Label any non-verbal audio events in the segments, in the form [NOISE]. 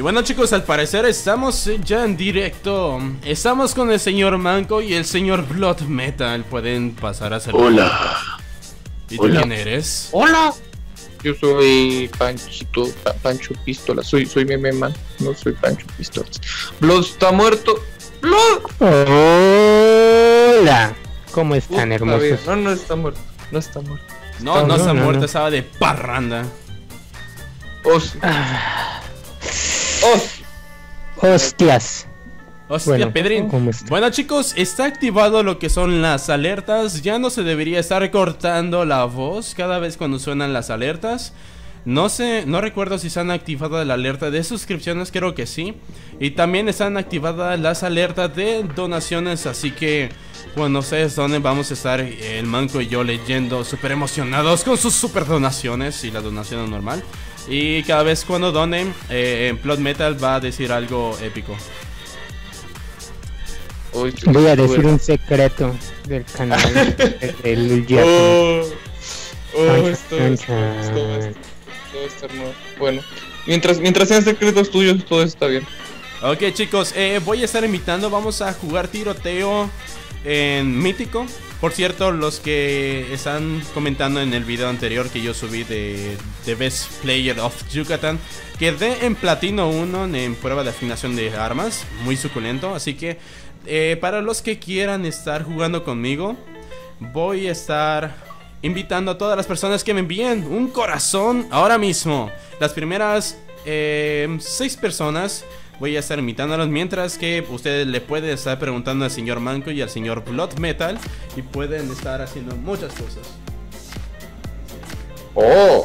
Y bueno chicos, al parecer estamos ya en directo. Estamos con el señor Manco y el señor Blood Metal. Pueden pasar a saludar. Hola. ¿Y tú Hola. quién eres? Hola. Yo soy Panchito, Pa- Pancho Pistola. Soy, soy meme man. No soy Pancho Pistolas. Blood está muerto. Blood. Hola, ¿cómo están Puta hermosos? vida. No, no está muerto. No está muerto. No, no está no, muerto, no. estaba de parranda. Sí. Ah, sí. hostias. Hostia, Bueno, Pedrín. Bueno chicos, está activado lo que son las alertas. Ya no se debería estar cortando la voz cada vez cuando suenan las alertas. No sé, no recuerdo si se han activado la alerta de suscripciones, creo que sí. Y también están activadas las alertas de donaciones, así que bueno, no sé dónde vamos a estar el Manco y yo leyendo súper emocionados con sus super donaciones y la donación normal. Y cada vez cuando donen, eh, Plot Metal va a decir algo épico. Voy a decir bueno. un secreto del canal [LAUGHS] del. Oh, oh, esto, esto, esto. Bueno, mientras, mientras sean secretos tuyos, todo está bien. Ok chicos, eh, voy a estar invitando, vamos a jugar tiroteo en Mítico. Por cierto, los que están comentando en el video anterior que yo subí de, de Best Player of Yucatan, quedé en Platino 1 en prueba de afinación de armas, muy suculento. Así que eh, para los que quieran estar jugando conmigo, voy a estar invitando a todas las personas que me envíen un corazón ahora mismo. Las primeras eh, seis personas voy a estar invitándolos mientras que ustedes le pueden estar preguntando al señor Manco y al señor Blood Metal y pueden estar haciendo muchas cosas. Oh,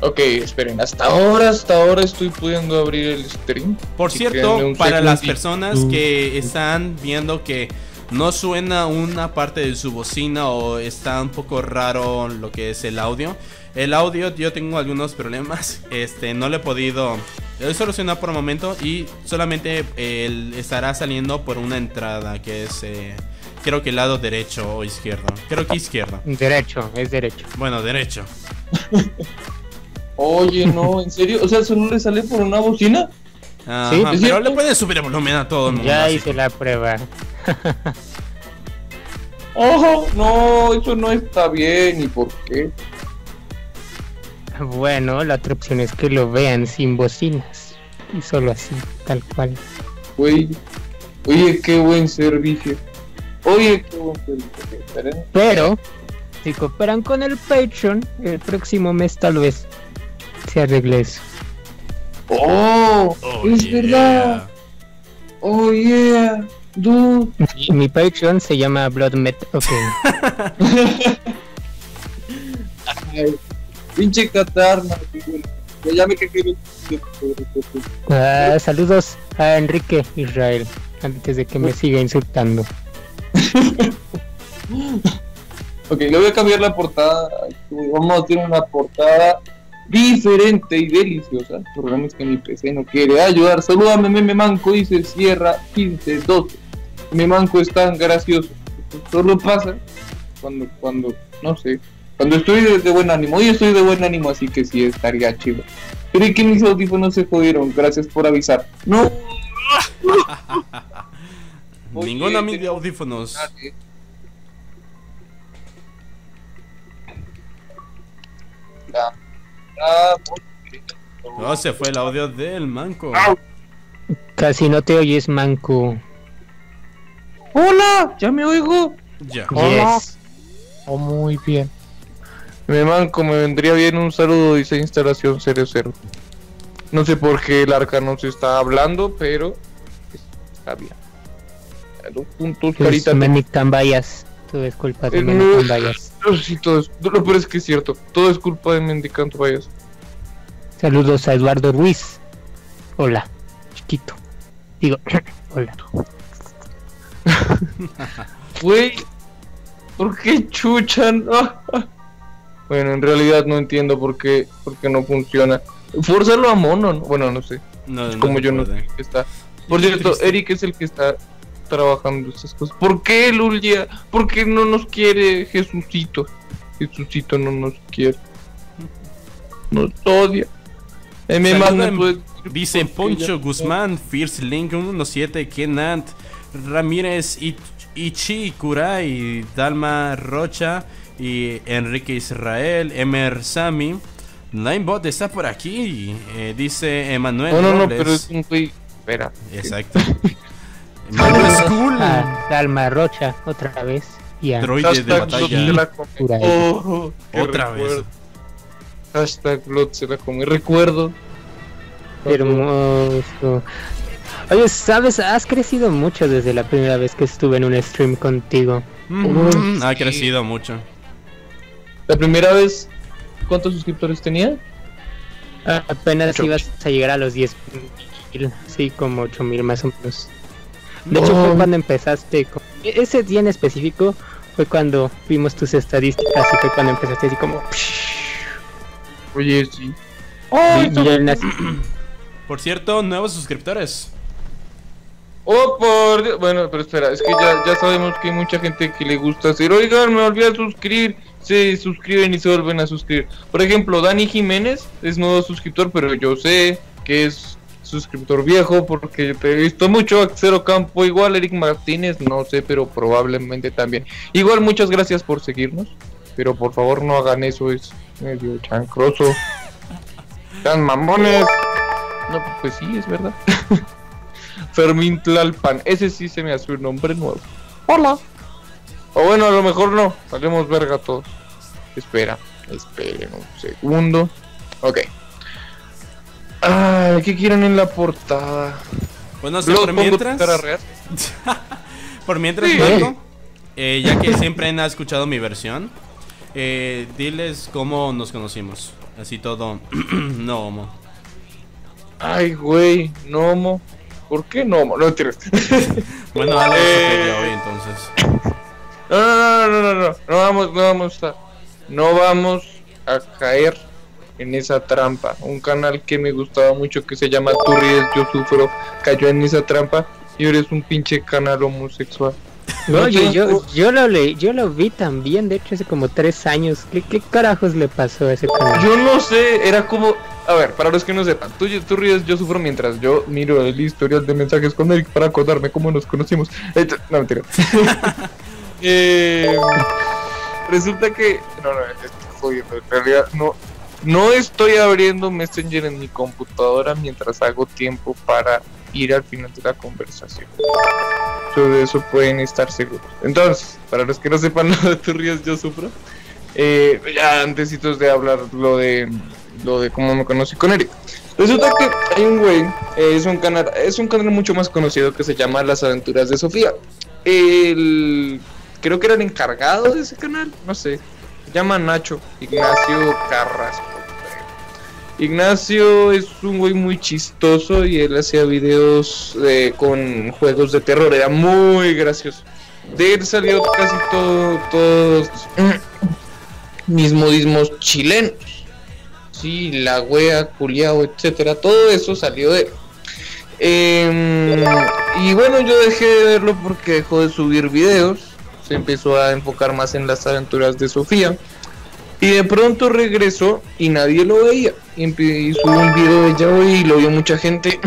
ok, esperen. Hasta ahora, hasta ahora estoy pudiendo abrir el stream. Por cierto, para las personas que están viendo que no suena una parte de su bocina o está un poco raro lo que es el audio. El audio yo tengo algunos problemas, [LAUGHS] este no lo he podido he solucionado por el momento y solamente eh, estará saliendo por una entrada que es eh, creo que el lado derecho o izquierdo. Creo que izquierdo. Derecho, es derecho. Bueno, derecho. [LAUGHS] Oye, no, ¿en serio? O sea, ¿eso no le sale por una bocina? Ajá, Sí, ¿es pero cierto? le pueden subir el volumen a todo el mundo. Ya así hice que- la prueba. Ojo, no, eso no está bien. ¿Y por qué? Bueno, la otra opción es que lo vean sin bocinas. Y solo así, tal cual. Güey, oye, qué buen servicio. Oye, qué buen servicio. Pero, si cooperan con el Patreon, el próximo mes tal vez se arregle eso. Oh, Oh, es yeah. verdad. Oh, yeah. Dude. Mi, mi Patreon se llama Blood Metal. Ok. [LAUGHS] Ay, pinche catarna. Ya, me. Ah, saludos a Enrique Israel. Antes de que me siga insultando. [LAUGHS] Ok, le voy a cambiar la portada. Vamos a hacer una portada diferente y deliciosa. El problema es que mi PC no quiere ayudar. Salúdame, meme manco, dice Sierra 1512. Mi manco es tan gracioso. Solo pasa cuando, cuando, no sé, cuando estoy de, de buen ánimo. Hoy estoy de buen ánimo, así que sí estaría chido. Pero y que mis audífonos se jodieron. Gracias por avisar. No. [LAUGHS] Ningún amigo de audífonos. No, se fue el audio del manco. Casi no te oyes, manco. Hola, ya me oigo. Ya. Yes. Oh, muy bien. Me manco, me vendría bien un saludo, dice instalación 00. No sé por qué el arca no se está hablando, pero está bien. A Dos puntos, Los carita. Memic Tambayas. Todo es culpa de Memic no. Tambayas. No, sí, todo es, lo peor es que es cierto. Todo es culpa de Mendicanto Vayas. Saludos a Eduardo Ruiz. Hola, chiquito. Digo, [CLEARS THROAT] hola. [LAUGHS] Güey, ¿por qué chuchan? [LAUGHS] Bueno, en realidad no entiendo por qué, por qué no funciona. Forzarlo a mono, ¿no? bueno, no sé. No, Es no como yo no sé qué está. Por cierto. [LAUGHS] Eric es el que está trabajando estas cosas. ¿Por qué Lulia? ¿Por qué no nos quiere Jesucito? Jesucito no nos quiere. Nos odia. Eh, me Saluda manda, en- pues, Dice Poncho Guzmán, Fierce Link 117, Kenant, Ramírez, Ich- Ichi, Kurai, Dalma Rocha y Enrique Israel, Emer Sami. Ninebot está por aquí, eh, dice Emanuel. No, no, no, pero es un güey. Espera. Exacto. [LAUGHS] Emanuel School, A Dalma Rocha, otra vez. Y a droide de batalla. Oh, qué Otra vez. Hashtag Lot se la come. Recuerdo. Hermoso. Oye, sabes, has crecido mucho desde la primera vez que estuve en un stream contigo. Mm, ha sí. crecido mucho. La primera vez, ¿cuántos suscriptores tenía? Apenas Ocho. ibas a llegar a los 10 mil, sí, como 8 mil más o menos. De hecho, Oh. fue cuando empezaste. con- e- Ese día en específico fue cuando vimos tus estadísticas y fue cuando empezaste así como. Oye, sí. y nací- [CLEARS THROAT] Por cierto, nuevos suscriptores. Oh, por Dios. Bueno, pero espera, es que ya, ya sabemos que hay mucha gente que le gusta hacer. Oigan, me olvidé de suscribir. Se suscriben y se vuelven a suscribir. Por ejemplo, Dani Jiménez es nuevo suscriptor, pero yo sé que es suscriptor viejo porque te he visto mucho. Axero Campo, igual Eric Martínez, no sé, pero probablemente también. Igual, muchas gracias por seguirnos. Pero por favor, no hagan eso, es medio chancroso. [LAUGHS] Tan mamones. No, pues sí, es verdad. [LAUGHS] Fermín Tlalpan. Ese sí se me hace un nombre nuevo. Hola. O bueno, a lo mejor no. Salemos verga todos. Espera, esperen un segundo. Ok. Ay, ¿qué quieren en la portada? Pues no sé, Luego por mientras. Por mientras, Sí. Marco, eh, ya que siempre han escuchado mi versión, eh, diles cómo nos conocimos. Así todo, no homo. Ay, güey, Nomo. ¿Por qué Nomo? No, tienes. Bueno, algo Eh. hoy entonces. No, no, no, no, no, no, no vamos, no vamos a, no vamos a caer en esa trampa. Un canal que me gustaba mucho que se llama Tú ríes, yo sufro, cayó en esa trampa y ahora es un pinche canal homosexual. [LAUGHS] No tengo- yo, yo, lo leí, yo lo vi también, de hecho, hace como 3 años. ¿Qué, qué carajos le pasó a ese canal? Yo no sé, era como, a ver, para los que no sepan, tú, tú ríes, yo sufro mientras yo miro el historial de mensajes con Eric para acordarme cómo nos conocimos. No, mentira. [LAUGHS] [LAUGHS] Eh, resulta que, no, no, estoy jodiendo, en realidad no, no estoy abriendo Messenger en mi computadora mientras hago tiempo para ir al final de la conversación. So, de eso pueden estar seguros. Entonces, para los que no sepan [LAUGHS] lo de tú ríes, yo sufro. Eh, ya antesitos de hablar lo de lo de cómo me conocí con Eric. Resulta que hay un güey, eh, es un canal, es un canal mucho más conocido que se llama Las Aventuras de Sofía. El creo que era el encargado de ese canal, no sé. Llama Nacho Ignacio Carrasco. Ignacio es un güey muy chistoso y él hacía videos eh, con juegos de terror, era muy gracioso. De él salió casi todo, todos [CLEARS THROAT] mis modismos chilenos. Sí, la wea, culiao, etcétera, todo eso salió de él. Em, y bueno, yo dejé de verlo porque dejó de subir videos. Empezó a enfocar más en las aventuras de Sofía. Y de pronto regresó y nadie lo veía. Y, subió un video de Yaoi y lo vio mucha gente.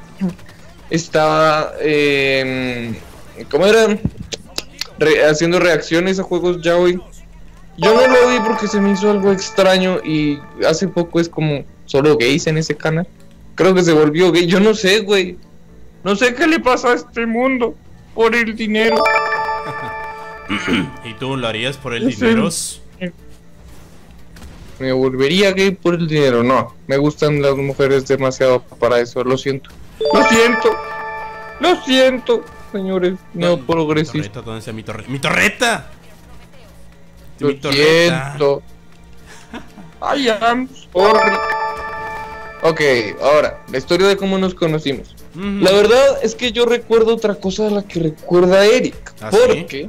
[CLEARS THROAT] Estaba, em, ¿cómo era? Haciendo reacciones a juegos Yaoi. Yo no lo vi porque se me hizo algo extraño y hace poco es como solo gays en ese canal. Creo que se volvió gay. Yo no sé, güey. No sé qué le pasa a este mundo por el dinero. ¿Y tú lo harías por el No dinero? Me volvería gay por el dinero. No, me gustan las mujeres demasiado para eso. Lo siento. Lo siento. Lo siento, señores neoprogresistas. Torreta, ¿dónde está mi torreta? ¡Mi torreta! Lo Mi torreta. siento. I am sorry. Ok, ahora, la historia de cómo nos conocimos. La verdad es que yo recuerdo otra cosa de la que recuerda Eric. ¿Ah, sí?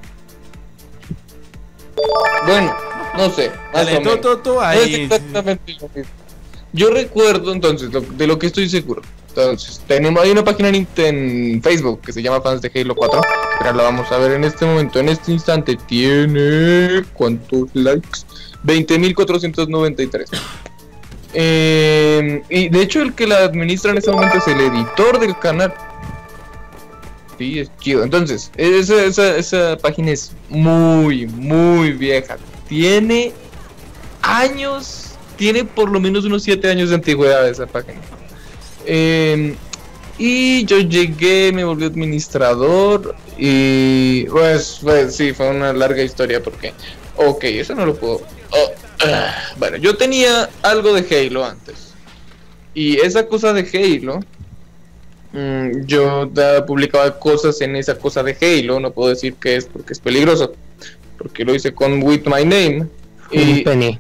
Bueno, No sé. más No es exactamente lo mismo. Yo recuerdo entonces, lo- de lo que estoy seguro. Entonces, tenemos, hay una página en, en Facebook que se llama Fans de Halo 4. Pero la vamos a ver en este momento, en este instante. Tiene. ¿Cuántos likes? 20.493. Eh, y de hecho, el que la administra en este momento es el editor del canal. Sí, es chido. Entonces, esa, esa, esa página es muy, muy vieja. Tiene años, tiene por lo menos unos 7 años de antigüedad esa página. Eh, y yo llegué, me volví administrador y pues, pues sí, fue una larga historia porque, ok, eso no lo puedo... oh, ah, bueno, yo tenía algo de Halo antes. Y esa cosa de Halo, mm, yo publicaba cosas en esa cosa de Halo, no puedo decir que es porque es peligroso, porque lo hice con With My Name. Y, pene.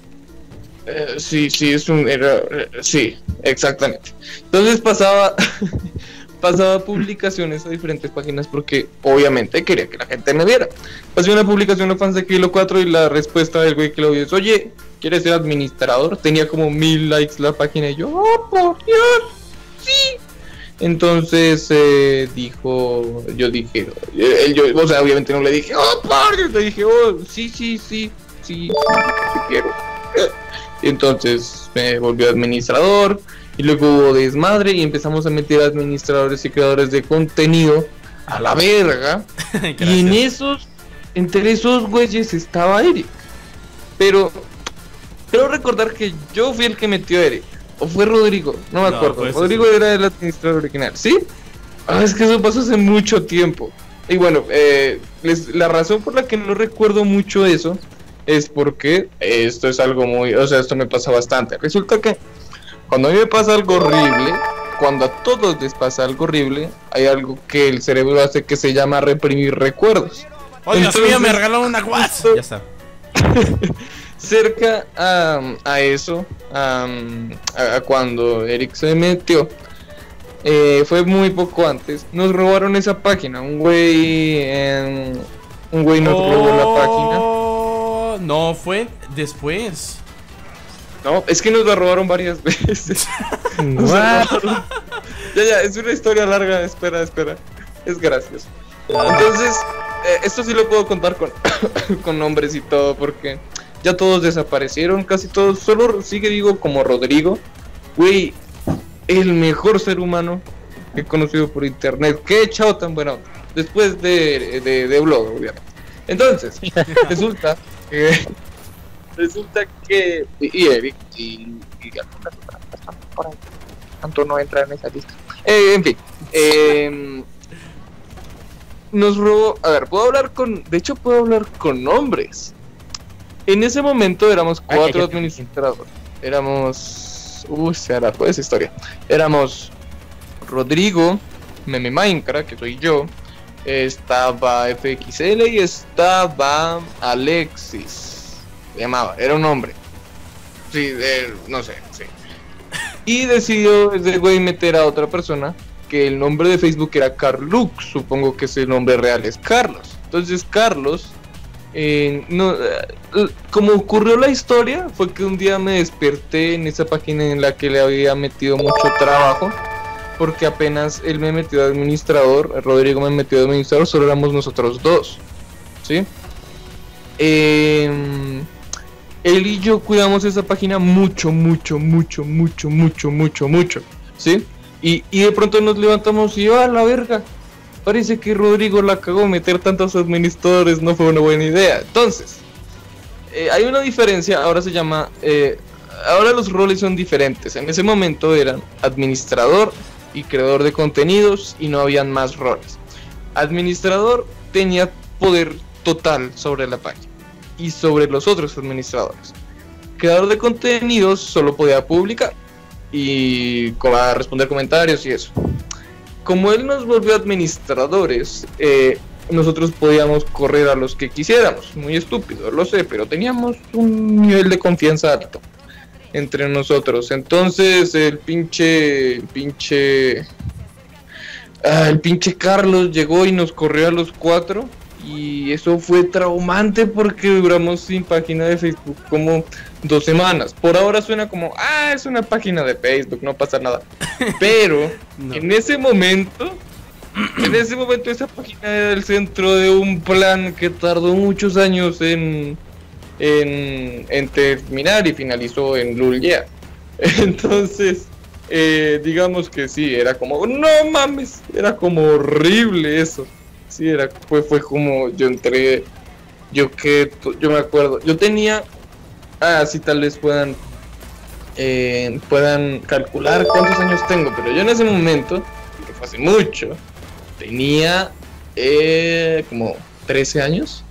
eh, sí, sí, es un era- eh, sí, exactamente. Entonces pasaba [LAUGHS] pasaba publicaciones a diferentes páginas porque obviamente quería que la gente me viera. Pasé una publicación a fans de Kilo 4 y la respuesta del güey que lo vio es, "Oye, ¿quieres ser administrador?" Tenía como mil likes la página y yo, "Oh, por Dios." Entonces eh, dijo, yo dije, eh, él- yo, o sea, obviamente no le dije, "Oh, por Dios." Le dije, "Oh, sí, sí, sí, sí, sí, sí quiero." [LAUGHS] Entonces me volvió administrador y luego hubo desmadre y empezamos a meter administradores y creadores de contenido a la verga. [LAUGHS] Y en esos, entre esos güeyes estaba Eric. Pero quiero recordar que yo fui el que metió a Eric. O fue Rodrigo, no me acuerdo. Rodrigo sí. era el administrador original, ¿sí? Ah, es que eso pasó hace mucho tiempo. Y bueno, eh, les- la razón por la que no recuerdo mucho eso es porque esto es algo muy, o sea, esto me pasa bastante. Resulta que cuando a mí me pasa algo horrible, cuando a todos les pasa algo horrible, hay algo que el cerebro hace que se llama reprimir recuerdos. Oh, Dios Entonces- mío, me regaló una guas. Ya está. [LAUGHS] Cerca a, a eso, a, a- cuando Eric se metió, eh, fue muy poco antes, nos robaron esa página. Un güey, un güey nos robó la página. Oh, No, fue después. No, es que nos la robaron varias [LAUGHS] veces. [LAUGHS] Nos robaron. [LAUGHS] ya, ya, es una historia larga. Espera, espera. Es gracioso. Entonces, eh, esto sí lo puedo contar con, [COUGHS] con nombres y todo, porque ya todos desaparecieron, casi todos. Solo sigue digo como Rodrigo. Güey, el mejor ser humano que he conocido por internet. Que he echado tan buena onda. Después de, de, de blog, obviamente. Entonces, [LAUGHS] resulta que. Resulta que. Y, Eric y, y algunas otras personas por ahí. Tanto no entra en esa lista. Eh, en fin. em, nos robó. A ver, puedo hablar con. De hecho, puedo hablar con nombres. En ese momento éramos cuatro administradores. Éramos. Uy, se alargó esa historia. Éramos Rodrigo, Meme Minecraft, que soy yo. Estaba FXL y estaba Alexis. Se llamaba, era un hombre. Sí, de- no sé, sí. Y decidió ese güey meter a otra persona que el nombre de Facebook era Carlux, supongo que ese nombre real es Carlos. Entonces Carlos, no, eh, como ocurrió la historia, fue que un día me desperté en esa página en la que le había metido mucho trabajo, porque apenas él me metió de administrador, Rodrigo me metió de administrador, solo éramos nosotros dos, ¿sí? Em, él y yo cuidamos esa página mucho, mucho, mucho, mucho, mucho, mucho, mucho, ¿sí? Y, y de pronto nos levantamos y ¡ah, la verga! Parece que Rodrigo la cagó, meter tantos administradores no fue una buena idea. Entonces, eh, hay una diferencia, ahora se llama, eh, ahora los roles son diferentes. En ese momento eran administrador y creador de contenidos y no habían más roles. Administrador tenía poder total sobre la página y sobre los otros administradores. Creador de contenidos solo podía publicar y responder comentarios y eso. Como él nos volvió administradores, eh, nosotros podíamos correr a los que quisiéramos. Muy estúpido, lo sé, pero teníamos un nivel de confianza alto entre nosotros. Entonces el pinche, el pinche, ah, el pinche Carlos llegó y nos corrió a los cuatro Y eso fue traumante porque duramos sin página de Facebook como dos semanas. Por ahora suena como, ah, es una página de Facebook, no pasa nada. [LAUGHS] Pero No. en ese momento, [CLEARS THROAT] en ese momento esa página era el centro de un plan que tardó muchos años en, en, en terminar y finalizó en Lul Yeah. [LAUGHS] Entonces, eh, digamos que sí, era como, no mames, era como horrible eso. Sí, era, fue, fue como yo entré, yo que, yo me acuerdo, yo tenía, ah, sí tal vez puedan, eh, puedan calcular cuántos años tengo, pero yo en ese momento, que fue hace mucho, tenía eh, como 13 años,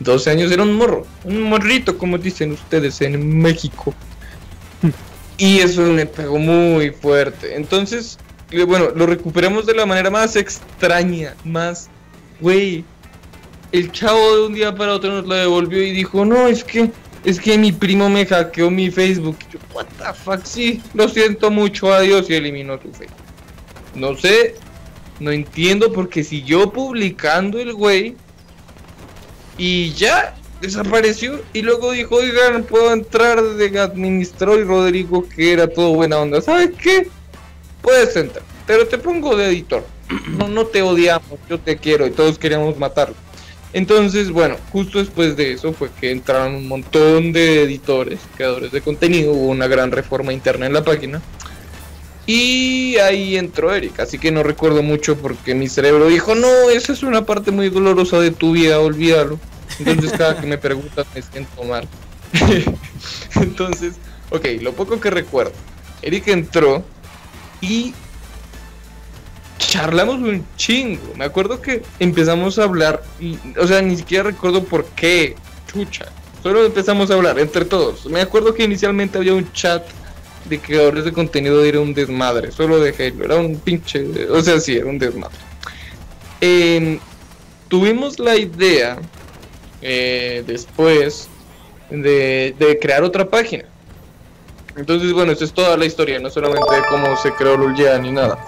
12 años, era un morro, un morrito como dicen ustedes en México. [LAUGHS] Y eso me pegó muy fuerte. Entonces, eh, bueno, lo recuperamos de la manera más extraña, más, güey. El chavo de un día para otro nos la devolvió y dijo, no, es que, es que mi primo me hackeó mi Facebook. Yo, what the fuck, sí, lo siento mucho, adiós, y eliminó tu Facebook. No sé, no entiendo porque siguió publicando el güey y ya desapareció y luego dijo, oigan, puedo entrar de administró y Rodrigo que era todo buena onda. ¿Sabes qué? Puedes entrar, pero te pongo de editor. [CLEARS THROAT] No, no te odiamos, yo te quiero y todos queríamos matarlo. Entonces, bueno, justo después de eso fue que entraron un montón de editores, creadores de contenido, hubo una gran reforma interna en la página. Y ahí entró Eric, así que no recuerdo mucho porque mi cerebro dijo, no, esa es una parte muy dolorosa de tu vida, olvídalo. Entonces cada que me preguntan me siento mal. [LAUGHS] Entonces, ok, lo poco que recuerdo. Eric entró y charlamos un chingo. Me acuerdo que empezamos a hablar, o sea, ni siquiera recuerdo por qué, chucha. Solo empezamos a hablar entre todos. Me acuerdo que inicialmente había un chat de creadores de contenido era un desmadre, solo de Halo, era un pinche, o sea, sí, era un desmadre. Em, tuvimos la idea eh, después de, crear otra página. Entonces, bueno, esa es toda la historia, no solamente cómo se creó Lulja ni nada.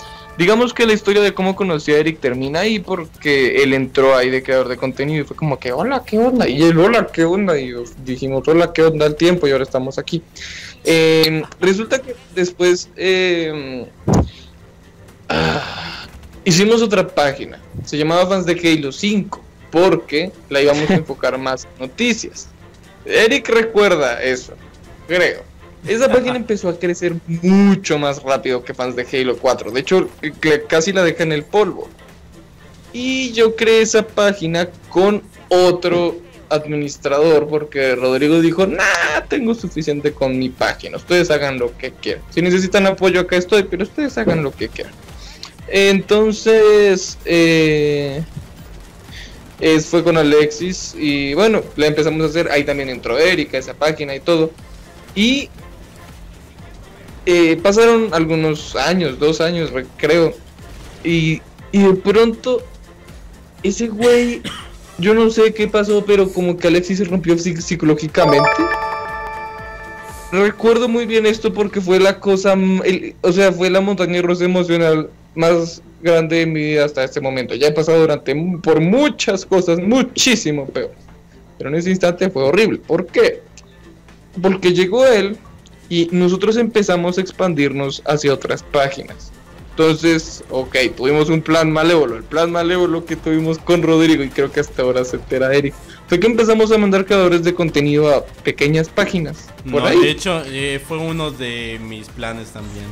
Digamos que la historia de cómo conocí a Eric termina ahí porque él entró ahí de creador de contenido y fue como que, hola, ¿qué onda? Y él, hola, ¿qué onda? Y dijimos, hola, ¿qué onda? al tiempo y ahora estamos aquí. Eh, resulta que después eh, ah, hicimos otra página, se llamaba Fans de Halo 5, porque la íbamos a [LAUGHS] enfocar más en noticias. Eric recuerda eso, creo. Esa página empezó a crecer mucho más rápido que fans de Halo 4. De hecho, casi la deja en el polvo. Y yo creé esa página con otro administrador porque Rodrigo dijo, nah, tengo suficiente con mi página, ustedes hagan lo que quieran. Si necesitan apoyo acá estoy, pero ustedes hagan lo que quieran. Entonces, eh, fue con Alexis y bueno, la empezamos a hacer, ahí también entró Erika, esa página y todo. Y eh, pasaron algunos años, dos años, creo. Y, y de pronto, ese güey, yo no sé qué pasó, pero como que Alexis se rompió psicológicamente. Recuerdo muy bien esto porque fue la cosa, o sea, fue la montaña rusa emocional más grande de mi vida hasta este momento. Ya he pasado durante por muchas cosas muchísimo peor. Pero en ese instante fue horrible. ¿Por qué? Porque llegó él y nosotros empezamos a expandirnos hacia otras páginas. Entonces, ok, tuvimos un plan malévolo. El plan malévolo que tuvimos con Rodrigo, y creo que hasta ahora se entera Eric, fue que empezamos a mandar creadores de contenido a pequeñas páginas. Por No, ahí. de hecho, eh, fue uno de mis planes también.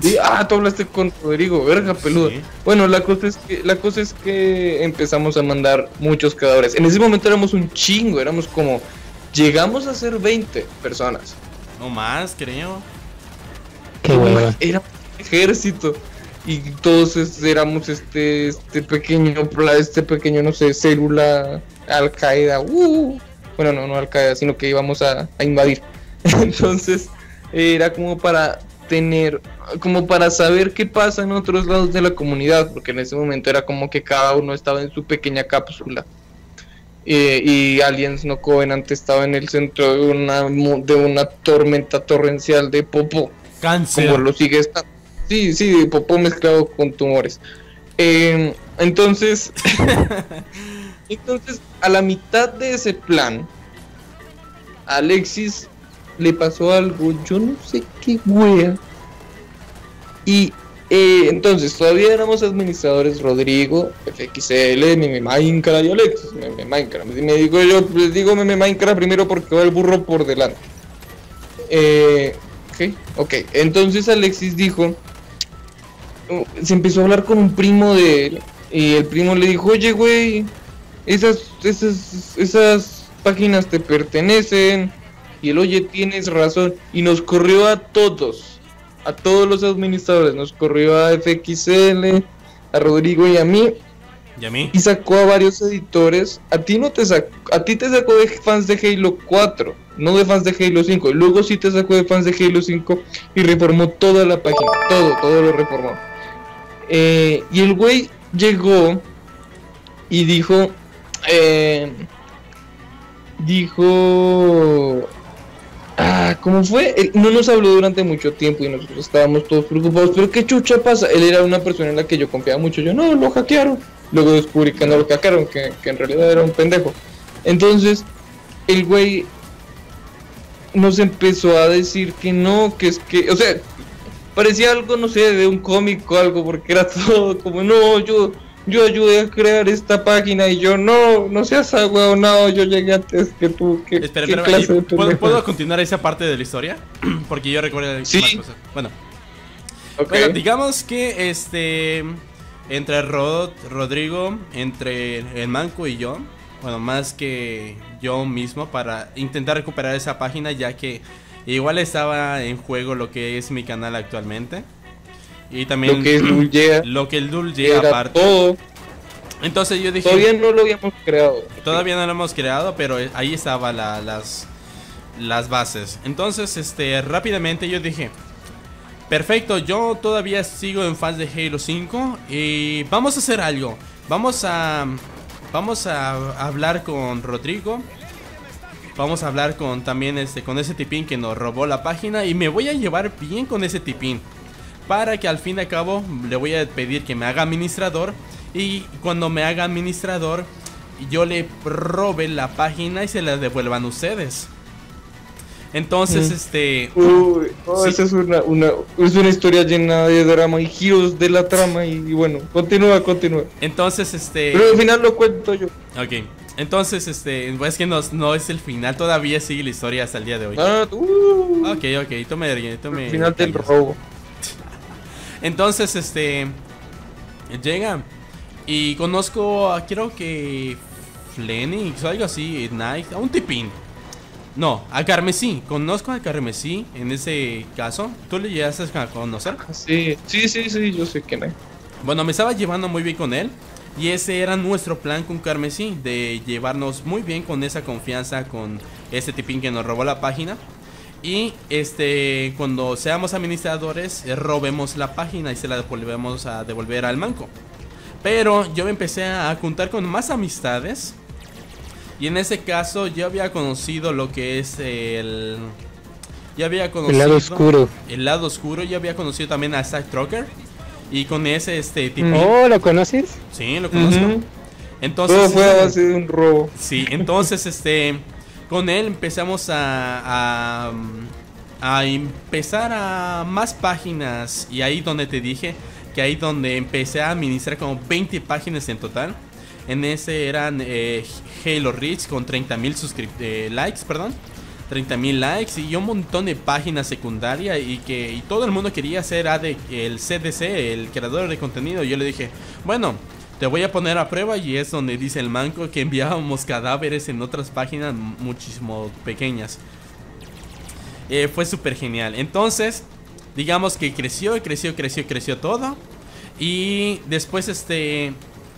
Sí, ah, tú hablaste con Rodrigo, verga peludo. Sí. Bueno, la cosa es que la cosa es que empezamos a mandar muchos creadores. En ese momento éramos un chingo, éramos como llegamos a ser 20 personas. No más, creo. Qué hueva. Era un ejército y todos es- éramos este este pequeño pla- este pequeño no sé, célula Al Qaeda. uh. Bueno, no, no Al Qaeda, sino que íbamos a, a invadir. [LAUGHS] Entonces, era como para tener como para saber qué pasa en otros lados de la comunidad, porque en ese momento era como que cada uno estaba en su pequeña cápsula. Eh, y Aliens No Covenant estaba en el centro de una, de una tormenta torrencial de popó, Cáncer. como lo sigue estando. Sí, sí, de popó mezclado con tumores. Eh, entonces, [LAUGHS] Entonces, a la mitad de ese plan, a Alexis le pasó algo, yo no sé qué wea. Y eh, entonces, todavía éramos administradores Rodrigo, FXL, Meme Minecraft y Alexis, Meme Minecraft. Me digo yo, les digo Meme Minecraft primero porque va el burro por delante. Eh, ok, ok. Entonces Alexis dijo, se empezó a hablar con un primo de él y el primo le dijo, oye, güey, esas, esas, esas páginas te pertenecen. Y él, oye, tienes razón. Y nos corrió a todos, a todos los administradores. Nos corrió a FXL, a Rodrigo y a mí. ¿Y a mí? Y sacó a varios editores. A ti no te sacó, a ti te sacó de fans de Halo 4, no de fans de Halo 5. Y luego sí te sacó de fans de Halo 5 y reformó toda la página. Todo, todo lo reformó. Eh, y el güey llegó y dijo, eh, dijo, ah, ¿cómo fue? No nos habló durante mucho tiempo y nosotros estábamos todos preocupados, pero ¿qué chucha pasa? Él era una persona en la que yo confiaba mucho, yo no, lo hackearon. Luego descubrí que no lo hackearon, que, que en realidad era un pendejo. Entonces, el güey nos empezó a decir que no, que es que, o sea, parecía algo, no sé, de un cómic o algo, porque era [LAUGHS] todo como, no, yo, yo ayudé a crear esta página y yo, no, no seas no, yo llegué antes que tú. ¿qué, Espera, qué espera, clase de ¿y ¿puedo, puedo continuar esa parte de la historia? [CLEARS THROAT] Porque yo recuerdo Sí. más cosas. Bueno, Ok. Bueno, digamos que este entre Rod, Rodrigo, entre el Manco y yo, bueno, más que yo mismo para intentar recuperar esa página ya que igual estaba en juego lo que es mi canal actualmente y también Lo que lo el Dul llega aparte. todo. Entonces yo dije, Todavía no lo habíamos creado. Todavía no lo hemos creado, pero ahí estaba la- las, las bases. Entonces, este, rápidamente yo dije, perfecto, yo todavía sigo en fans de Halo 5 y vamos a hacer algo. Vamos a, vamos a hablar con Rodrigo. Vamos a hablar con también este, con ese tipín que nos robó la página y me voy a llevar bien con ese tipín. Para que al fin y al cabo le voy a pedir que me haga administrador. Y cuando me haga administrador, yo le robe la página y se la devuelvan ustedes. Entonces, Mm. este. Uy, no, Sí. esa es una, una, es una historia llena de drama y giros de la trama y, y bueno, continúa, continúa. Entonces, este. Pero al final lo cuento yo. Ok. Entonces, este. Es que no, no es el final. Todavía sigue la historia hasta el día de hoy. Ah, uh, Ok, ok. Tú me, tú me al final del robo. Entonces, este. Llega. Y conozco a. Creo que. Flenix o algo así. Night. A un tipín. No, a Carmesí. Conozco a Carmesí en ese caso. ¿Tú le llegaste a conocer? Sí, sí, sí, sí, yo sé que no. Bueno, me estaba llevando muy bien con él. Y ese era nuestro plan con Carmesí. De llevarnos muy bien con esa confianza con este tipín que nos robó la página. Y este, cuando seamos administradores, eh, robemos la página y se la volvemos a devolver al manco. Pero yo me empecé a juntar con más amistades. Y en ese caso yo había conocido lo que es el... Ya había El conocido... lado oscuro. El lado oscuro. Yo había conocido también a Zack Trucker. Y con ese este tipo... Oh, ¿lo conoces? Sí, lo conozco. Ujú. Entonces... Todo fue a este, base de un robo. Sí, entonces este con él empezamos a, a, a empezar a más páginas y ahí donde te dije que ahí donde empecé a administrar como 20 páginas en total. En ese eran eh, Halo Reach con 30 mil likes, perdón. 30 mil likes y un montón de páginas secundarias y que y todo el mundo quería ser AD, el CDC, el creador de contenido. Yo le dije, bueno, te voy a poner a prueba y es donde dice el manco que enviábamos cadáveres en otras páginas muchísimo pequeñas. Eh, fue súper genial. Entonces, digamos que creció, creció, creció, creció todo. Y después, este,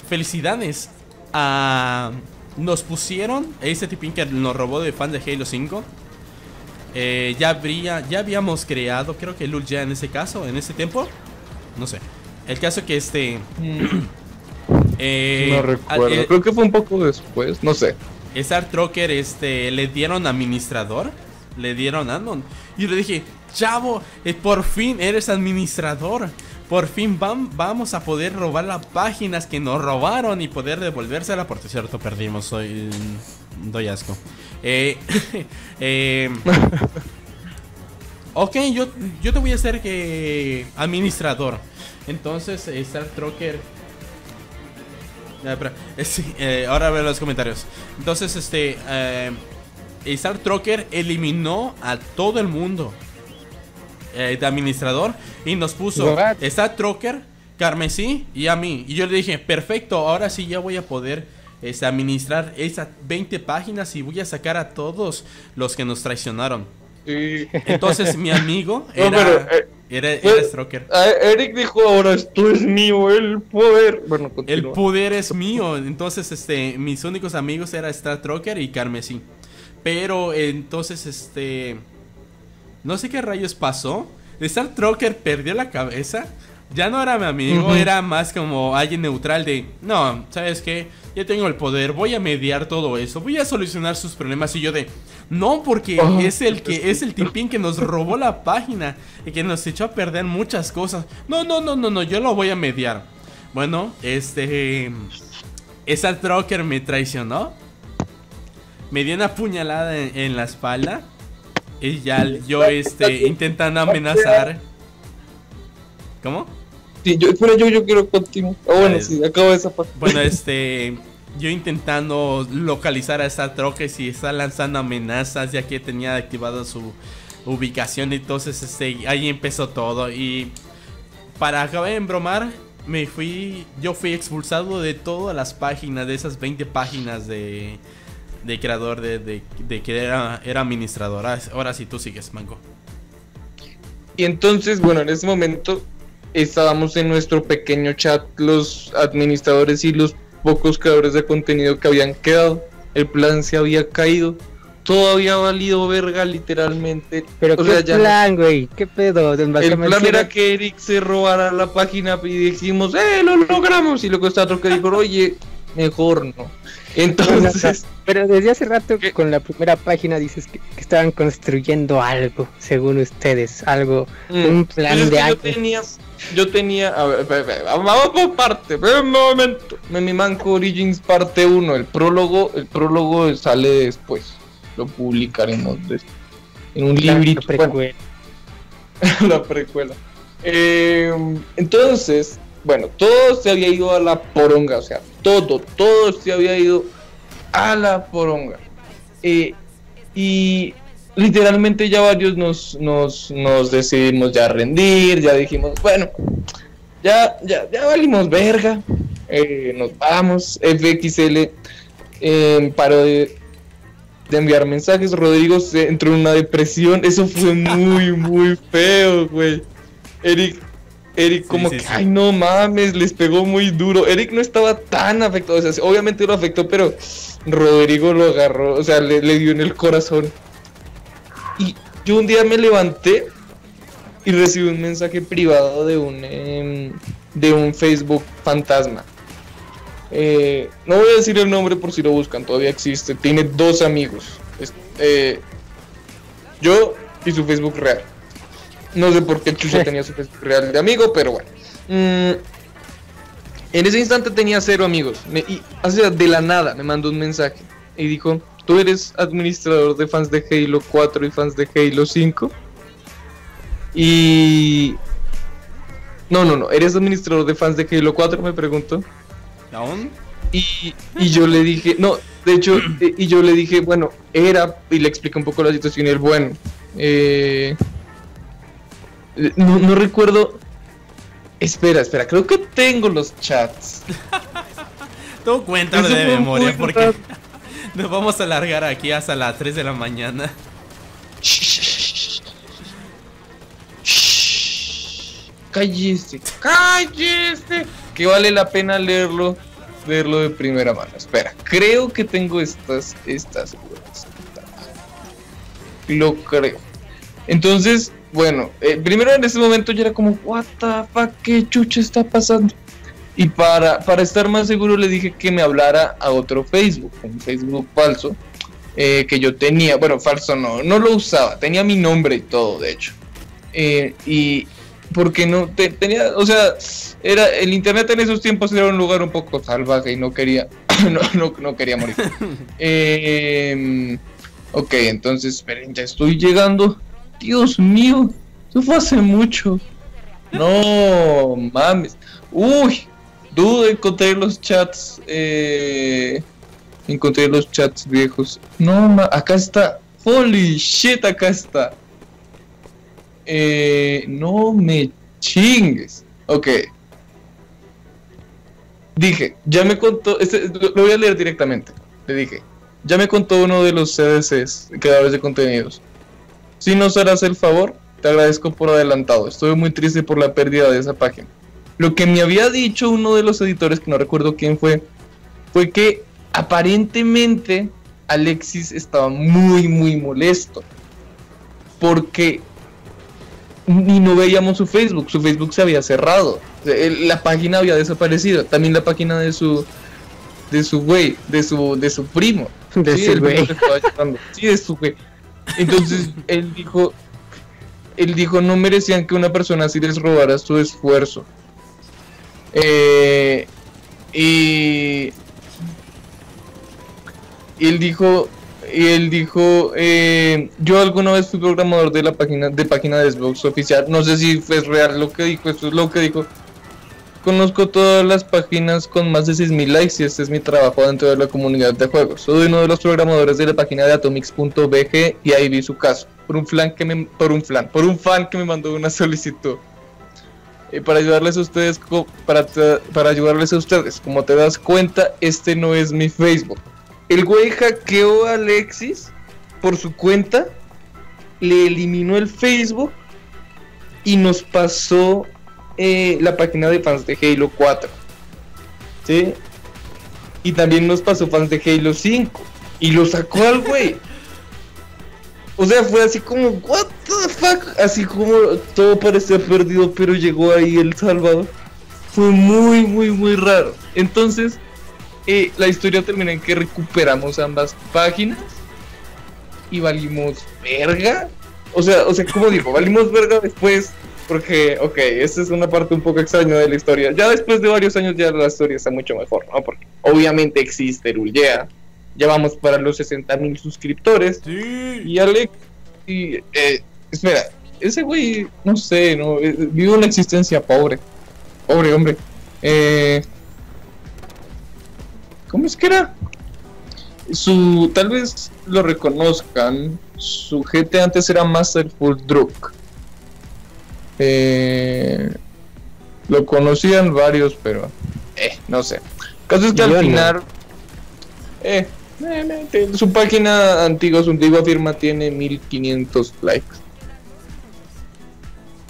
felicidades. a nos pusieron, ese tipín que nos robó de fan de Halo 5. eh, ya, habría, ya habíamos creado, creo que Lul ya en ese caso, en ese tiempo. No sé. El caso que este... [CLEARS THROAT] eh, no recuerdo. eh, Creo que fue un poco después, no sé. Star Trocker este, le dieron administrador. Le dieron admin. Y le dije, chavo, eh, por fin eres administrador. por fin vam- vamos a poder robar las páginas que nos robaron y poder devolvérsela. Por cierto, perdimos, soy... Doy asco. Eh, [LAUGHS] [LAUGHS] ok, yo, yo te voy a hacer que administrador. Entonces, Star Trocker... Ah, espera, eh, eh, ahora veo los comentarios. Entonces, este... eh, Star Trocker eliminó a todo el mundo eh, de administrador y nos puso? Star Trocker, Carmesí y a mí. Y yo le dije, perfecto, ahora sí ya voy a poder este, administrar esas 20 páginas y voy a sacar a todos los que nos traicionaron. Sí. Entonces mi amigo No, era, pero, eh, era, era pues, Stroker. Eric dijo ahora esto es mío, el poder. Bueno, El poder es mío. Entonces, este, mis únicos amigos eran Star Trocker y Carmesí. Pero entonces, este, no sé qué rayos pasó. Star Trocker perdió la cabeza. Ya no era mi amigo, era más como alguien neutral de, no, ¿sabes qué? Ya tengo el poder, voy a mediar todo eso, voy a solucionar sus problemas. Y yo de, no, porque Oh, es el que es el tipín que nos robó la página y que nos echó a perder muchas cosas. No, no, no, no, no, yo lo voy a mediar. Bueno, este, esa Trocker me traicionó. Me dio una puñalada en, en la espalda. Y ya yo, este, intentando amenazar. ¿Cómo? Yo, pero yo, yo quiero continuar. Ah, bueno, Vale. sí, acabo esa parte. Bueno, [LAUGHS] este. Yo intentando localizar a esta troca si está lanzando amenazas, ya que tenía activado su ubicación. Entonces, este, ahí empezó todo. Y para acabar de embromar, me fui. Yo fui expulsado de todas las páginas, de esas 20 páginas de. De creador de, de, de que era, era administrador. Ah, Ahora sí tú sigues, Mango. Y entonces, bueno, en ese momento estábamos en nuestro pequeño chat, los administradores y los pocos creadores de contenido que habían quedado. El plan se había caído. Todo había valido verga, literalmente. Pero O qué sea, plan, güey, qué pedo. El plan era que Eric se robara la página y dijimos, ¡eh, lo logramos! Y luego está otro que dijo, oye, mejor no. Entonces, [LAUGHS] Pero desde hace rato ¿Qué? con la primera página dices que, que estaban construyendo algo, según ustedes, algo, un plan es de que yo algo. tenía, yo tenía, a ver, a vamos por parte, espera un momento. Memi Manco Origins parte 1, el prólogo, el prólogo sale después. Lo publicaremos des- en un La librito. bueno, precuela. [LAUGHS] la precuela. Eh, entonces, bueno, todo se había ido a la poronga, o sea, todo, todo se había ido a la poronga. Eh, y literalmente ya varios nos, nos, nos decidimos ya rendir, ya dijimos, bueno, ya, ya, ya valimos verga, eh, nos vamos, FXL eh, paró de, de enviar mensajes, Rodrigo se entró en una depresión, eso fue muy, muy feo, güey. Eric, Eric Sí, como sí, que, sí. ay no mames, les pegó muy duro. Eric no estaba tan afectado, o sea, obviamente lo afectó, pero Rodrigo lo agarró, o sea, le, le dio en el corazón. Y yo un día me levanté y recibí un mensaje privado de un, em, de un Facebook fantasma. Eh, no voy a decir el nombre por si lo buscan, todavía existe. Tiene dos amigos. Es- eh, yo y su Facebook real. No sé por qué Chucha [LAUGHS] tenía su Facebook real de amigo, pero bueno. Mm, en ese instante tenía cero amigos. Me- y, o sea, de la nada me mandó un mensaje y dijo, ¿tú eres administrador de fans de Halo 4 y fans de Halo 5? Y... No, no, no, ¿eres administrador de fans de Halo 4? Me preguntó. ¿Aún? Y, y yo le dije, no, de hecho, y yo le dije, bueno, era, y le expliqué un poco la situación, y él, bueno, eh, no, no recuerdo, espera, espera, creo que tengo los chats. [LAUGHS] Tú cuéntalo de memoria porque [LAUGHS] nos vamos a alargar aquí hasta las 3 de la mañana. [LAUGHS] Cállese, cállese, que vale la pena leerlo, leerlo de primera mano. Espera, creo que tengo estas, estas, estas. Lo creo. Entonces, bueno, eh, primero en ese momento yo era como, what the fuck, qué chucha está pasando. Y para, para estar más seguro le dije que me hablara a otro Facebook, un Facebook falso, eh, que yo tenía, bueno, falso no, no lo usaba, tenía mi nombre y todo, de hecho. Eh, y porque no te- tenía, o sea, era el internet en esos tiempos era un lugar un poco salvaje y no quería, [COUGHS] no, no, no quería morir. [LAUGHS] Eh, ok, entonces, esperen, ya estoy llegando. Dios mío, eso fue hace mucho. No mames. Uy, dudo encontré los chats. Eh, encontré los chats viejos. No, ma- acá está. Holy shit, acá está. Eh, no me chingues. Ok. Dije, ya me contó. Este, lo voy a leer directamente. Le dije, ya me contó uno de los CDCs, creadores de contenidos. Si nos harás el favor, te agradezco por adelantado. Estoy muy triste por la pérdida de esa página. Lo que me había dicho uno de los editores, que no recuerdo quién fue, fue que aparentemente Alexis estaba muy, muy molesto. Porque ni no veíamos su Facebook, su Facebook se había cerrado. La página había desaparecido. También la página de su de su güey, de su de su primo. De Sí, su güey. Sí, de su güey. Entonces él dijo él dijo no merecían que una persona así les robara su esfuerzo. Eh, y él dijo él dijo eh, yo alguna vez fui programador de la página de página de Xbox oficial no sé si fue real lo que dijo esto es lo que dijo conozco todas las páginas con más de 6000 likes y este es mi trabajo dentro de la comunidad de juegos. Soy uno de los programadores de la página de atomics.bg y ahí vi su caso. Por un fan que me por un fan por un fan que me mandó una [LAUGHS] solicitud. Eh, para ayudarles a ustedes para, para ayudarles a ustedes como te das cuenta este no es mi Facebook. El güey hackeó a Alexis por su cuenta, le eliminó el Facebook y nos pasó eh, la página de fans de Halo 4. ¿Sí? Y también nos pasó fans de Halo 5. Y lo sacó al güey. O sea, fue así como, what the fuck? Así como todo parecía perdido, pero llegó ahí El Salvador. Fue muy, muy, muy raro. Entonces, eh, la historia termina en que recuperamos ambas páginas y valimos verga. O sea, o sea, como digo, valimos verga después porque, ok, esta es una parte un poco extraña de la historia. Ya después de varios años ya la historia está mucho mejor, ¿no? Porque obviamente existe Rullea. Ya vamos para los 60 mil suscriptores. Sí. Y Alex, y, eh, espera, ese güey, no sé, no, Eh, vive una existencia pobre. Pobre hombre. Eh, ¿Cómo es que era? Su, tal vez lo reconozcan. Su gente antes era Masterful Druk. Eh, lo conocían varios, pero eh, no sé. Caso es que al final, eh, eh, eh, su página antigua, su antigua firma tiene 1500 likes.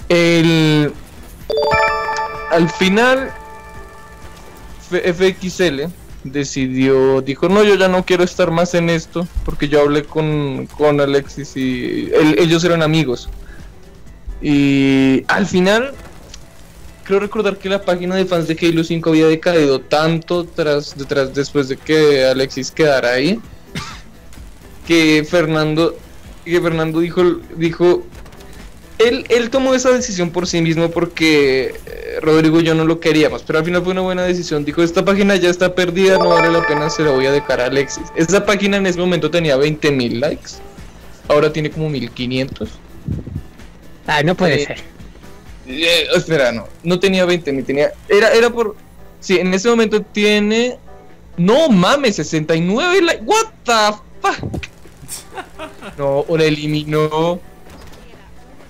El, al final, FXL decidió, dijo, no, yo ya no quiero estar más en esto, porque yo hablé con, con Alexis y él- ellos eran amigos. Y al final, creo recordar que la página de fans de Halo 5 había decaído tanto tras, detrás, después de que Alexis quedara ahí, que Fernando, que Fernando dijo, dijo él, él tomó esa decisión por sí mismo porque eh, Rodrigo y yo no lo queríamos, pero al final fue una buena decisión. Dijo, esta página ya está perdida, no vale la pena, se la voy a dejar a Alexis. Esa página en ese momento tenía 20 mil likes, ahora tiene como 1500. Ah, no puede Eh, ser. Eh, espera, no, no tenía 20 ni tenía... Era, era por... Sí, en ese momento tiene... No mames, 69 likes. What the fuck? No, o la eliminó.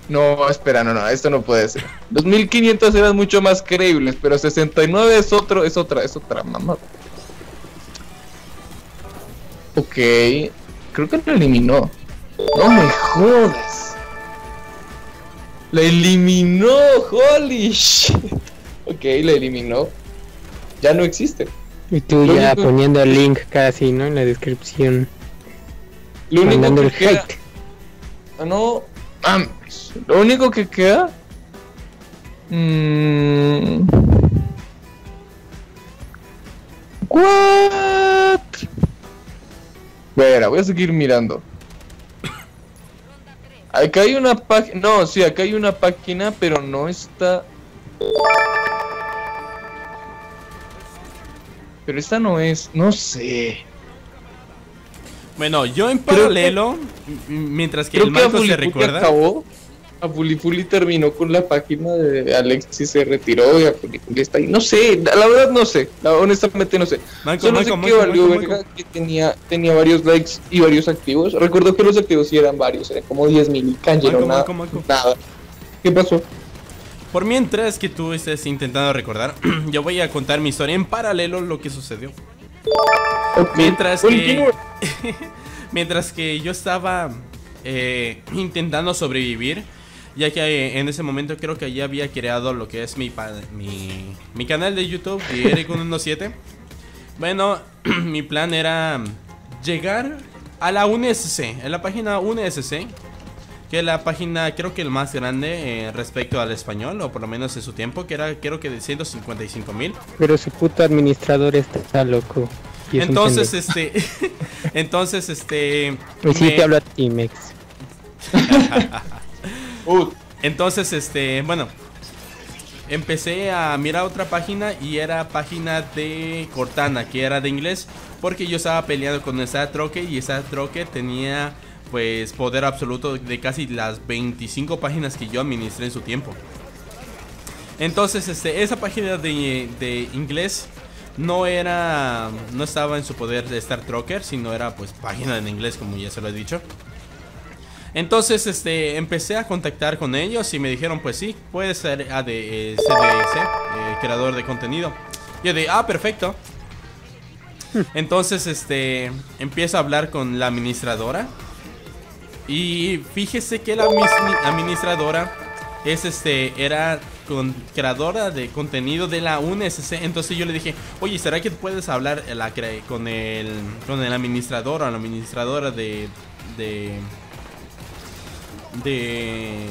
No, espera, no, no, esto no puede ser. Los 1500 eran mucho más creíbles, pero 69 es otro, es otra, es otra mamá. Ok, creo que lo eliminó. No me jodas. La eliminó, holy shit. Ok, la eliminó. Ya no existe. Y tú lo ya único- poniendo el link casi, ¿no? En la descripción. Lo único Mandando que el queda... hate. Ah, no. mames. Lo único que queda. Mm, What? Espera, voy a seguir mirando. Acá hay una página. No, sí, acá hay una página, pero no está. Pero esta no es. No sé. Bueno, yo en que- paralelo, mientras que Creo el que Marco se Fulifuli recuerda. acabó. A Fulifuli terminó con la página de Alexis se retiró y a Fulifuli está ahí. No sé, la la verdad no sé. La, honestamente no sé. Manco, Solo sé que Manco, valió verga, que tenía, tenía varios likes y varios activos. Recuerdo que los activos sí eran varios, eran como 10.000 y cayeron nada, nada. ¿Qué pasó? Por mientras que tú estés intentando recordar, [CLEARS THROAT] yo voy a contar mi historia en paralelo lo que sucedió. Mientras que, [LAUGHS] mientras que yo estaba eh, intentando sobrevivir, ya que eh, en ese momento creo que ya había creado lo que es mi, mi, mi canal de YouTube, de Eric117. Bueno, [CLEARS THROAT] mi plan era llegar a la UNSC, en la página UNSC, que es la página creo que el más grande eh, respecto al español, o por lo menos en su tiempo, que era creo que de 155 mil. Pero su puto administrador está loco. y es un Entonces, este. [LAUGHS] entonces, este. Y sí te hablo a ti, Mex. [LAUGHS] Entonces, este. Bueno. Empecé a mirar otra página y era página de Cortana, que era de inglés, porque yo estaba peleando con esa troque y esa troque tenía pues poder absoluto de casi las 25 páginas que yo administré en su tiempo. Entonces, este, esa página de, de inglés no era, no estaba en su poder de Star Trocker, sino era pues página en inglés, como ya se lo he dicho. Entonces, este, empecé a contactar con ellos y me dijeron, pues sí, puede ser AD, eh, eh, creador de contenido. Yo de, ah, perfecto. Entonces, este, empiezo a hablar con la administradora. Y fíjese que la administradora es este era creadora de contenido de la UNSC. Entonces yo le dije, oye, ¿será que puedes hablar la cre- con el con el administrador o la administradora de de de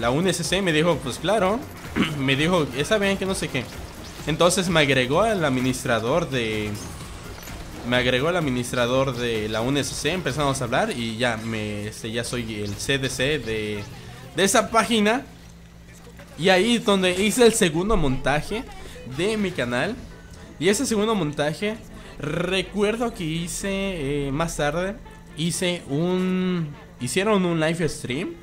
la UNSC? Me dijo, pues claro. [CLEARS THROAT] me dijo, está bien que no sé qué. Entonces me agregó al administrador de me agregó el administrador de la UNSC, empezamos a hablar y ya me este, ya soy el CDC de, de esa página. Y ahí es donde hice el segundo montaje de mi canal. Y ese segundo montaje, recuerdo que hice eh, más tarde, hice un... Hicieron un live stream.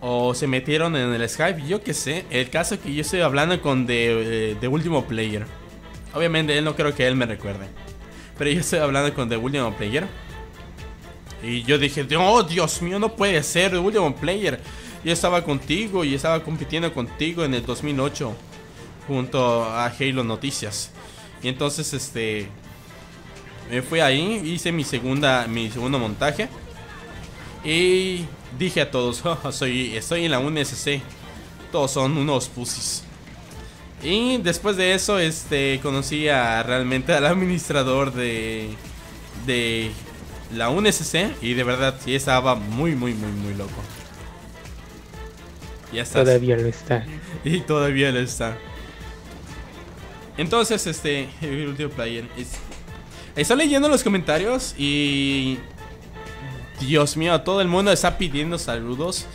O se metieron en el Skype, yo qué sé. El caso que yo estoy hablando con de, de Último Player. Obviamente él no creo que él me recuerde. Pero yo estoy hablando con The Último Player. Y yo dije, oh Dios mío, no puede ser The Último Player. Yo estaba contigo y estaba compitiendo contigo en el 2008 junto a Halo Noticias. Y entonces este me fui ahí, hice mi segunda mi segundo montaje y dije a todos, "Oh, soy estoy en la UNSC. Todos son unos pussies. Y después de eso, este, conocí a realmente al administrador de, de la UNSC y de verdad sí estaba muy, muy, muy, muy loco. Ya está. Todavía lo está. Y todavía lo está. Entonces, este, el último player. es- Estoy leyendo los comentarios y... Dios mío, todo el mundo está pidiendo saludos.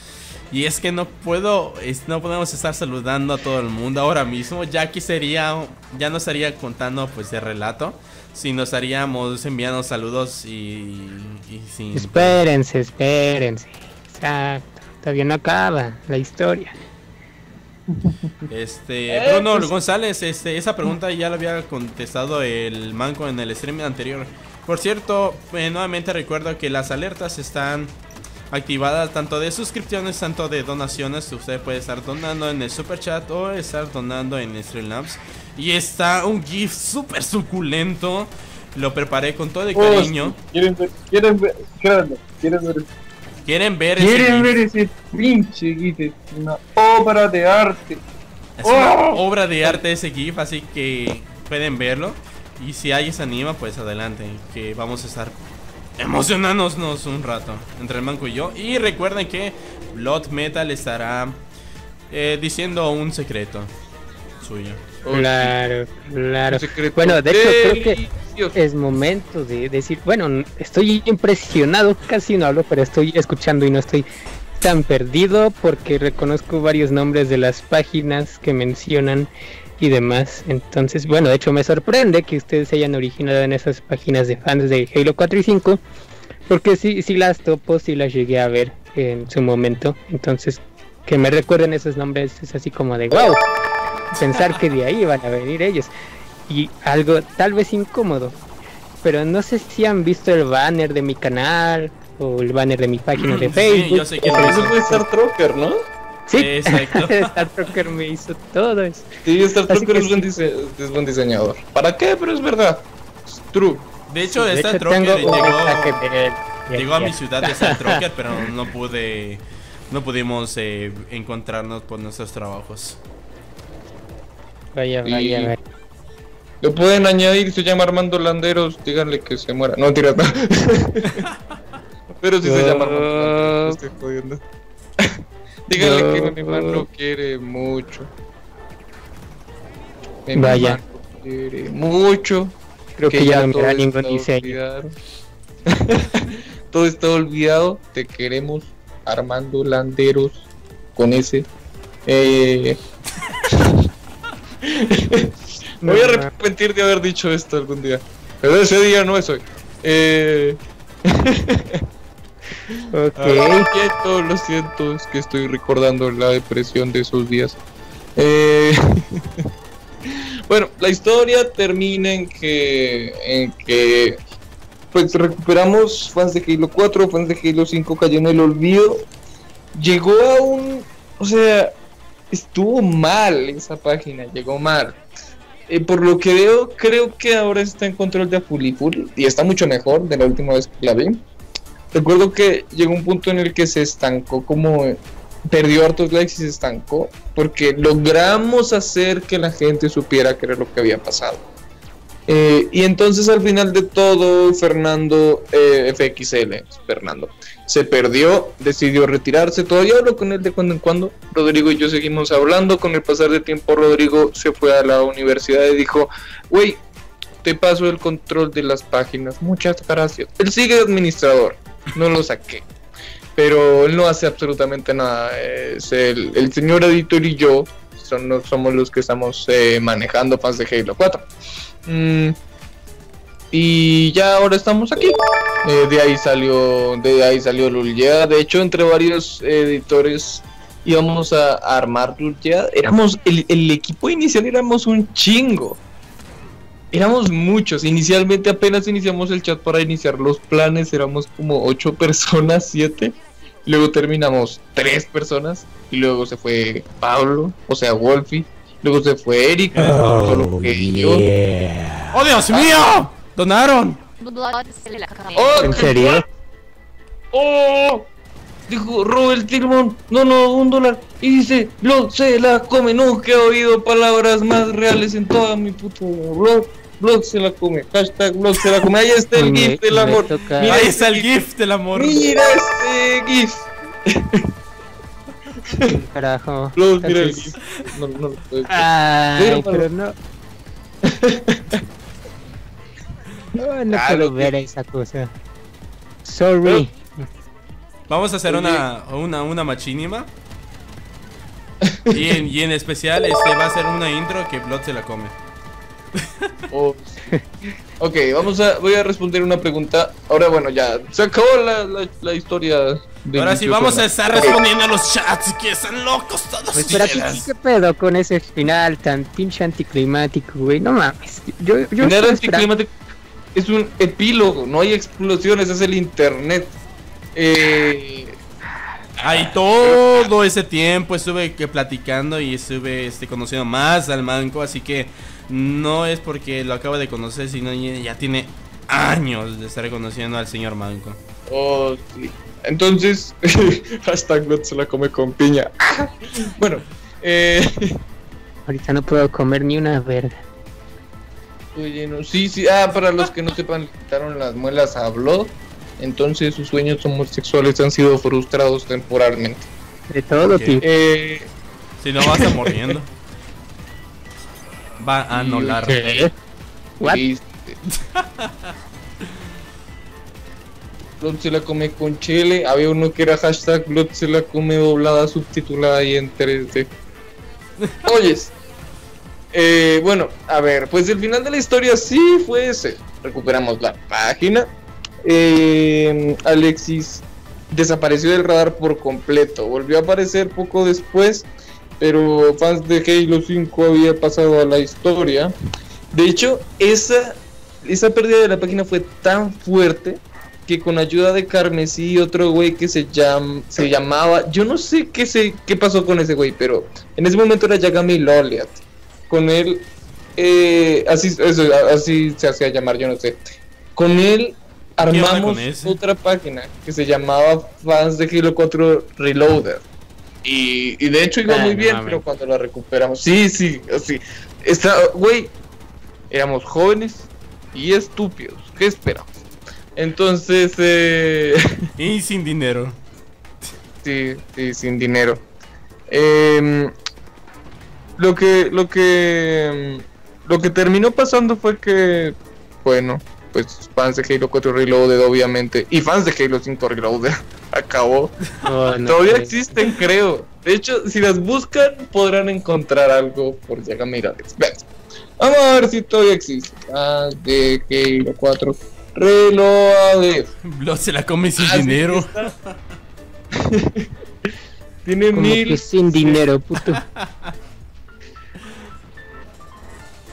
Y es que no puedo, es- no podemos estar saludando a todo el mundo ahora mismo, ya que sería, ya no estaría contando pues de relato, sino estaríamos enviando saludos y, y sin... Espérense, espérense. Exacto. Todavía no acaba la historia. Este, Eh, Bruno pues- González, este, esa pregunta ya la había contestado el manco en el stream anterior. Por cierto, eh, nuevamente recuerdo que las alertas están activadas tanto de suscripciones, tanto de donaciones. Usted puede estar donando en el super chat o estar donando en Streamlabs. Y está un GIF súper suculento. Lo preparé con todo el cariño. ¿Quieren ver? ¿Quieren ver? ¿Quieren ver? ¿Quieren ver ese ¿Quieren ver ese pinche GIF? Es una obra de arte. Es una ¡Oh! obra de arte ese GIF, así que pueden verlo. Y si alguien se anima, pues adelante, que vamos a estar emocionándonos un rato entre el manco y yo. Y recuerden que Blood Metal estará eh, diciendo un secreto suyo. Claro, claro. Un secreto Bueno, de hecho, creo que es momento de decir, bueno, estoy impresionado, casi no hablo, pero estoy escuchando y no estoy tan perdido porque reconozco varios nombres de las páginas que mencionan y demás. Entonces, bueno, de hecho me sorprende que ustedes se hayan originado en esas páginas de fans de Halo 4 y 5, porque sí, sí las topo, sí las llegué a ver en su momento. Entonces, que me recuerden esos nombres es así como de wow, pensar que de ahí van a venir ellos. Y algo tal vez incómodo, pero no sé si han visto el banner de mi canal o el banner de mi página de [LAUGHS] Sí, Facebook. yo sé fue Star Trocker, ¿no? Sí, Exacto. [LAUGHS] Star Trocker me hizo todo eso. Sí, Star es buen, sí. es buen diseñador. ¿Para qué? Pero es verdad. Es true. De hecho, tengo un llegó, de llegó a mi ciudad de Star [LAUGHS] Trocker, pero no pude, no pudimos eh, encontrarnos por nuestros trabajos. Vaya, vaya, vaya. Lo pueden añadir, se llama Armando Landeros. Díganle que se muera. No, tira. [LAUGHS] Pero si se llama Armando Landeros. Estoy jodiendo. Díganle que mi mamá lo quiere mucho. Mi Vaya. lo quiere mucho. Creo que, ya no me ningún diseño. [LAUGHS] todo está olvidado. Te queremos, Armando Landeros. Con ese. Eh, me [LAUGHS] voy a arrepentir de haber dicho esto algún día. Pero ese día no es hoy. Eh, [LAUGHS] Ok. ah, lo siento, lo siento. Es que estoy recordando la depresión de esos días. Eh, [LAUGHS] bueno, la historia termina en que, en que pues recuperamos fans de Halo 4, fans de Halo 5 cayó en el olvido. Llegó a un, o sea, estuvo mal esa página, llegó mal. Eh, por lo que veo, creo que ahora está en control de Full y está mucho mejor de la última vez que la vi. Recuerdo que llegó un punto en el que se estancó como perdió hartos likes y se estancó porque logramos hacer que la gente supiera qué era lo que había pasado. Eh, y entonces al final de todo, Fernando eh, FXL, Fernando, se perdió, decidió retirarse. Todavía hablo con él de cuando en cuando. Rodrigo y yo seguimos hablando. Con el pasar del tiempo, Rodrigo se fue a la universidad y dijo: Güey, te paso el control de las páginas. Muchas gracias. Él sigue administrador, no lo saqué. Pero él no hace absolutamente nada. Es el, el señor editor y yo son, somos los que estamos eh, manejando fans de Halo 4. Mm, y ya ahora estamos aquí. Eh, de ahí salió, de ahí salió. De hecho, entre varios editores íbamos a, armar Lulia. Éramos el, el equipo inicial éramos un chingo. Éramos muchos. Inicialmente apenas iniciamos el chat para iniciar los planes. Éramos como ocho [LAUGHS] personas, siete. Luego terminamos tres personas. Y luego se fue Pablo, o sea, Wolfie. Luego se fue Eric. solo que yo. ¡Oh, Dios mío! ¡Donaron! ¡Oh, ¿En qué serio? ¡Oh! Dijo Robert Tillman, no, no, un dólar. Y dice, Blood se la come. Nunca he oído palabras más reales en toda mi puta vida. Blood, Blood se la come. Hashtag Blood se la come. Ahí está el GIF del amor. Mira Ahí este está el GIF. gift del amor. Mira este GIF. [LAUGHS] Carajo. Blood, mira el GIF. No, no lo puedes. Ay, pero no. [LAUGHS] No, no Ah, puedo que- ver esa cosa. Sorry. Vamos a hacer una, una, una machinima. Y en, y en especial este va a ser una intro que Blood se la come. [LAUGHS] Oh, ok, vamos a, voy a responder una pregunta. Ahora, bueno, ya se acabó la, la, la historia. de Ahora sí vamos a estar respondiendo a los chats que están locos todos. Pues, pero ¿qué, pedo con ese final tan pinche anticlimático, güey? No mames. Yo, yo Final anticlimático es un epílogo, no hay explosiones, es el internet. Eh, Ahí todo ese tiempo estuve que platicando y estuve este, conociendo más al manco, así que no es porque lo acabo de conocer, sino ya, ya tiene años de estar conociendo al señor manco. oh, sí. Entonces, [LAUGHS] hashtag Blood se la come con piña. [LAUGHS] bueno, eh, [LAUGHS] Ahorita no puedo comer ni una verga. oye, no, sí, sí. Ah, para los que no sepan, le quitaron las muelas a Blood. Entonces sus sueños homosexuales han sido frustrados temporalmente. De todo Ok. tipo. Eh, Si no vas a muriendo. Va a anular. ¿Qué? What? Blood se la come con chile. Había uno que era hashtag Blood se la come doblada, subtitulada y en 3D. Oyes. Eh, bueno, a ver, pues el final de la historia sí fue ese. Recuperamos la página. Eh, Alexis desapareció del radar por completo. Volvió a aparecer poco después, pero fans de Halo 5 había pasado a la historia. De hecho, esa, esa pérdida de la página fue tan fuerte que con ayuda de Carmesí y otro güey que se, llam, se llamaba, yo no sé qué, se, qué pasó con ese güey, pero en ese momento era Yagami Loliat. Con él, eh, así, eso, así se hacía llamar, yo no sé. Con él armamos con otra página que se llamaba Fans de Halo 4 Reloaded. Y, y de hecho iba muy no bien, pero cuando la recuperamos, sí, sí, así. Está, güey, éramos jóvenes y estúpidos. ¿Qué esperamos? Entonces, eh, [LAUGHS] Y sin dinero. sí, sí, sin dinero. Em, lo que, lo que, lo que terminó pasando fue que, bueno, pues fans de Halo 4 Reloaded, obviamente, y fans de Halo 5 Reloaded, acabó. [LAUGHS] No Todavía existen, creo. De hecho, si las buscan, podrán encontrar algo por llegar a mirar. Vamos a ver si todavía existe. Fans de Halo 4 Reloaded. Blood se la come sin Ah, dinero. [LAUGHS] Tiene Como mil. que sin dinero, puto.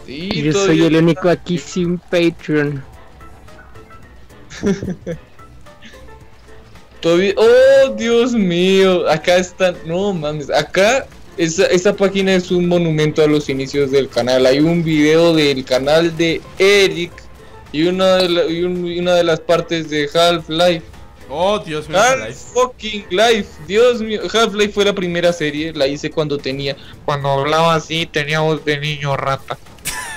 Sí, Yo soy el está. único aquí sin Patreon. [LAUGHS] Todavía. Oh, Dios mío. Acá está. No mames. Acá. Esa, esa página es un monumento a los inicios del canal. Hay un video del canal de Eric y una de, la- y un- y una de las partes de Half-Life. Oh, Dios mío. Half fucking Life, Dios mío, Half-Life fue la primera serie, la hice cuando tenía, cuando hablaba así, tenía voz de niño rata. [LAUGHS]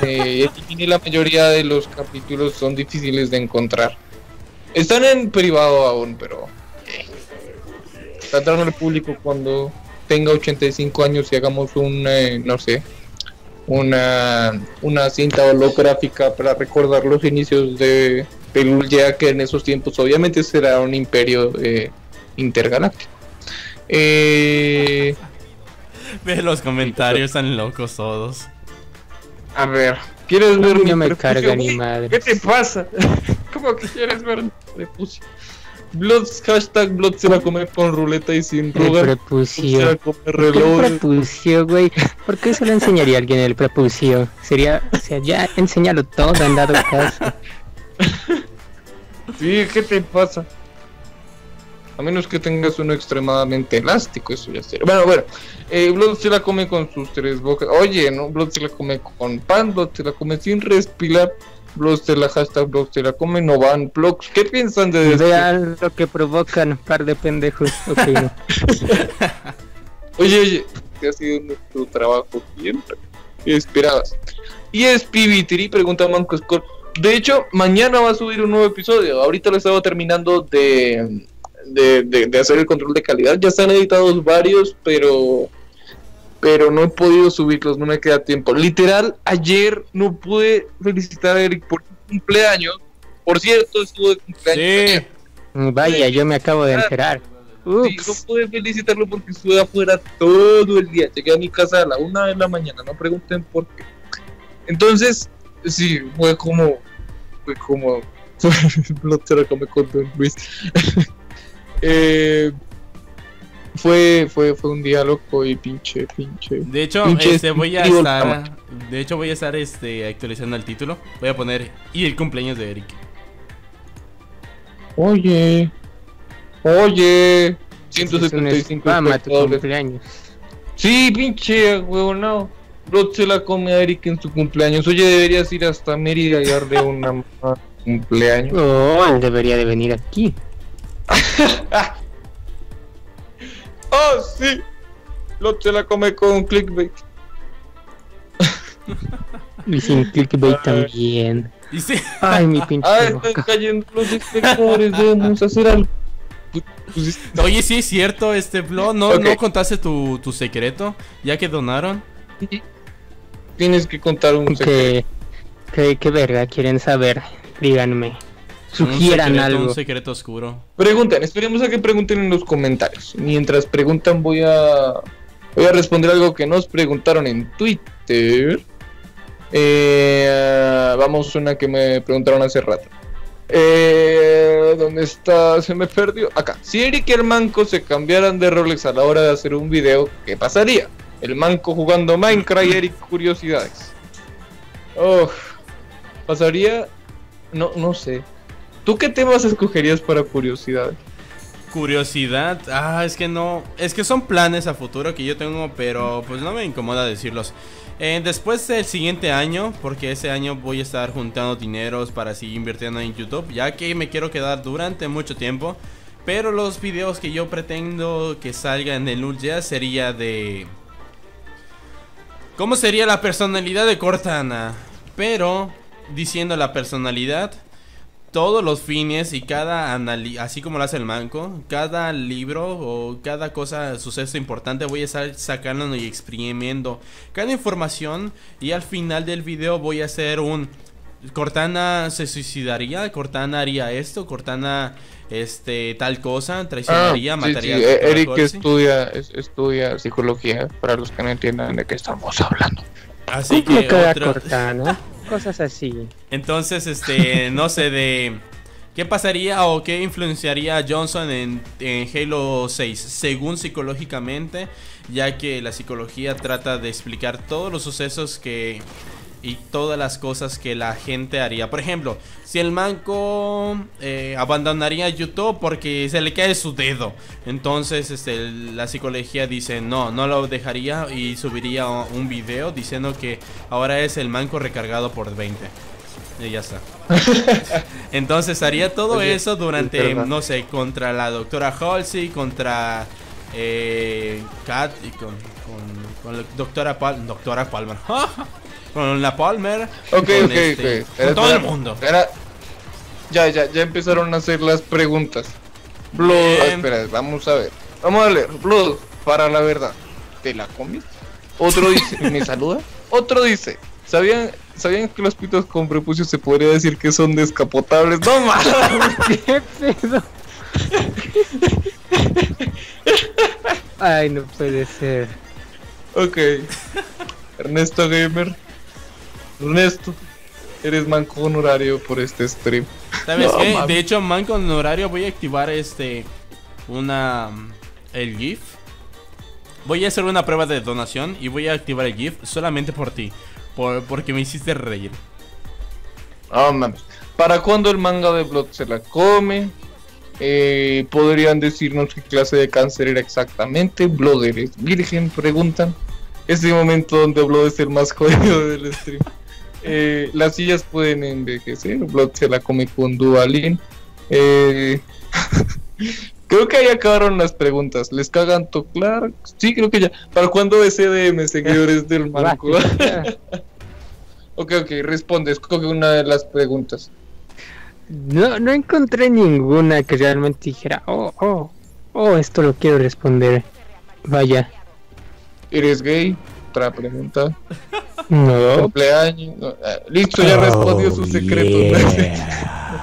Eh, y la mayoría de los capítulos son difíciles de encontrar. Están en privado aún, pero saldrán al público cuando tenga 85 años y hagamos un, eh, no sé, una, una cinta holográfica para recordar los inicios de Pelul, ya que en esos tiempos obviamente será un imperio eh, intergaláctico. Eh, Ve los comentarios tan locos todos. a ver, ¿quieres ver mi No me prepucio, carga ni madre. [LAUGHS] ¿Qué te pasa? [LAUGHS] ¿Cómo que quieres ver mi prepucio? Blood, hashtag Blood se va a comer con ruleta y sin El rugas. Blood se va a prepucio. comer ¿Por qué el prepucio, güey? ¿Por qué se lo enseñaría a alguien el prepucio? Sería, o sea, ya enséñalo todo en dado caso. Sí, ¿qué te pasa? A menos que tengas uno extremadamente elástico, eso ya sería. Bueno, bueno, eh, Blood se la come con sus tres bocas. Oye, ¿no? Blood se la come con pan, Blood se la come sin respirar. Blood se la hashtag Blood se la come, no van blogs. ¿Qué piensan de esto? Vean lo que provocan, par de pendejos. [LAUGHS] No. Oye, oye, que ha sido nuestro trabajo siempre. ¿Qué esperabas? Y es PBTV, pregunta Manco Score. De hecho, mañana va a subir un nuevo episodio. Ahorita lo estaba terminando de, de, de- de hacer el control de calidad. Ya están editados varios, pero pero no he podido subirlos, no me queda tiempo. Literal, ayer no pude felicitar a Eric por su cumpleaños. Por cierto, estuvo de cumpleaños. Sí. Vaya, yo me acabo de enterar. Sí, no pude felicitarlo porque estuve afuera todo el día. Llegué a mi casa a la una de la mañana, no pregunten por qué. Entonces, sí, fue como. Fue como. no se lo come con Don Luis. [LAUGHS] Eh, fue, fue, fue un día loco y pinche, pinche. De hecho, Pinche este, voy a estar. De hecho, voy a estar este, actualizando el título. Voy a poner. Y el cumpleaños de Eric. Oye, oye, Es un 175 spam a tu cumpleaños. Sí, pinche huevo, no. Rod se la come a Eric en su cumpleaños. Oye, deberías ir hasta Mérida y darle una [LAUGHS] cumpleaños. Oh, él debería de venir aquí. [LAUGHS] ¡Oh, sí! Rod se la come con clickbait. Y sin clickbait también. Y. Ay, mi pinche Ah, están boca. cayendo los espectadores. Debemos hacer algo. Oye, sí es cierto, este Flo, ¿no. ¿no contaste tu, tu secreto? Ya que donaron. tienes que contar un secreto. Que ¿Qué, qué verga quieren saber? Díganme. Un Sugieran secreto, algo. Un secreto oscuro. Pregunten, esperemos a que pregunten en los comentarios. Mientras preguntan voy a voy a responder algo que nos preguntaron en Twitter. Eh, vamos una que me preguntaron hace rato. Eh, ¿Dónde está? Se me perdió. Acá. Si Eric y el Manco se cambiaran de roles a la hora de hacer un video, ¿qué pasaría? El Manco jugando Minecraft y Eric curiosidades. Oh, pasaría. No, no sé. ¿Tú qué temas escogerías para curiosidades? Curiosidad, ah, es que no, es que son planes a futuro que yo tengo, pero pues no me incomoda decirlos. Eh, después del siguiente año, porque ese año voy a estar juntando dineros para seguir invirtiendo en YouTube, ya que me quiero quedar durante mucho tiempo. Pero los videos que yo pretendo que salgan en el ya sería de... ¿Cómo sería la personalidad de Cortana? Pero, diciendo la personalidad, todos los fines y cada anali así como lo hace el manco, cada libro o cada cosa, suceso importante voy a estar sacando y exprimiendo cada información y al final del video voy a hacer un Cortana se suicidaría, Cortana haría esto, Cortana este tal cosa, traicionaría, Ah, sí, mataría sí, a eh, Eric estudia, es- estudia psicología, para los que no entiendan de qué estamos hablando. Así ¿Cómo que queda otro- Cortana? [LAUGHS] Cosas así. Entonces, este, [LAUGHS] no sé de qué pasaría o qué influenciaría a Johnson en, en Halo 6, según psicológicamente, ya que la psicología trata de explicar todos los sucesos que y todas las cosas que la gente haría. Por ejemplo, si el manco eh, abandonaría YouTube porque se le cae su dedo, entonces este, la psicología dice no, no lo dejaría y subiría un video diciendo que ahora es el manco recargado por 20. Y ya está. [LAUGHS] Entonces haría todo Oye, eso durante, es no sé, contra la doctora Halsey, contra eh, Kat y con, con, con la doctora, Pal doctora Palmer. [LAUGHS] con la Palmer. Ok, con ok, este, ok. Con todo el mundo. Era- Ya, ya, ya empezaron a hacer las preguntas. Blood, ah, espera, vamos a ver. Vamos a leer. Blood, para la verdad, ¿te la comes? Otro dice, [LAUGHS] ¿me saluda? Otro dice, ¿sabían, ¿sabían que los pitos con prepucio se podría decir que son descapotables? No [LAUGHS] mames. ¿Qué pedo? Ay, no puede ser. Ok. Ernesto Gamer. Ernesto, eres manco honorario por este stream. ¿Sabes No, qué? De hecho, man con horario voy a activar este. Una. El GIF. Voy a hacer una prueba de donación y voy a activar el GIF solamente por ti. Por, porque me hiciste reír. Ah, mames. ¿Para cuándo el manga de Blood se la come? Eh, ¿Podrían decirnos qué clase de cáncer era exactamente? ¿Blood eres virgen? Preguntan. Ese momento donde Blood es el más jodido del stream. Eh, las sillas pueden envejecer. Blood se la come con Dualin. Eh, [LAUGHS] creo que ahí acabaron las preguntas. ¿Les cagan claro? Sí, creo que ya. ¿Para cuándo SDM, seguidores [LAUGHS] del marco? [LAUGHS] ok, ok, responde. Escoge una de las preguntas. No, no encontré ninguna que realmente dijera, oh, oh, oh, esto lo quiero responder. Vaya, ¿Eres gay? Otra pregunta. no. ¿Cumpleaños? No, ah, listo, ya respondió su secreto.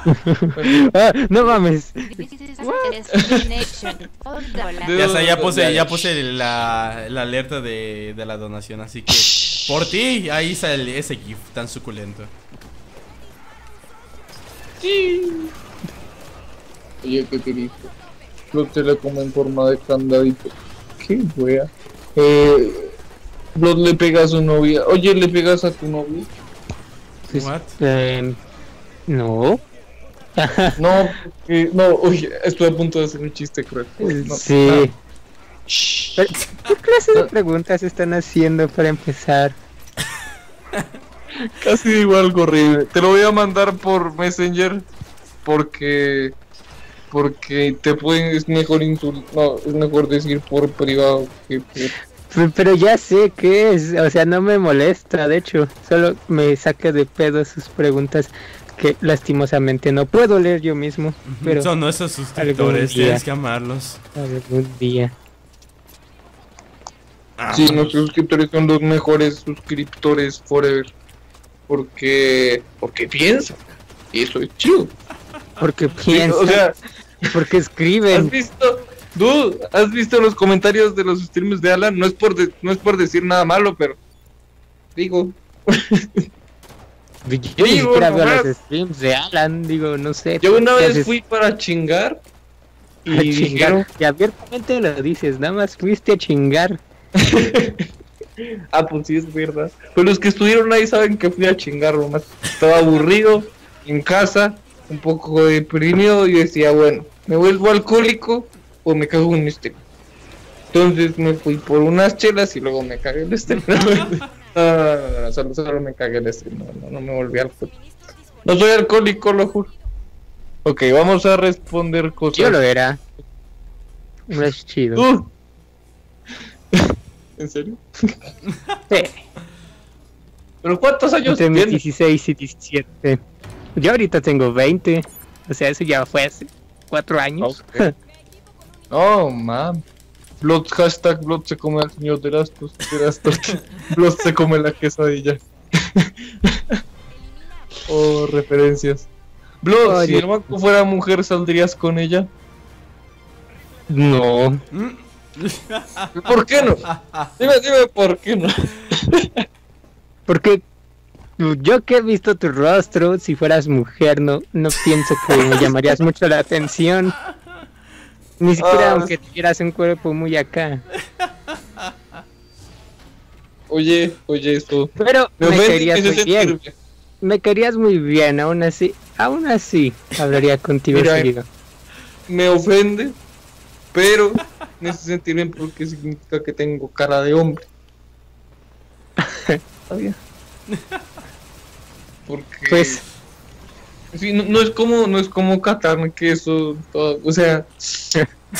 [LAUGHS] Ah, no mames. ¿De [LAUGHS] Ya, está, ya puse, ya, puse la, la alerta de, de la donación. Así que por ti, ahí sale ese GIF tan suculento. Oye, ¿qué dijo? Lo te la como en forma de candadito. Qué wea. Eh, Blood le pega a su novia. Oye, ¿le pegas a tu novia? What? eh, no. [LAUGHS] No, porque- no, oye, estoy a punto de hacer un chiste cruel. No, sí. ¿Qué clase de preguntas están haciendo para empezar? [LAUGHS] Casi digo algo horrible. Te lo voy a mandar por Messenger porque porque te pueden es mejor insultar, no, es mejor decir por privado que por [LAUGHS] Pero ya sé qué es, o sea, no me molesta, de hecho, solo me saca de pedo sus preguntas que lastimosamente no puedo leer yo mismo, pero Son nuestros suscriptores, día. tienes que amarlos. algún día. Ah, Sí, nuestros suscriptores son los mejores suscriptores forever. porque porque piensa. Y eso es chido. Porque piensan, o sea, porque ¿has escriben. visto? Dude, ¿has visto los comentarios de los streams de Alan? No es por de- no es por decir nada malo, pero digo, [LAUGHS] Yo ni siquiera veo los streams de Alan, digo, no sé. yo una ¿qué vez haces? fui para chingar [LAUGHS] y a chingar. Y abiertamente lo dices, nada más fuiste a chingar. [LAUGHS] ah, pues sí es verdad. Pues los que estuvieron ahí saben que fui a chingar nomás. Estaba aburrido en casa, un poco deprimido y decía, bueno, me vuelvo alcohólico o me cago en este. Entonces me fui por unas chelas y luego me cagué el [LAUGHS] no, solo, solo me cagué el stream, no, no, no me volví alcohólico. No soy alcohólico, lo juro. Ok, vamos a responder cosas. Yo lo era. No es chido. [LAUGHS] ¿En serio? Sí, ¿Pero cuántos años tienes? 16 y 17. Yo ahorita tengo 20. O sea, eso ya fue hace 4 años. Oh, man. Blood, hashtag Blood se come al señor de las de las [LAUGHS] tortas. Blood se come la quesadilla. [LAUGHS] oh, referencias. Blood, si el banco fuera mujer, ¿saldrías con ella? No. [LAUGHS] ¿Por qué no? Dime, dime por qué no. Porque yo que he visto tu rostro, si fueras mujer, no, no pienso que me llamarías mucho la atención. Ni siquiera Ah. aunque tuvieras un cuerpo muy acá. Oye, oye, eso. Pero Me querías muy bien. bien. Me querías muy bien, aún así. Aún así, hablaría contigo Mira, seguido. Me ofende, pero me hace sentir bien porque significa que tengo cara de hombre. Está [LAUGHS] bien. Porque Pues, sí, no, no es como no es como catarme que eso todo- o sea [LAUGHS]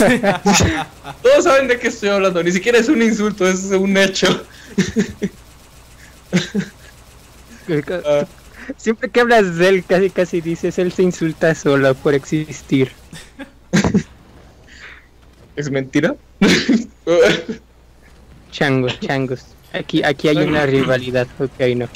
todos saben de qué estoy hablando ni siquiera es un insulto es un hecho Ah, siempre que hablas de él, casi casi dices, él se insulta solo por existir. [LAUGHS] es mentira [LAUGHS] Changos, changos. Aquí, aquí hay una rivalidad, [CLEARS THROAT] ok, no.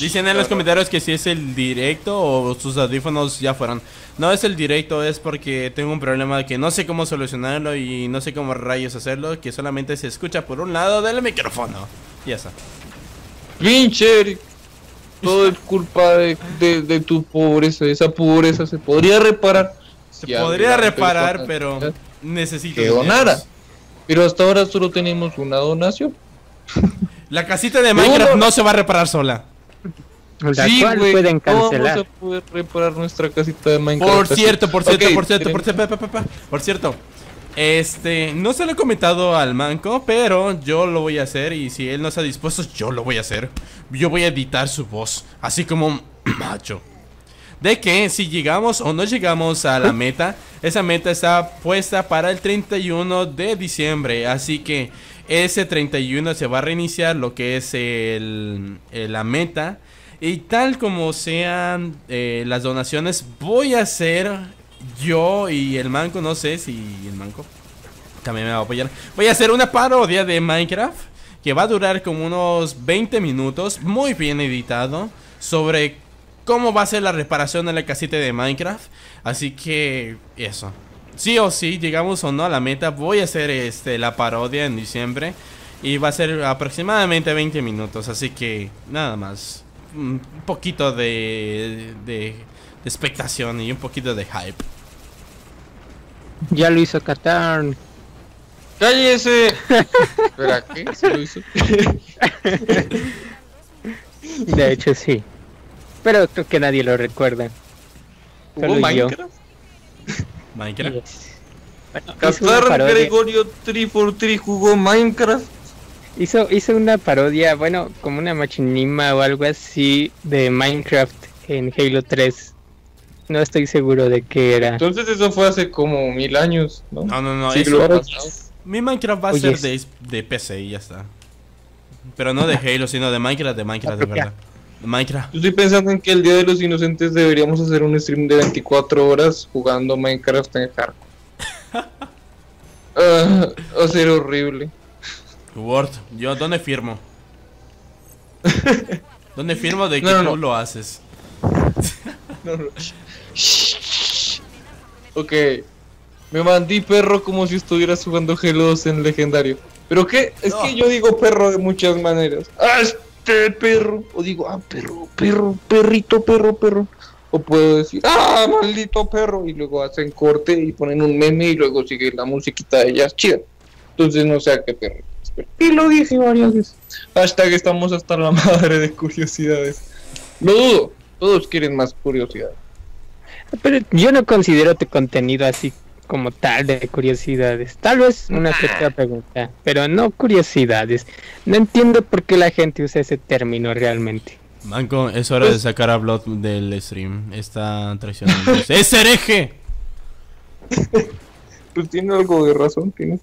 Dicen en los comentarios que si es el directo o sus audífonos ya fueron. No es el directo, es porque tengo un problema que no sé cómo solucionarlo y no sé cómo rayos hacerlo, que solamente se escucha por un lado del micrófono. Y ya está. pinche Eric. todo es culpa de, de, de tu pobreza esa pobreza se podría reparar Se Ya, podría mira, reparar, pero- pero necesito que dinero. donara pero hasta ahora solo tenemos una donación La casita de Minecraft no se va a reparar sola. La Sí, cual pueden no cancelar. vamos a poder reparar nuestra casita de Minecraft. Por cierto, por cierto, por cierto, por cierto, pa, pa, pa, pa. por cierto. Este, no se lo he comentado al manco, pero yo lo voy a hacer y si él no está dispuesto, yo lo voy a hacer. Yo voy a editar su voz, así como un [CLEARS THROAT] macho. De que si llegamos o no llegamos a la meta, esa meta está puesta para el 31 de diciembre, así que ese 31 se va a reiniciar lo que es el, eh, la meta. Y tal como sean eh, las donaciones, voy a hacer yo y el manco, no sé si el manco también me va a apoyar. Voy a hacer una parodia de Minecraft que va a durar como unos 20 minutos, muy bien editado, sobre cómo va a ser la reparación de la casita de Minecraft. Así que eso. Sí o sí, llegamos o no a la meta, voy a hacer este la parodia en diciembre y va a ser aproximadamente 20 minutos, así que nada más. Un poquito de, de, de expectación y un poquito de hype. Ya lo hizo Qatar. ¡Cállese! [LAUGHS] ¿Espera qué? ¿Sí lo hizo? [LAUGHS] De hecho, sí. Pero creo que nadie lo recuerda. ¿Jugó Solo yo. Minecraft? [LAUGHS] Minecraft. Yes. Bueno, hizo, una Qatar parodia, Gregorio 343 jugó Minecraft. hizo, hizo una parodia, bueno, como una machinima o algo así de Minecraft en Halo 3. No estoy seguro de qué era. Entonces eso fue hace como mil años, ¿no? No, no, no, Siglo eso-. Mi Minecraft va a ser de, de PC y ya está. Pero no de Halo, sino de Minecraft, de Minecraft, de verdad. Minecraft. Yo estoy pensando en que el Día de los Inocentes deberíamos hacer un stream de 24 horas jugando Minecraft en hardcore. [LAUGHS] Ah, va a ser horrible. Word, yo dónde firmo. [LAUGHS] ¿Dónde firmo de que No, no, tú no. lo haces? No, no. [LAUGHS] Ok. Me mandí perro como si estuvieras jugando Halo 2 en legendario. ¿Pero qué? Es que yo digo perro de muchas maneras. ¡Ah, este perro! O digo, ah, perro, perro, perrito, perro, perro. O puedo decir, ¡ah, maldito perro! Y luego hacen corte y ponen un meme y luego sigue la musiquita de ellas chida. Entonces no sé a qué perro. Y lo dije varias veces. Hashtag estamos hasta la [LAUGHS] madre de curiosidades. Lo dudo. Todos quieren más curiosidades. Pero yo no considero tu contenido así como tal de curiosidades. Tal vez una que otra pregunta, pero no curiosidades. No entiendo por qué la gente usa ese término realmente. Manco, es hora de Pues- sacar a Blood del stream. Está traicionando. ¡Es hereje! [LAUGHS] Pues tiene algo de razón, tiene.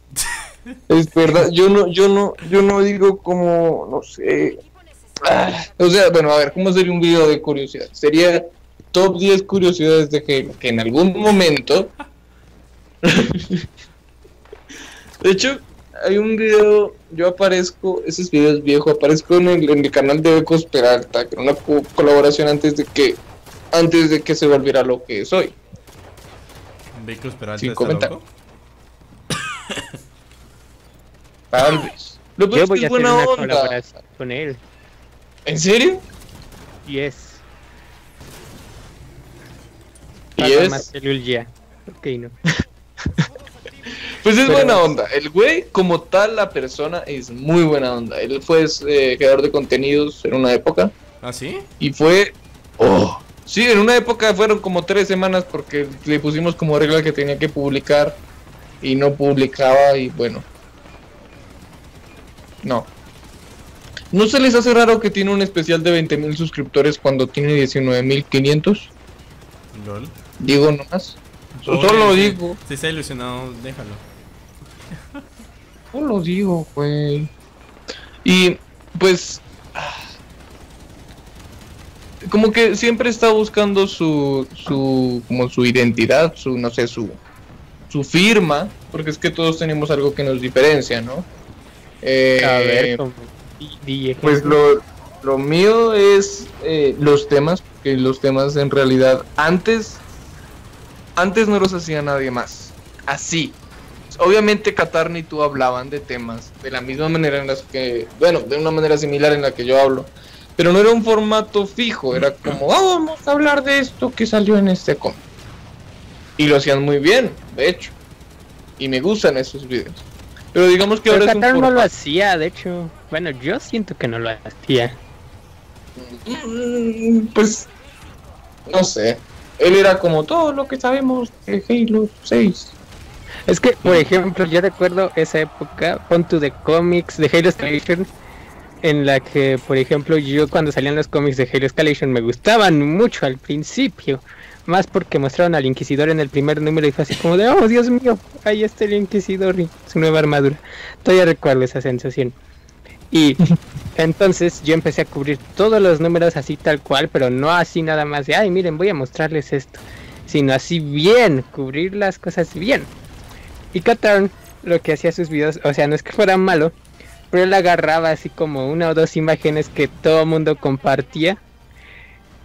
Es verdad, yo no, yo no, yo no digo como, no sé. Ah, o sea, bueno, a ver, ¿cómo sería un video de curiosidad? Sería top 10 curiosidades de Halo, que en algún momento. [LAUGHS] de hecho, hay un video, yo aparezco, ese video es viejo, aparezco en el, en el canal de Ecos Peralta, que era una co- colaboración antes de que, antes de que se volviera lo que soy. Vicus Peralta Sin está comentar. loco. [COUGHS] Tal vez. Lo Yo voy que a es hacer buena una onda. colaboración con él. ¿En serio? Yes. Y Paga es- más. Ok, no. [LAUGHS] [LAUGHS] Pues es Pero- buena onda. El güey, como tal, la persona es muy buena onda. Él fue eh, creador de contenidos en una época. ¿Ah, sí? Y fue. Oh. Sí, en una época fueron como tres semanas porque le pusimos como regla que tenía que publicar y no publicaba y bueno. No. ¿No se les hace raro que tiene un especial de 20.000 suscriptores cuando tiene 19.500? LOL. Digo nomás. Oye, Solo digo. Si está ilusionado, déjalo. Solo digo, güey. Y pues. Como que siempre está buscando su. su. como su identidad, su. no sé, su. su firma. Porque es que todos tenemos algo que nos diferencia, ¿no? Eh, A ver, Pues lo, lo mío es eh, los temas, que los temas en realidad antes, antes no los hacía nadie más. Así. Obviamente Qatar ni tú hablaban de temas de la misma manera en las que, bueno, de una manera similar en la que yo hablo. Pero no era un formato fijo, era como, "Ah, vamos a hablar de esto que salió en este cómic. Y lo hacían muy bien, de hecho. Y me gustan esos videos. Pero digamos que Pero ahora es un Qatar no lo hacía, de hecho. Bueno, yo siento que no lo hacía. Mm, Pues no sé. Él era como todo lo que sabemos de Halo 6. Es que, por ejemplo, yo recuerdo esa época, pon de cómics de Halo Escalation, en la que, por ejemplo, yo cuando salían los cómics de Halo Escalation me gustaban mucho al principio, más porque mostraron al Inquisidor en el primer número y fue así como de, oh Dios mío, ahí está el Inquisidor y su nueva armadura. Todavía recuerdo esa sensación. Y [LAUGHS] entonces yo empecé a cubrir todos los números así tal cual, pero no así nada más de, ay, miren, voy a mostrarles esto, sino así bien, cubrir las cosas bien. Y Katarn lo que hacía sus videos, o sea, no es que fuera malo, pero él agarraba así como una o dos imágenes que todo mundo compartía.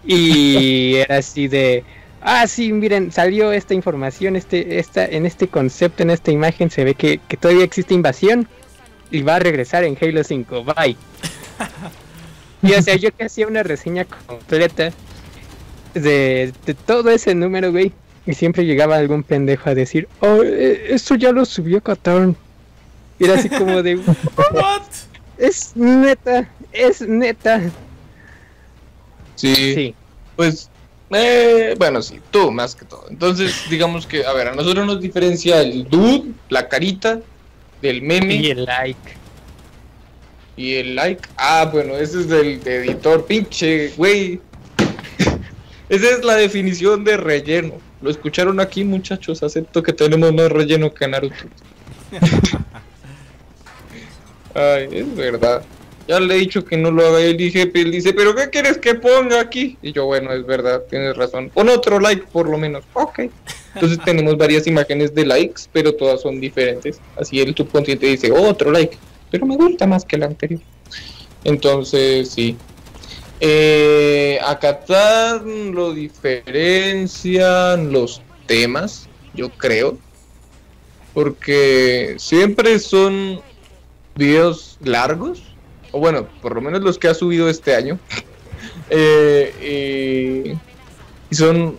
Y [LAUGHS] era así de, ah, sí, miren, salió esta información, este, esta, en este concepto, en esta imagen se ve que, que todavía existe invasión y va a regresar en Halo 5, bye. y o sea, yo que hacía una reseña completa de, de todo ese número, güey. Y siempre llegaba algún pendejo a decir, oh, eh, eso ya lo subió Catán. Y era así como de, [LAUGHS] What? es neta, es neta. Sí, Sí, pues eh, bueno, sí, tú más que todo. Entonces, digamos que, a ver, a nosotros nos diferencia el dude, la carita del meme y el like. y el like. Ah, bueno, ese es del editor, pinche, güey. [LAUGHS] Esa es la definición de relleno. Lo escucharon aquí, muchachos. Acepto que tenemos más relleno que Naruto. [LAUGHS] Ay, es verdad. Ya le he dicho que no lo haga. Y él dije, él dice, ¿pero qué quieres que ponga aquí? Y yo, bueno, es verdad, tienes razón. Pon otro like, por lo menos. Ok. Entonces [LAUGHS] tenemos varias imágenes de likes, pero todas son diferentes. Así el subconsciente dice, "Oh, otro like. Pero me gusta más que el anterior. Entonces, sí. Eh, a Qatar lo diferencian los temas, yo creo. Porque siempre son videos largos. O bueno, por lo menos los que ha subido este año. [LAUGHS] Eh, eh, y son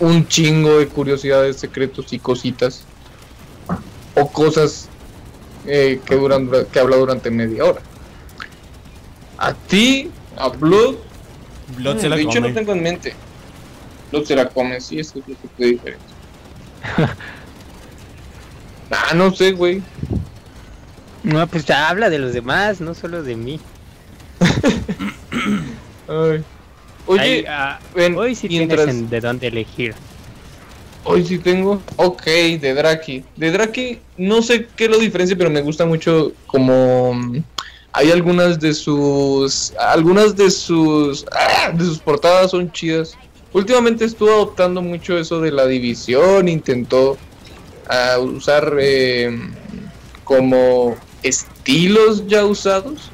un chingo de curiosidades, secretos y cositas. O cosas eh, que, duran, que habla durante media hora. A ti, a Blood, Blood se la come. no tengo en mente. Blood se la come, sí, eso es lo que te diferente. [LAUGHS] ah, no sé, güey. No, pues ya habla de los demás, no solo de mí. [LAUGHS] Ay. Oye, Ay, ah, ven, hoy sí mientras- tienes en- de dónde elegir. Hoy sí tengo. Ok, de Draki. De Draki, no sé qué lo diferencia, pero me gusta mucho como. mm, Hay algunas de sus. Algunas de sus. ah, de sus portadas son chidas. Últimamente estuvo adoptando mucho eso de la división. Intentó ah, usar eh, como estilos ya usados.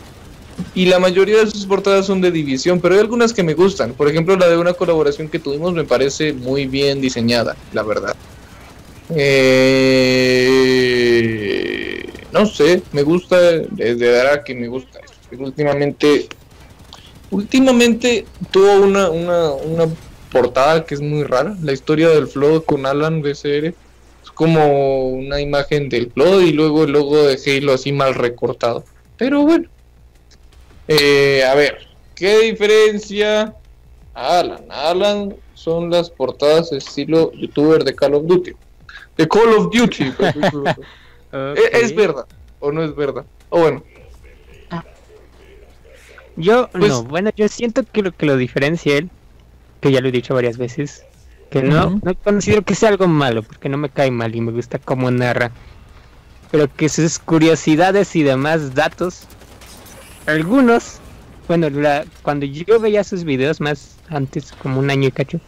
Y la mayoría de sus portadas son de división, pero hay algunas que me gustan. Por ejemplo, la de una colaboración que tuvimos me parece muy bien diseñada, la verdad. Eh, no sé, me gusta desde Dark me gusta. últimamente, últimamente tuvo una, una, una portada que es muy rara. La historia del Flood con Alan BCR. Es como una imagen del Flood y luego el logo de Halo así mal recortado. Pero bueno. Eh, a ver, ¿qué diferencia? Alan, Alan son las portadas estilo youtuber de Call of Duty. De Call of Duty. pues, [LAUGHS] ¿Es, es verdad o no es verdad? O bueno, Yo, Pues- no, bueno, yo siento que lo que lo diferencia él, que ya lo he dicho varias veces, que no, no considero que sea algo malo, porque no me cae mal y me gusta cómo narra, pero que sus curiosidades y demás datos, algunos, bueno, la, cuando yo veía sus videos más antes, como un año y cacho,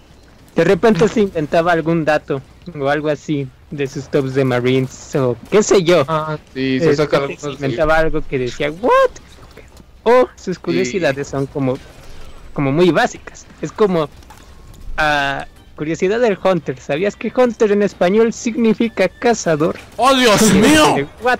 de repente se inventaba algún dato o algo así de sus tops de Marines o qué sé yo. ah, sí, se Eh, saca se inventaba algo que decía what o sus curiosidades son como como muy básicas. Es como ah, curiosidad del hunter sabías que hunter en español significa cazador ¡Oh, Dios [LAUGHS] mío! what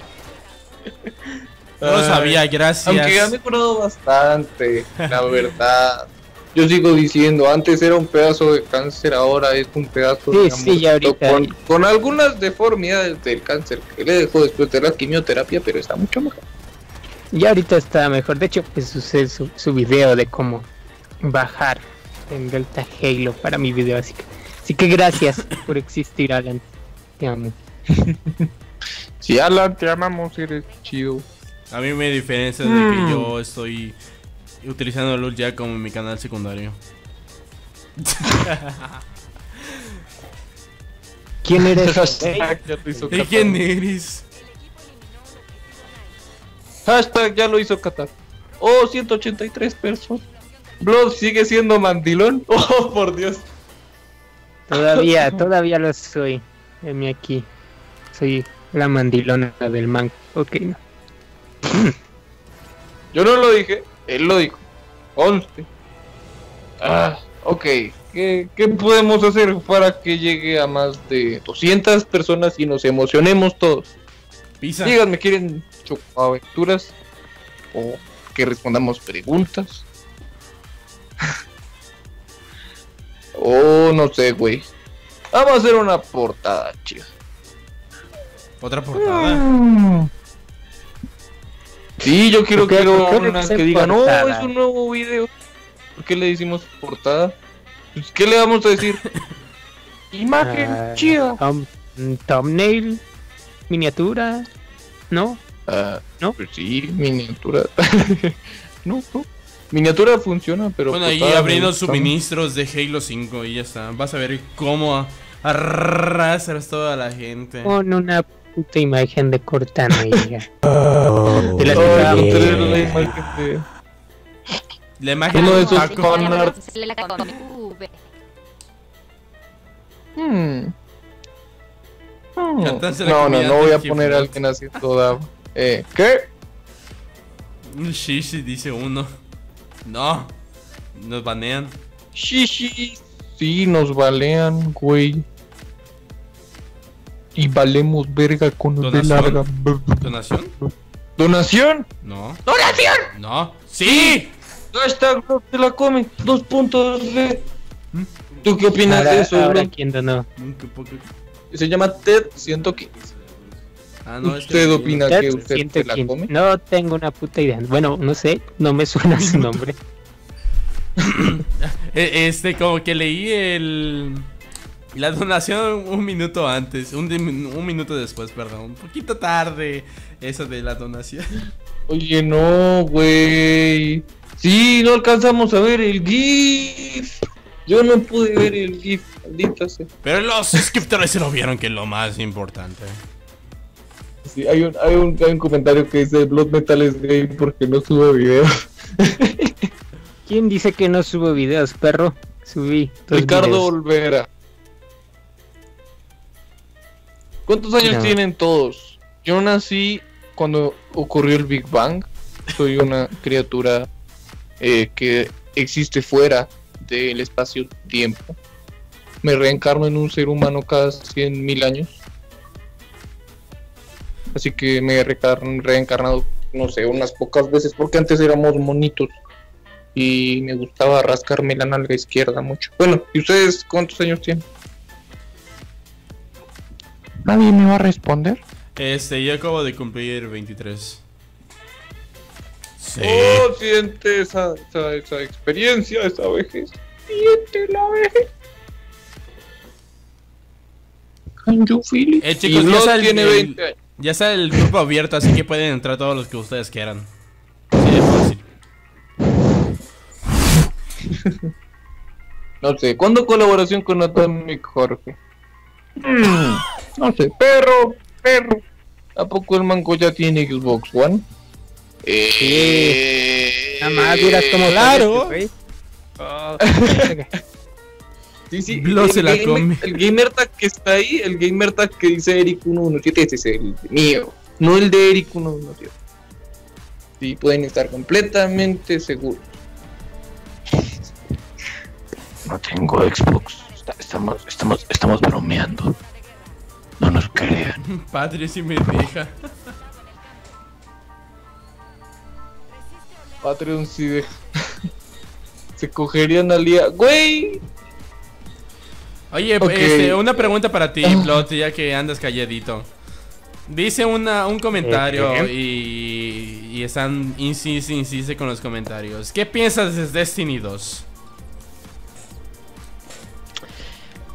No lo sabía, gracias. Aunque ha mejorado bastante, la [LAUGHS] verdad. Yo sigo diciendo, antes era un pedazo de cáncer, ahora es un pedazo Sí, de sí, ya ahorita. con, con algunas deformidades del cáncer que le dejó después de la quimioterapia, pero está mucho mejor. y ahorita está mejor de hecho pues usé su, su video de cómo bajar en Delta Halo para mi video así que así que gracias por [LAUGHS] existir Alan te amo [LAUGHS] Si Alan, te amamos, eres chido. A mí me diferencia de Mm. que yo estoy utilizando LOL ya como mi canal secundario. [LAUGHS] quién eres Hashtag ya lo hizo ¿De quién eres? Hashtag ya lo hizo Qatar. Oh, 183 personas. Blood sigue siendo mandilón. [LAUGHS] Oh, por Dios. Todavía, todavía lo soy. Heme aquí. Soy la mandilona del manco. Ok, no. [CLEARS THROAT] Yo no lo dije, él lo dijo. Conste. Ah, ok. ¿Qué, qué podemos hacer para que llegue a más de 200 personas y nos emocionemos todos? Pisa. Díganme, ¿quieren aventuras? ¿O que respondamos preguntas? Oh, no sé, güey. Vamos a hacer una portada, chicos. Otra portada. Mm. Sí, yo quiero, ¿Por qué- quiero unas dicen que digan, no, es un nuevo video. ¿Por qué le decimos portada? Pues, ¿Qué le vamos a decir? [LAUGHS] Imagen Ah, chida. mm, thumbnail, miniatura, ¿no? Ah, ¿No? Pues sí, miniatura. [LAUGHS] no, no. Miniatura funciona, pero. Bueno, ahí portada abriendo suministros de Halo 5 y ya está. Vas a ver cómo arrastras toda la gente. Con una puta imagen de Cortana y ya. De [LAUGHS] la eh, tener la imagen de- La imagen Uno de esos. V. Hmm. Hmm. No, no, no voy a poner a alguien haciendo dab. Eh, ¿qué? Sí, sí, dice uno. No. Nos banean. Sí, sí. Sí, nos balean, güey. Y valemos verga con los de ¿Donación? larga. ¿Donación? ¿Donación? No. ¡Donación! No. ¡Sí! Hashtag no te la come. Dos puntos de. ¿Tú qué opinas Ahora, de eso, ahora bro? quién donó. Se llama Ted 115. Ah, no, es que- ¿Usted opina que Ted usted se la come? No tengo una puta idea. Bueno, no sé, no me [LAUGHS] suena su nombre. [LAUGHS] Eh, Este, como que leí el. La donación un minuto antes, un, un minuto después, perdón. Un poquito tarde, eso de la donación. Oye, no, güey. Sí, no alcanzamos a ver el GIF. Yo no pude ver el GIF, maldita sea. Pero los [LAUGHS] suscriptores se lo vieron, que es lo más importante. Sí, hay un, hay un, hay un comentario que dice Blood Metal es gay porque no sube video. [LAUGHS] ¿Quién dice que no subo videos, perro? Subí. Ricardo videos. Olvera. ¿Cuántos años No. tienen todos? Yo nací cuando ocurrió el Big Bang. Soy una criatura eh, que existe fuera del espacio-tiempo. Me reencarno en un ser humano cada 100 mil años. Así que me he reencarnado, no sé, unas pocas veces porque antes éramos monitos y me gustaba rascarme la nalga izquierda mucho. Bueno, ¿y ustedes cuántos años tienen? ¿Nadie me va a responder? Este, yo acabo de cumplir 23. Sí. Oh, siente esa, esa, esa experiencia, esa vejez. Siente la vejez. Can you feel it? Eh, chicos, Y ya sal- tiene el- 20 años. Ya está el grupo abierto, así que pueden entrar todos los que ustedes quieran. Así de fácil. [LAUGHS] No sé, ¿cuándo colaboración con Atomic Jorge? Mm, no sé, perro, perro. ¿A poco el manco ya tiene Xbox One? Eh... Nada más vieras cómo Claro. este. [LAUGHS] Oh, Sí, sí, [LAUGHS] el se la gamer- come. El gamer tag que está ahí, el gamer tag que dice Eric 117, ese es el mío, no el de Eric 117. Sí, pueden estar completamente seguros. No tengo Xbox. Está- Estamos, estamos, estamos bromeando. No nos crean. [LAUGHS] Padre, si me deja. Patreon sí de... [LAUGHS] Se cogerían al día. ¡Güey! Oye, este, una pregunta para ti, Plot, ya que andas calladito. Dice una, un comentario y, y están insiste, insiste con los comentarios. ¿Qué piensas de Destiny 2?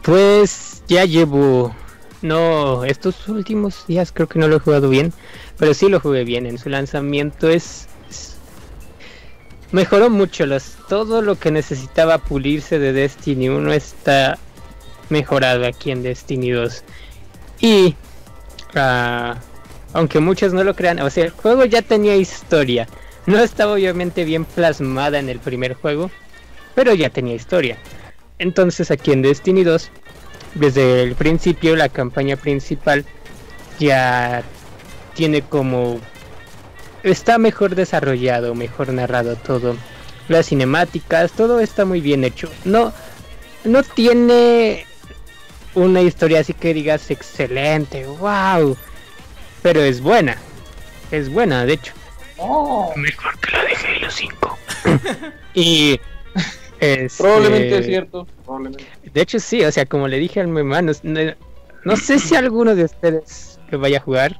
Pues ya llevo. No, estos últimos días creo que no lo he jugado bien. Pero sí lo jugué bien. En su lanzamiento es. es- Mejoró mucho. Los, todo lo que necesitaba pulirse de Destiny 1 está mejorado aquí en Destiny 2. Y. ah, aunque muchos no lo crean, o sea, el juego ya tenía historia. No estaba obviamente bien plasmada en el primer juego, pero ya tenía historia. Entonces aquí en Destiny 2, desde el principio la campaña principal ya tiene como... Está mejor desarrollado, mejor narrado todo. Las cinemáticas, todo está muy bien hecho. No, no tiene una historia así que digas excelente, wow. Pero es buena. Es buena, de hecho. Mejor que la de Halo 5. [LAUGHS] Y... este, Probablemente es cierto. Probablemente. De hecho sí, o sea, como le dije al mi hermano, no, no sé si alguno de ustedes lo vaya a jugar,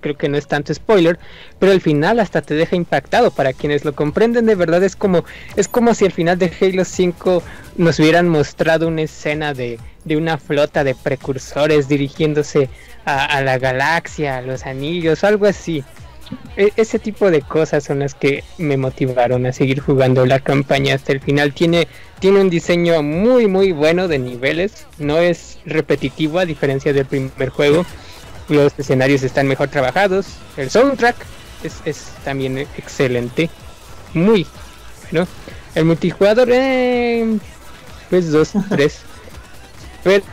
creo que no es tanto spoiler, pero al final hasta te deja impactado para quienes lo comprenden de verdad es como es como si al final de Halo 5 nos hubieran mostrado una escena de, de una flota de precursores dirigiéndose a, a la galaxia, a los anillos, algo así. E- ese tipo de cosas son las que me motivaron a seguir jugando la campaña hasta el final. Tiene, tiene un diseño muy muy bueno de niveles, no es repetitivo a diferencia del primer juego. Los escenarios están mejor trabajados, el soundtrack es, es también excelente, muy bueno. El multijugador, eh, pues dos, [LAUGHS] tres. Pero,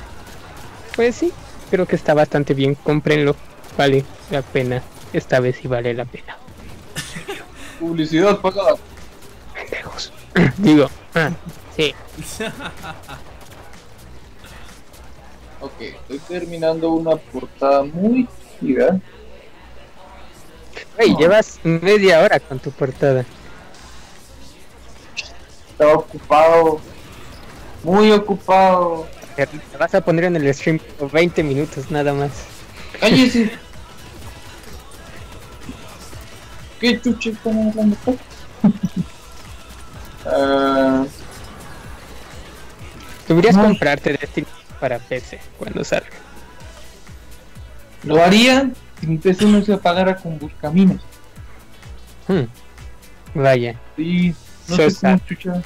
pues sí, creo que está bastante bien, cómprenlo, vale la pena. Esta vez sí vale la pena. [LAUGHS] Publicidad pagada. Pendejos. [CLEARS THROAT] Digo, ah, sí. [LAUGHS] Ok, estoy terminando una portada muy chida. No. llevas media hora con tu portada. Estaba ocupado. Muy ocupado. Te vas a poner en el stream por 20 minutos nada más. Cállese. [LAUGHS] ¿Qué chuche están hablando? [LAUGHS] Ah, Deberías No. comprarte Destiny para PC cuando salga. Lo haría si mi PC no se apagara con buscaminas. Hmm. Vaya. Sí, no So sé cómo chucha.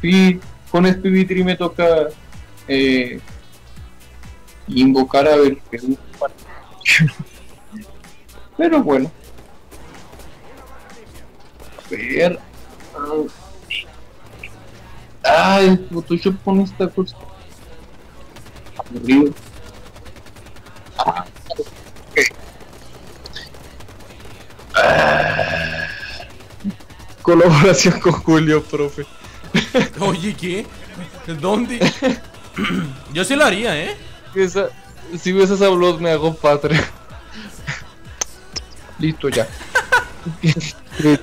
Sí, con SPV3 me toca eh, invocar a ver. [LAUGHS] Pero bueno. A ver. Ah, el Photoshop pone esta cosa. Ah. Ah. Colaboración con Julio, profe. Oye, ¿qué? ¿Dónde? [CLEARS THROAT] Yo sí lo haría, ¿eh? Esa, si ves esa blog me hago patria. Listo ya.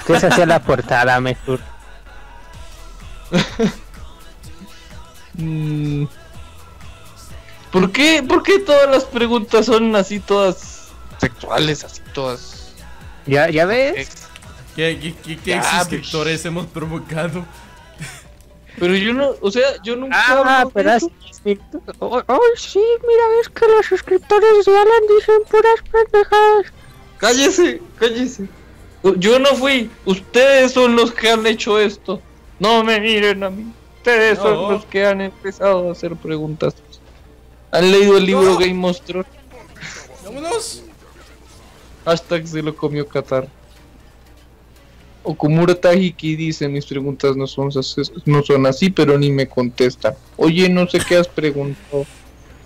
Esa sea la portada mejor. Mm. ¿Por qué, ¿Por qué todas las preguntas son así todas sexuales, así todas? ¿Ya, ya ves? ¿Qué, qué, qué- qué Ya, suscriptores hemos provocado? Pero yo no, o sea, yo nunca Ah, pero has- Oh, oh, sí, mira, ves que los suscriptores de Alan dicen puras pendejadas. Cállese, cállese. Yo no fui, ustedes son los que han hecho esto. No me miren a mí. Ustedes No. son los que han empezado a hacer preguntas. ¿Han leído el libro No. Game Thrones? ¡Vámonos! Hashtag se lo comió Qatar. Okumura Tajiki dice, mis preguntas no son, no son así, pero ni me contestan. Oye, no sé qué has preguntado.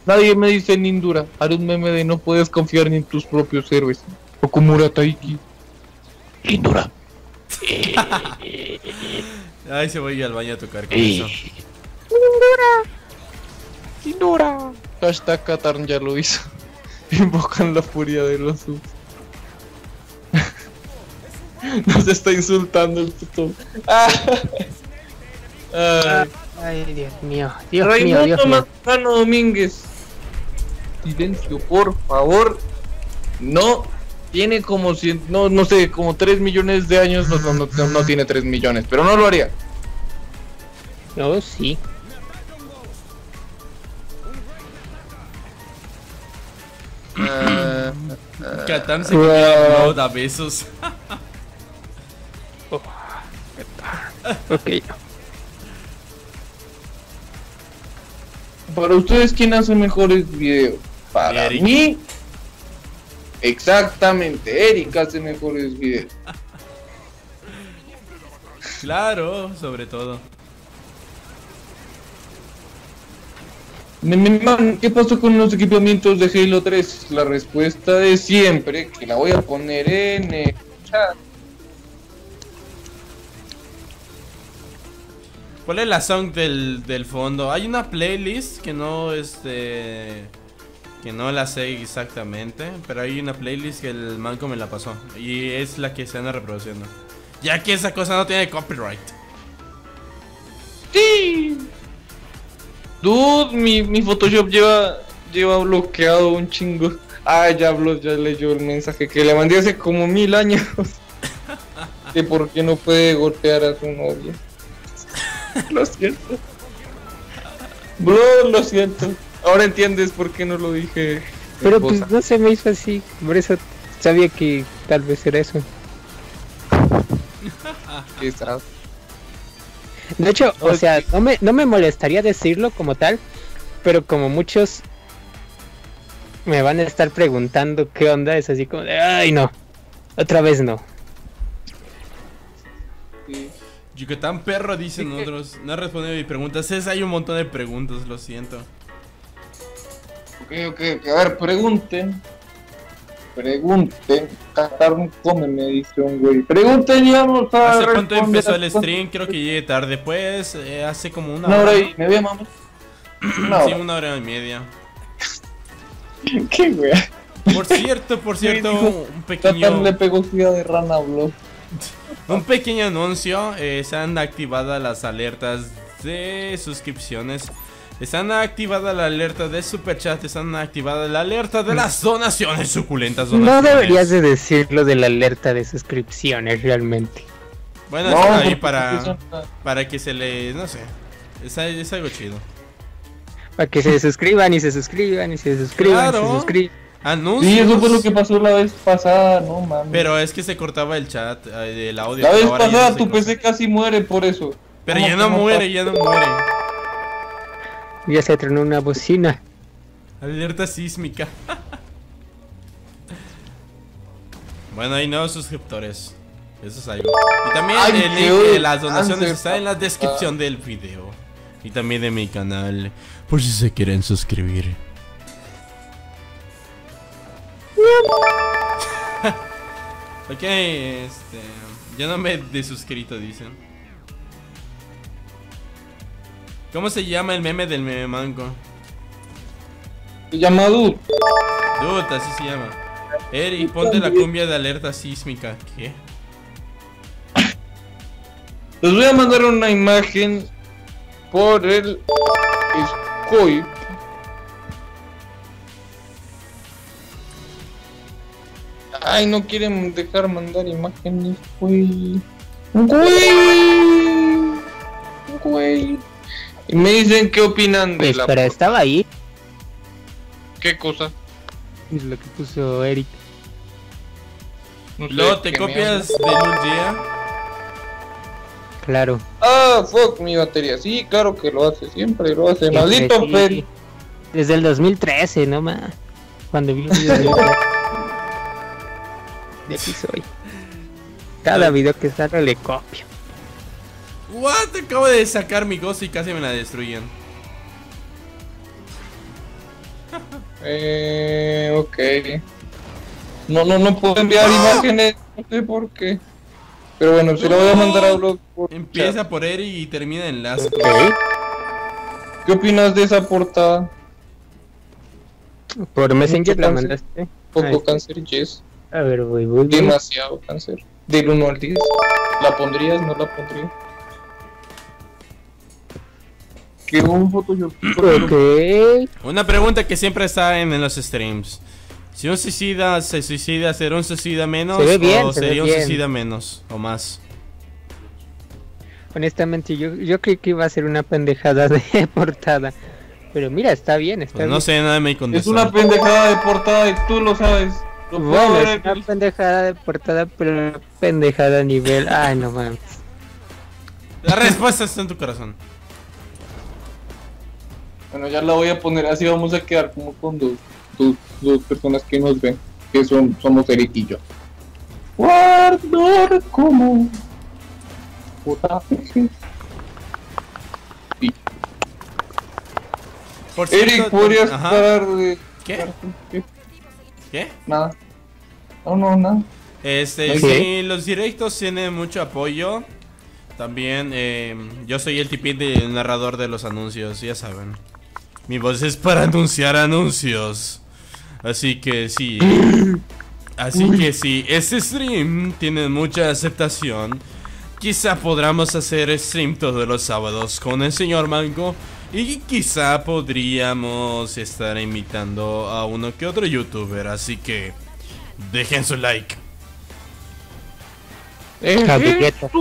Nadie me dice Nindura. Haré un meme de no puedes confiar ni en tus propios héroes. Okumura Taiki. Lindura. [LAUGHS] Ay, se voy al baño a tocar con eso. Nindura. Hashtag Qatar ya lo hizo. [LAUGHS] Invocan la furia de los subs. [LAUGHS] Nos está insultando el puto. [LAUGHS] Ay. Ay, Dios mío, Dios mío, Dios Raimundo mío. Manzano Domínguez. Silencio, por favor. No tiene como cien, no, no sé, como 3 millones de años. No, no, no, no tiene 3 millones, pero no lo haría. Oh, sí. Ah, Catán se quería no da besos. [LAUGHS] Ok. para ustedes, ¿quién hace mejores videos? Para Eric. mí, exactamente. Eric hace mejores videos. [LAUGHS] Claro, sobre todo. Me- me- man, ¿Qué pasó con los equipamientos de Halo 3? La respuesta de siempre, que la voy a poner en el chat. ¿Cuál es la song del, del fondo? Hay una playlist que no este que no la sé exactamente, pero hay una playlist que el manco me la pasó y es la que se anda reproduciendo. Ya que esa cosa no tiene copyright. ¡Sí! Dude, mi, mi Photoshop lleva, lleva bloqueado un chingo. Ah, ya habló, ya leyó el mensaje que le mandé hace como mil años. [LAUGHS] que por qué no puede golpear a su novia. [LAUGHS] lo siento. Bro, lo siento. Ahora entiendes por qué no lo dije. Pero esposa. pues no se me hizo así. Por eso sabía que tal vez era eso. Quizás. De hecho, o sea, no me, no me molestaría decirlo como tal, pero como muchos me van a estar preguntando qué onda, es así como de, ay no, otra vez no. Sí. Yucatán perro dicen otros. No ha respondido a mi pregunta. Es, hay un montón de preguntas, lo siento. Ok, ok, ok. A ver, pregunten. Pregunten. Qatar no come, me dice un güey. Pregunten y vamos a. ¿Hace cuánto empezó el stream? Creo que llegué tarde. Pues eh, hace como una, Una hora hora. y media, mamá. Una Sí, una hora y media. [LAUGHS] ¿Qué güey? Por cierto, por cierto, un pequeño, le pegó de rana, bro. [LAUGHS] un pequeño anuncio. eh, se han activado las alertas de suscripciones. Están activada la alerta de super chat. Están activada la alerta de las donaciones suculentas. No donaciones. deberías de decirlo de la alerta de suscripciones realmente. Bueno, No, están ahí para, para que se le. No sé. Es, es algo chido. Para que se suscriban y se suscriban y se suscriban y Claro. se suscriban. Anuncios. Sí, eso fue lo que pasó la vez pasada, no mames. Pero es que se cortaba el chat, eh, el audio. la vez pasada no tu corta. PC casi muere por eso. Pero ¿Cómo ya no muere, ya no muere. Ya se tronó una bocina. Alerta sísmica. [LAUGHS] bueno, hay nuevos suscriptores. Eso es algo. Y también Ay, el link de las donaciones está en la descripción del video. Y también de mi canal. Por si se quieren suscribir. [LAUGHS] ok, este. Yo no me he desuscrito, dicen. ¿Cómo se llama el meme del meme manco? Se llama Dude. Dude, así se llama. Eri, ponte la cumbia de alerta sísmica. ¿Qué? Les voy a mandar una imagen por el Skype. Ay, no quieren dejar mandar imágenes, güey. Güey. Güey. Y me dicen qué opinan de la... Espera, estaba ahí. ¿Qué cosa? Es lo que puso Eric. No sé Luego te copias de un día. Claro. Ah, fuck mi batería. Sí, claro que lo hace, siempre lo hace. Maldito Sí, Fer. Desde el 2013, no más. Cuando vi un video de [LAUGHS] De aquí soy. Cada video que sale le copio. What? Acabo de sacar mi gozo y casi me la destruyen. [LAUGHS] Eh, ok. No, no, no puedo enviar imágenes, no sé por qué. Pero bueno, se lo voy a mandar a blog por Empieza chat. por Eri y termina en las. ¿Qué opinas de esa portada? Por Messenger la mandaste. Poco cáncer, yes. A ver, voy, voy, voy. Demasiado cáncer. Del 1 al 10. ¿La pondrías? ¿No la pondrías? Que un Photoshop. [CLEARS THROAT] Ok. Una pregunta que siempre está en, en los streams. Si un suicida se suicida, ¿será un suicida menos? Se ve bien, o se ve sería un bien. suicida menos o más? Honestamente, yo, yo creí que iba a ser una pendejada de [LAUGHS] portada. Pero mira, está bien, está Pues no bien. sé nada de mi Es una pendejada de portada y tú lo sabes. Lo Bueno, es una pendejada de portada, pero una pendejada a nivel. Ay, no mames. La respuesta está en tu corazón. Bueno, ya la voy a poner así, vamos a quedar como con dos, dos, dos personas que nos ven, que son, somos Eric y yo. Guardar como JPG. Sí. Por cierto, Eric, ¿podrías de... ¿Qué? ¿Qué? ¿Qué? Nada. No, no, nada. Este, sí, los directos tienen mucho apoyo. También, eh, yo soy el tipín de narrador de los anuncios, ya saben. Mi voz es para [LAUGHS] anunciar anuncios. Así que sí. Así que sí, este stream tiene mucha aceptación. Quizá podamos hacer stream todos los sábados con el señor Mango. Y quizá podríamos estar invitando a uno que otro youtuber. Así que dejen su like. Eh, Javiqueta. tu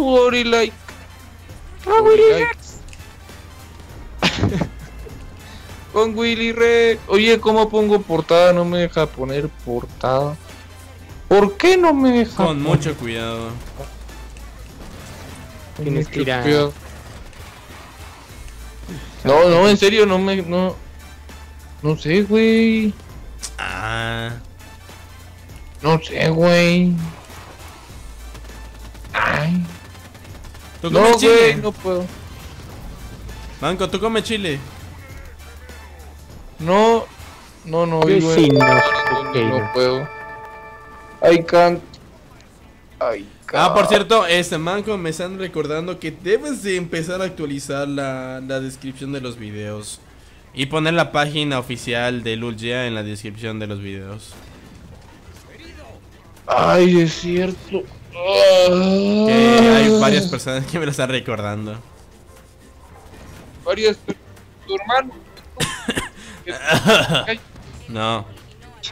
Con Willy Red. Oye, ¿cómo pongo portada? No me deja poner portada. ¿Por qué no me deja Con poner? mucho cuidado. Con Tienes mucho que ir a- cuidado. No, no, en serio, no me. No, no sé, güey. Ah. No sé, güey. Ay. ¿Tú No, güey, no puedo. Manco, ¿tú comes chile? No, no, no, Yo güey. sí, no, puedo. I can't. I Ah, por can't. cierto, este manco me están recordando que debes de empezar a actualizar la, la descripción de los videos. Y poner la página oficial de Lugia en la descripción de los videos. Ay, es cierto. Que hay Ah. varias personas que me lo están recordando. Varias Tu hermano. [LAUGHS] No.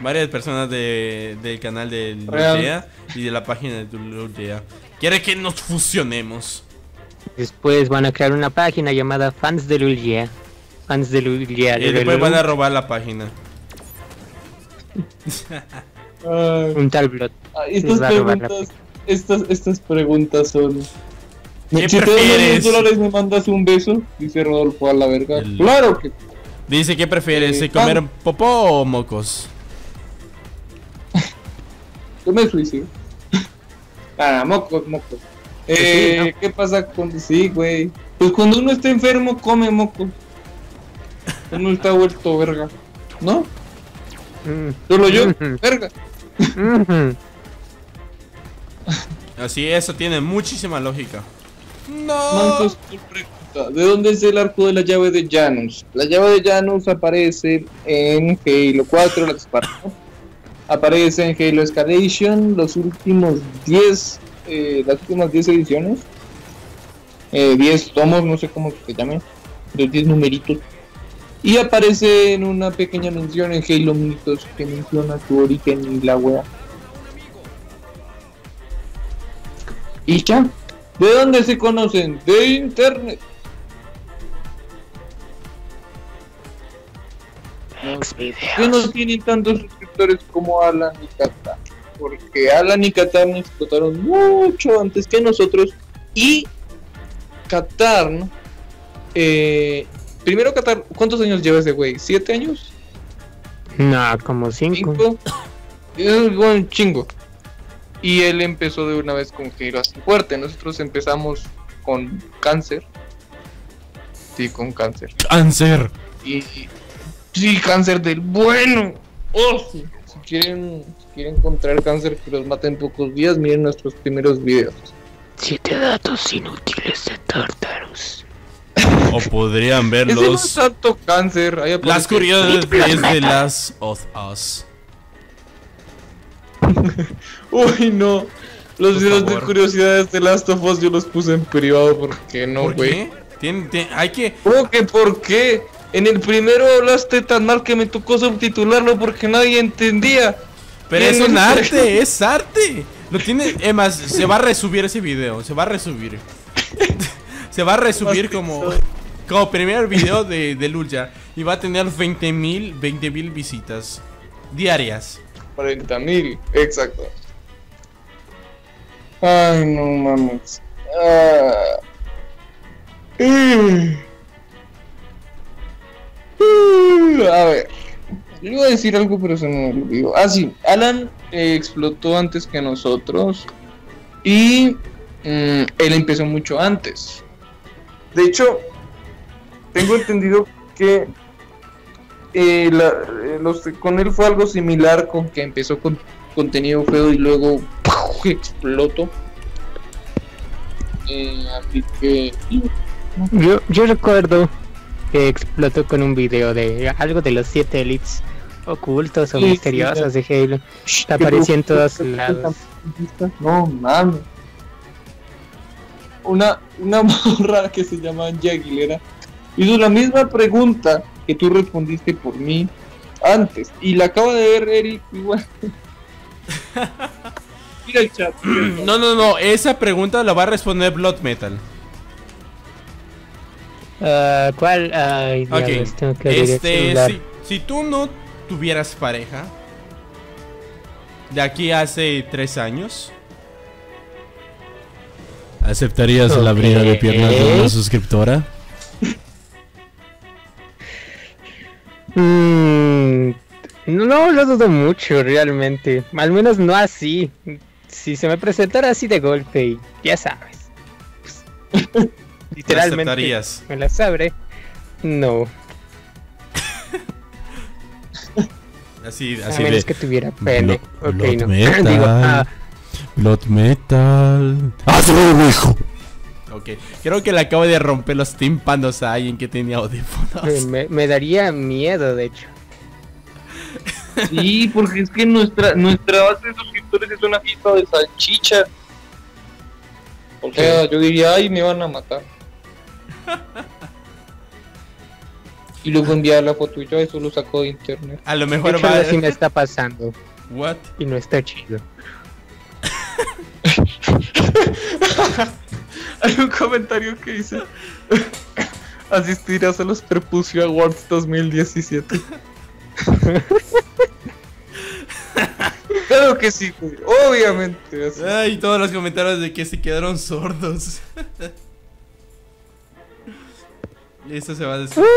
Varias personas de, del canal de. Lugia y de la página de Lugia. Quiere que nos fusionemos. Después van a crear una página llamada Fans de Lugia. Fans de Lugia. Y después van a robar la página. Un tal blot. Ah, estas preguntas, estas, estas preguntas son. ¿Qué si te doy prefieres? 10 dólares me mandas un beso, dice Rodolfo a la verga. El- Claro que Dice, ¿qué prefieres? Eh, ¿Comer pan. popó o mocos? [LAUGHS] yo me suicido. [LAUGHS] ah, mocos, mocos. Eh, ¿qué pasa con sí, güey? Pues cuando uno está enfermo come mocos. Uno está vuelto verga. ¿No? Mm, Solo yo, Ujú. verga. ujú. Así, eso tiene muchísima lógica. No. Mantos, ¿De dónde es el arco de la llave de Janus? La llave de Janus aparece en Halo 4, la Spartan. Aparece en Halo Escalation, los últimos 10, eh, las últimas 10 ediciones. Eh, 10 tomos, no sé cómo se llame. Los 10 numeritos. Y aparece en una pequeña mención en Halo Mitos que menciona su origen y la wea. Y ya. ¿De dónde se conocen? De internet. No sé. ¿Por qué no tienen tantos suscriptores como Alan y Katan? Porque Alan y Katan explotaron mucho antes que nosotros. Y Qatar, eh, primero Qatar, ¿cuántos años lleva ese güey? ¿Siete años? No, como cinco. ¿Cinco? Es un chingo. Y él empezó de una vez con giro así fuerte. Nosotros empezamos con cáncer. Sí, con cáncer. Cáncer. Y sí, cáncer del bueno. Oh, sí. Si quieren, si quieren encontrar cáncer que los mate en pocos días, miren nuestros primeros videos. Siete datos inútiles de Tartarus. [LAUGHS] O podrían Ese no es verlos. tanto cáncer. ahí Las curiosidades de las of Us. [LAUGHS] Uy, no. Los Por videos de curiosidades de Last of Us yo los puse en privado porque no, ¿Por güey. qué? Tien- tien- hay que. ¿Cómo que por qué? En el primero hablaste tan mal que me tocó subtitularlo porque nadie entendía. Pero es un arte, [LAUGHS] es arte. Lo tiene. Es más, se va a resubir ese video. Se va a resubir. [LAUGHS] se va a resubir como. Como primer video de, de Lucha. Y va a tener 20 mil 20 mil visitas diarias. 40 mil, exacto. Ay, no mames. Ah. Mm. A ver. Yo iba a decir algo, pero se me olvidó. Ah, sí. Alan eh, explotó antes que nosotros. Y mm, él empezó mucho antes. De hecho, tengo entendido que eh, la- eh, los- con él fue algo similar con que empezó con contenido feo y luego ¡puf! explotó. Eh, así que Yo, yo recuerdo que explotó con un video de algo de los siete elites ocultos o Sí, sí, misteriosos de Halo. Apareció en todos lados. No mames. Una, una [LAUGHS] morra que se llama Angie Aguilera hizo la misma pregunta que tú respondiste por mí antes. Y la acaba de ver Eric igual. [LAUGHS] Mira el chat. No, no, no. Esa pregunta la va a responder Blood Metal. Ah, ¿Cuál? Ay, Ok. diablos, tengo que abrir el Este, si, si tú no tuvieras pareja. De aquí hace tres años. ¿Aceptarías la abrida de piernas de una suscriptora? Mm, no lo dudo mucho realmente. Al menos no así. Si se me presentara así de golpe y ya sabes. [LAUGHS] literalmente aceptarías? me las abre. No. Así, A así menos de. que tuviera pene. Blood- ok, Blood no. [LAUGHS] metal. Digo, ah, Blood Metal. ¡Hazlo, hijo! Ok, creo que le acabo de romper los tímpanos a alguien que tenía audífonos. eh, me, me daría miedo, de hecho. Sí, porque es que nuestra, nuestra base de suscriptores es una fiesta de salchicha. O sea, yo diría, ay, me van a matar. Y luego enviar la foto y yo eso lo saco de internet. A lo mejor hecho, va. algo así me está pasando. What? Y no está chido. [LAUGHS] Hay un comentario que dice Asistirás a los Prepucio Awards 2017 Claro que sí, güey, obviamente así. Ay, todos los comentarios de que se quedaron sordos. [LAUGHS] Eso se va a descontrolar.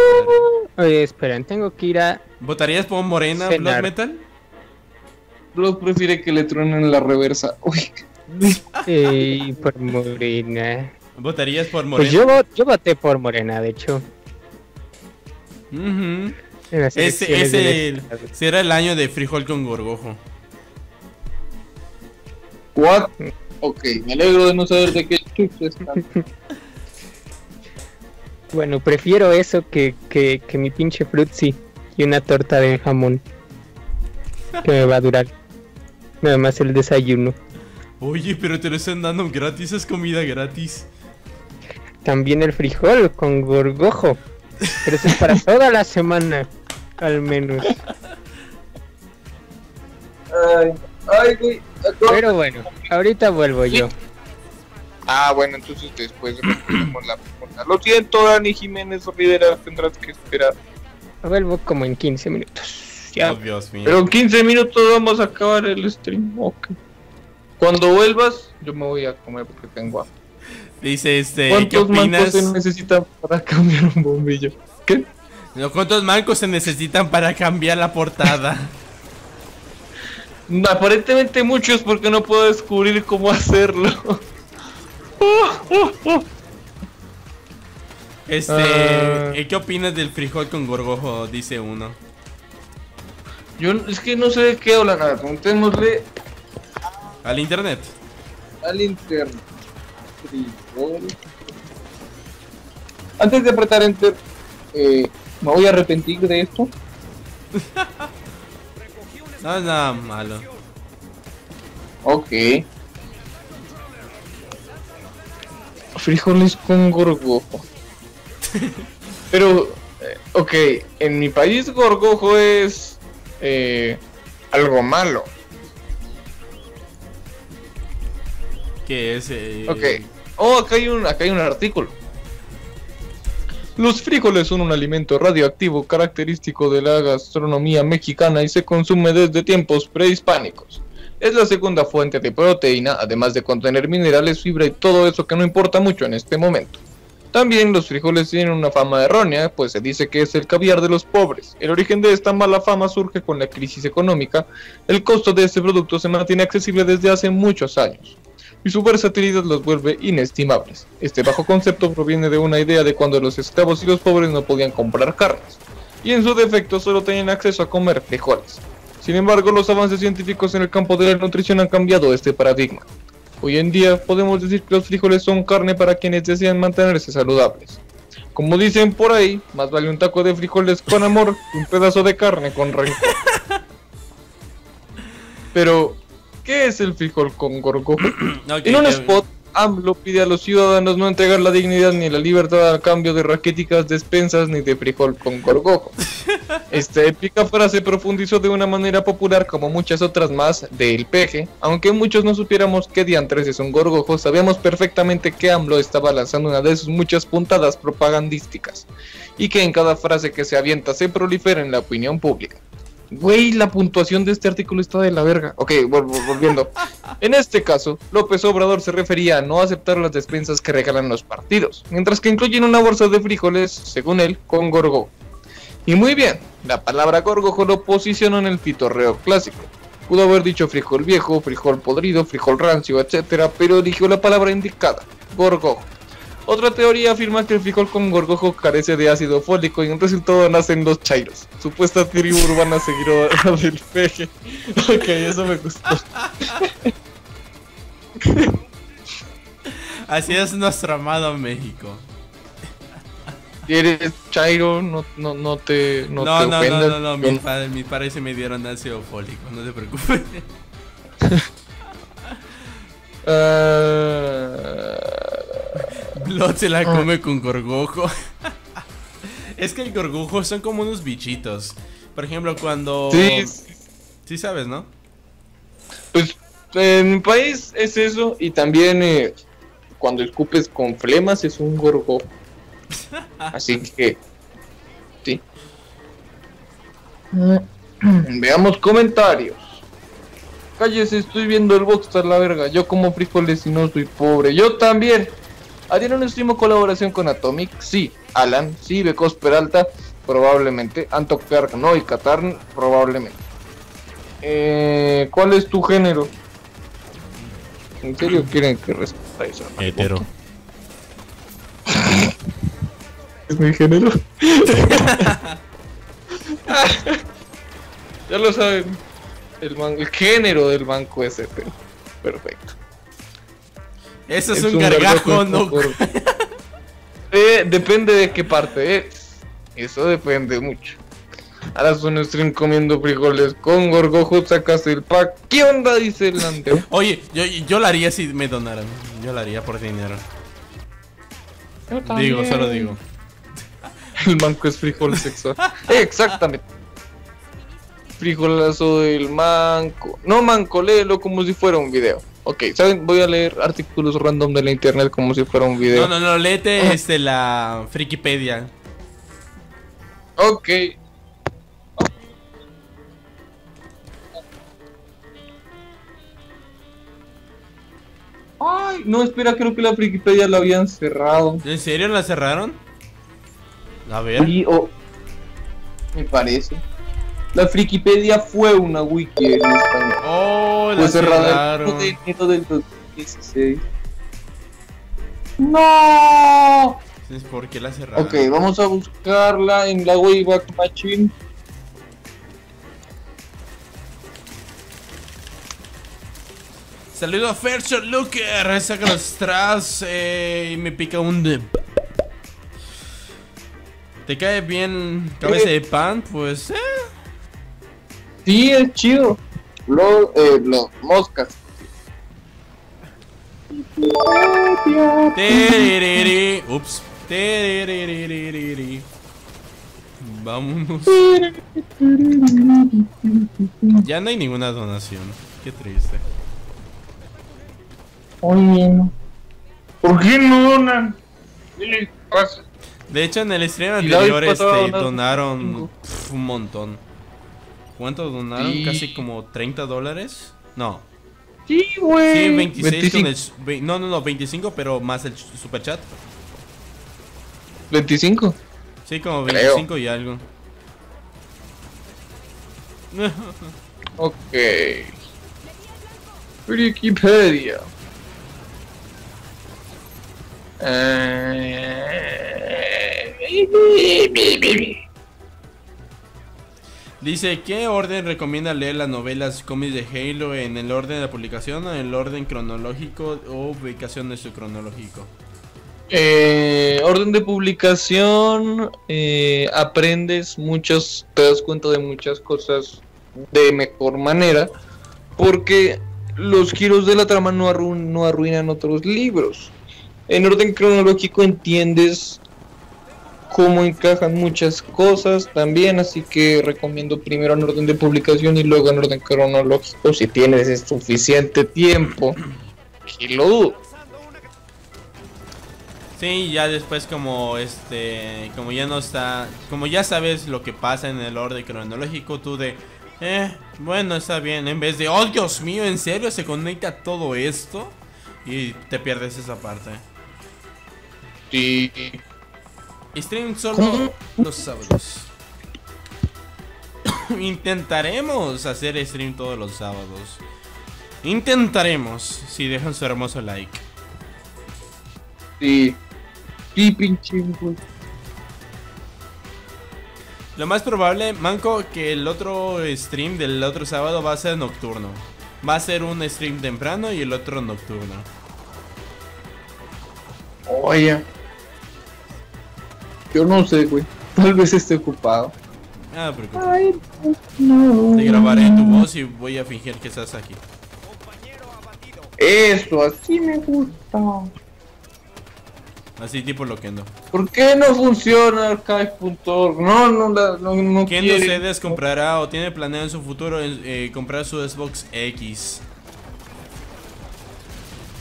Oye, esperen, tengo que ir a. ¿Votarías por Morena Blood Cenar. Metal? Blood prefiere que le truenen la reversa Uy, [LAUGHS] por Morena. ¿Votarías por Morena? Pues yo, yo voté por Morena, de hecho. Ese, ese será el año de frijol con gorgojo. what? Ok, me alegro de no saber de qué chucha está [LAUGHS] Bueno, prefiero eso que, que, que mi pinche frutzi y una torta de jamón. Que me va a durar. Nada más el desayuno. Oye, pero te lo están dando gratis, es comida gratis. También el frijol con gorgojo. Pero eso es para [LAUGHS] toda la semana. Al menos. Ay, ay, güey Pero bueno, ahorita vuelvo yo. Ah, bueno, entonces después respondemos la pregunta Lo siento, Dani Jiménez Rivera, tendrás que esperar Vuelvo como en 15 minutos. Ya. Oh, Dios mío. Pero en 15 minutos vamos a acabar el stream. Ok. Cuando vuelvas, yo me voy a comer porque tengo hambre. Dice este, ¿qué ¿Cuántos mancos opinas? se necesitan para cambiar un bombillo? ¿Qué? No, ¿Cuántos mancos se necesitan para cambiar la portada? [LAUGHS] Aparentemente muchos porque no puedo descubrir cómo hacerlo. Este, eh, ¿qué opinas del frijol con gorgojo? Dice uno. Yo es que no sé de qué hablan. A ver, preguntémosle Al internet. al. Frijol. Antes de apretar enter, eh, me voy a arrepentir de esto. [LAUGHS] No es nada malo. Ok. Frijoles con gorgojo. Pero, eh, ok, en mi país gorgojo es eh, algo malo. Que es. eh, Ok. Oh, acá hay un, acá hay un artículo. Los frijoles son un alimento radioactivo característico de la gastronomía mexicana y se consume desde tiempos prehispánicos. Es la segunda fuente de proteína, además de contener minerales, fibra y todo eso que no importa mucho en este momento. También los frijoles tienen una fama errónea, pues se dice que es el caviar de los pobres. El origen de esta mala fama surge con la crisis económica. El costo de este producto se mantiene accesible desde hace muchos años y su versatilidad los vuelve inestimables. Este bajo concepto proviene de una idea de cuando los esclavos y los pobres no podían comprar carnes, y en su defecto solo tenían acceso a comer frijoles. Sin embargo, los avances científicos en el campo de la nutrición han cambiado este paradigma. Hoy en día podemos decir que los frijoles son carne para quienes desean mantenerse saludables. Como dicen por ahí, más vale un taco de frijoles con amor que un pedazo de carne con rencor. [LAUGHS] Pero, ¿qué es el frijol con gorgojo? [CLEARS THROAT] En un spot, AMLO pide a los ciudadanos no entregar la dignidad ni la libertad a cambio de raquéticas despensas ni de frijol con gorgojo. [LAUGHS] Esta épica frase profundizó de una manera popular como muchas otras más del peje. Aunque muchos no supiéramos qué diantres es un gorgojo, sabíamos perfectamente que AMLO estaba lanzando una de sus muchas puntadas propagandísticas. Y que en cada frase que se avienta se prolifera en la opinión pública. Güey, la puntuación de este artículo está de la verga. Ok, vol- vol- volviendo. En este caso, López Obrador se refería a no aceptar las despensas que regalan los partidos, mientras que incluyen una bolsa de frijoles, según él, con gorgojo. Y muy bien, la palabra gorgojo lo posicionó en el pitorreo clásico. Pudo haber dicho frijol viejo, frijol podrido, frijol rancio, etcétera, pero eligió la palabra indicada, gorgojo. Otra teoría afirma que el frijol con gorgojo carece de ácido fólico y en resultado nacen los chairos. Supuesta tribu urbana seguidora [LAUGHS] del peje. Ok, eso me gustó. [LAUGHS] Así es nuestro amado México. Si eres chairo, no, no, no te, no No, te no, no, ofendas. no, no, mis padres, mis padres se me dieron ácido fólico, no te preocupes. [LAUGHS] Ah, Blood se la come con gorgojo. [LAUGHS] es que el gorgojo son como unos bichitos. Por ejemplo, cuando... sí, Sí sabes, ¿no? pues en mi país es eso y también eh, cuando escupes con flemas es un gorgojo. [LAUGHS] Así que, sí. [CLEARS THROAT] Veamos comentarios. Cállese, estoy viendo el Boxstar la verga. Yo como frijoles y no soy pobre. Yo también. ¿Harían un stream o colaboración con Atomic? Sí. Alan, sí. Becos Peralta, probablemente. Anto no y Qatar, probablemente. Eh, ¿Cuál es tu género? ¿En serio [CLEARS THROAT] quieren que responda eso? Hetero. [LAUGHS] ¿Es mi género? [LAUGHS] ya lo saben. El, el género del banco SP. Perfecto. Eso es, un gargajo, no. por- [LAUGHS] Eh, depende de qué parte es. Eso depende mucho. Harás un stream comiendo frijoles con gorgojo, sacas el pack. ¿Qué onda? Dice el Nante. [LAUGHS] Oye, yo, yo lo haría si me donaran. Yo lo haría por dinero. Digo, solo digo. [LAUGHS] El banco es frijol sexual. Exactamente. Frijolazo del manco. No manco, léelo como si fuera un video. Ok, ¿saben? Voy a leer artículos random de la internet como si fuera un video. No, no, no, léete este, la Frikipedia. Ok. Ay, no, espera, creo que la Wikipedia la habían cerrado. ¿En serio la cerraron? A ver. Sí, o- me parece. La Frikipedia fue una wiki en español. Oh, la Fue cerrada el 1 de enero del 2016. ¡No! Entonces, ¿Por qué la cerraron? Ok, vamos a buscarla en la Wayback Machine. Saludo a Fercho Looker, saca los strass eh, y me pica un de... ¿Te cae bien cabeza de pan? Pues eh. Sí, es chido. Lo, eh, los moscas. Ups. Vámonos. Ya no hay ninguna donación. Qué triste. Oye, ¿por qué no donan? ¿Qué les pasa? De hecho, en el stream anterior este, donaron un montón. ¿Cuánto donaron? Sí. Casi como 30 dólares. No. Sí, güey. Sí, 26 con 25. el... su- ve- No, no, no, 25, pero más el super chat. 25. Sí, como Creo. 25 y algo. [LAUGHS] Ok. Wikipedia. Eh, Dice, ¿qué orden recomienda leer las novelas cómics de Halo? ¿En el orden de publicación o en el orden cronológico o ubicación de su cronológico? Eh, orden de publicación, eh, aprendes muchas, te das cuenta de muchas cosas de mejor manera, porque los giros de la trama no arruinan otros libros. En orden cronológico entiendes cómo encajan muchas cosas también, así que recomiendo primero en orden de publicación y luego en orden cronológico si tienes suficiente tiempo. Que lo dudo. Sí, ya después como este, como ya no está, como ya sabes lo que pasa en el orden cronológico, tú de, eh, bueno, está bien, en vez de, oh Dios mío, ¿en serio se conecta todo esto? Y te pierdes esa parte. Sí. Stream solo los sábados. [COUGHS] Intentaremos hacer stream todos los sábados. Intentaremos, si dejan su hermoso like. Sí. Sí, pinche. Lo más probable, Manco, que el otro stream del otro sábado va a ser nocturno. Va a ser un stream temprano y el otro nocturno. Oye. Yo no sé, güey. Tal vez esté ocupado. Ah. Ay, no. Te grabaré tu voz y voy a fingir que estás aquí. Eso, así me gusta. Así tipo lo que no. ¿Por qué no funciona Archive.org? No, no, la- no, no ¿Quién de quiere. ustedes comprará o tiene planeado en su futuro eh, comprar su Xbox X?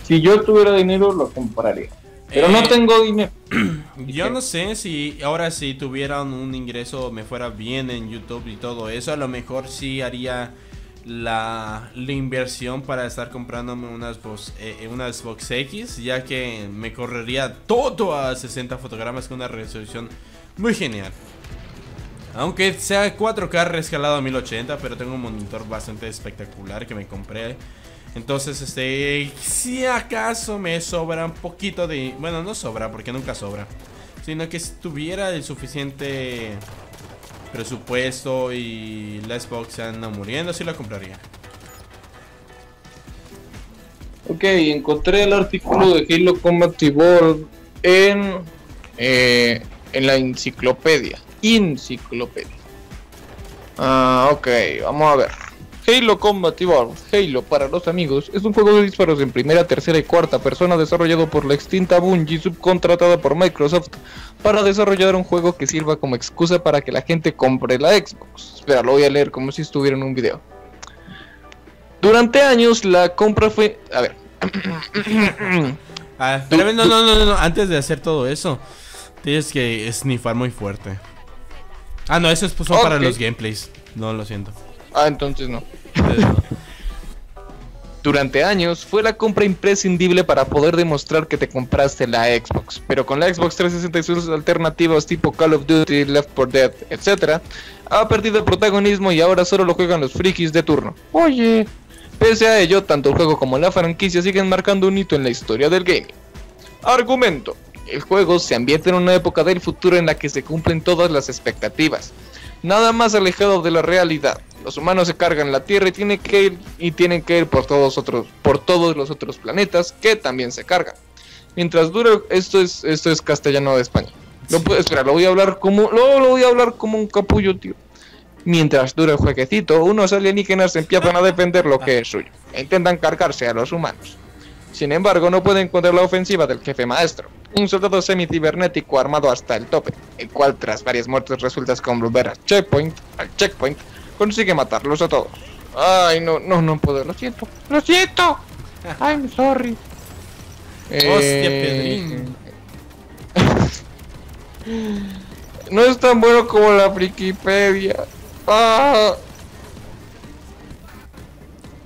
Si yo tuviera dinero, lo compraría. Pero Eh, no tengo dinero. [CLEARS THROAT] Yo no sé si ahora si tuvieran un ingreso me fuera bien en YouTube y todo eso, a lo mejor sí haría la, la inversión para estar comprándome una Xbox, eh, una Xbox X, ya que me correría todo a 60 fotogramas con una resolución muy genial. Aunque sea 4K rescalado a 1080, pero tengo un monitor bastante espectacular que me compré. Entonces, este, si acaso me sobra un poquito de... Bueno, no sobra, porque nunca sobra. Sino que si tuviera el suficiente presupuesto y la Xbox anda muriendo, sí la compraría. Ok, encontré el artículo de Halo Combat Evolved en, eh, en la enciclopedia. Enciclopedia. Ah, ok, vamos a ver. Halo Combat Evolved, Halo para los amigos, es un juego de disparos en primera, tercera y cuarta persona desarrollado por la extinta Bungie subcontratada por Microsoft para desarrollar un juego que sirva como excusa para que la gente compre la Xbox. Espera, lo voy a leer como si estuviera en un video. Durante años la compra fue... A ver. Ah, pero no, no, no, no, no, antes de hacer todo eso, tienes que snifar muy fuerte. Ah, no, eso es pues, para los gameplays. No, lo siento. Ah, entonces no. [LAUGHS] Durante años fue la compra imprescindible para poder demostrar que te compraste la Xbox, pero con la Xbox 360 y sus alternativas tipo Call of Duty, Left 4 Dead, etc., ha perdido protagonismo y ahora solo lo juegan los frikis de turno. Oye, pese a ello, tanto el juego como la franquicia siguen marcando un hito en la historia del gaming. Argumento. El juego se ambienta en una época del futuro en la que se cumplen todas las expectativas. Nada más alejado de la realidad. Los humanos se cargan la Tierra y tienen que ir, y tienen que ir por todos otros por todos los otros planetas que también se cargan. Mientras dure esto es esto es castellano de España. Lo puedo espera, lo voy a hablar como lo, lo voy a hablar como un capullo, tío. Mientras dura el jueguecito, unos alienígenas empiezan a defender lo que es suyo e intentan cargarse a los humanos. Sin embargo, no pueden contra la ofensiva del jefe maestro, un soldado semi-cibernético armado hasta el tope, el cual tras varias muertes resueltas con volver al checkpoint, al checkpoint, consigue matarlos a todos. Ay, no, no, no puedo, lo siento, lo siento. [LAUGHS] I'm sorry. Hostia, Eh, [LAUGHS] no es tan bueno como la Wikipedia. Ah.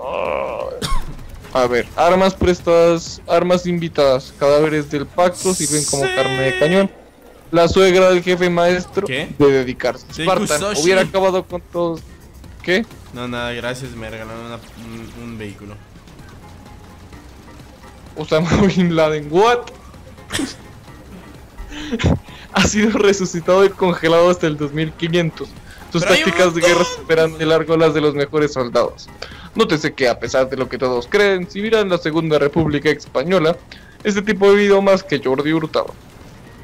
Ah. A ver, armas prestadas, armas invitadas, cadáveres del pacto sirven como Sí. carne de cañón. La suegra del jefe maestro ¿Qué? de dedicarse Spartan hubiera acabado con todos. ¿Qué? No, nada, gracias, me regalaron una- un, un vehículo. Osama [LAUGHS] Bin Laden, what? ha sido resucitado y congelado hasta el 2500. Sus tácticas de guerra superan de largo las de los mejores soldados. Nótese que a pesar de lo que todos creen, si miran la Segunda República Española, este tipo vivido más que Jordi Hurtado.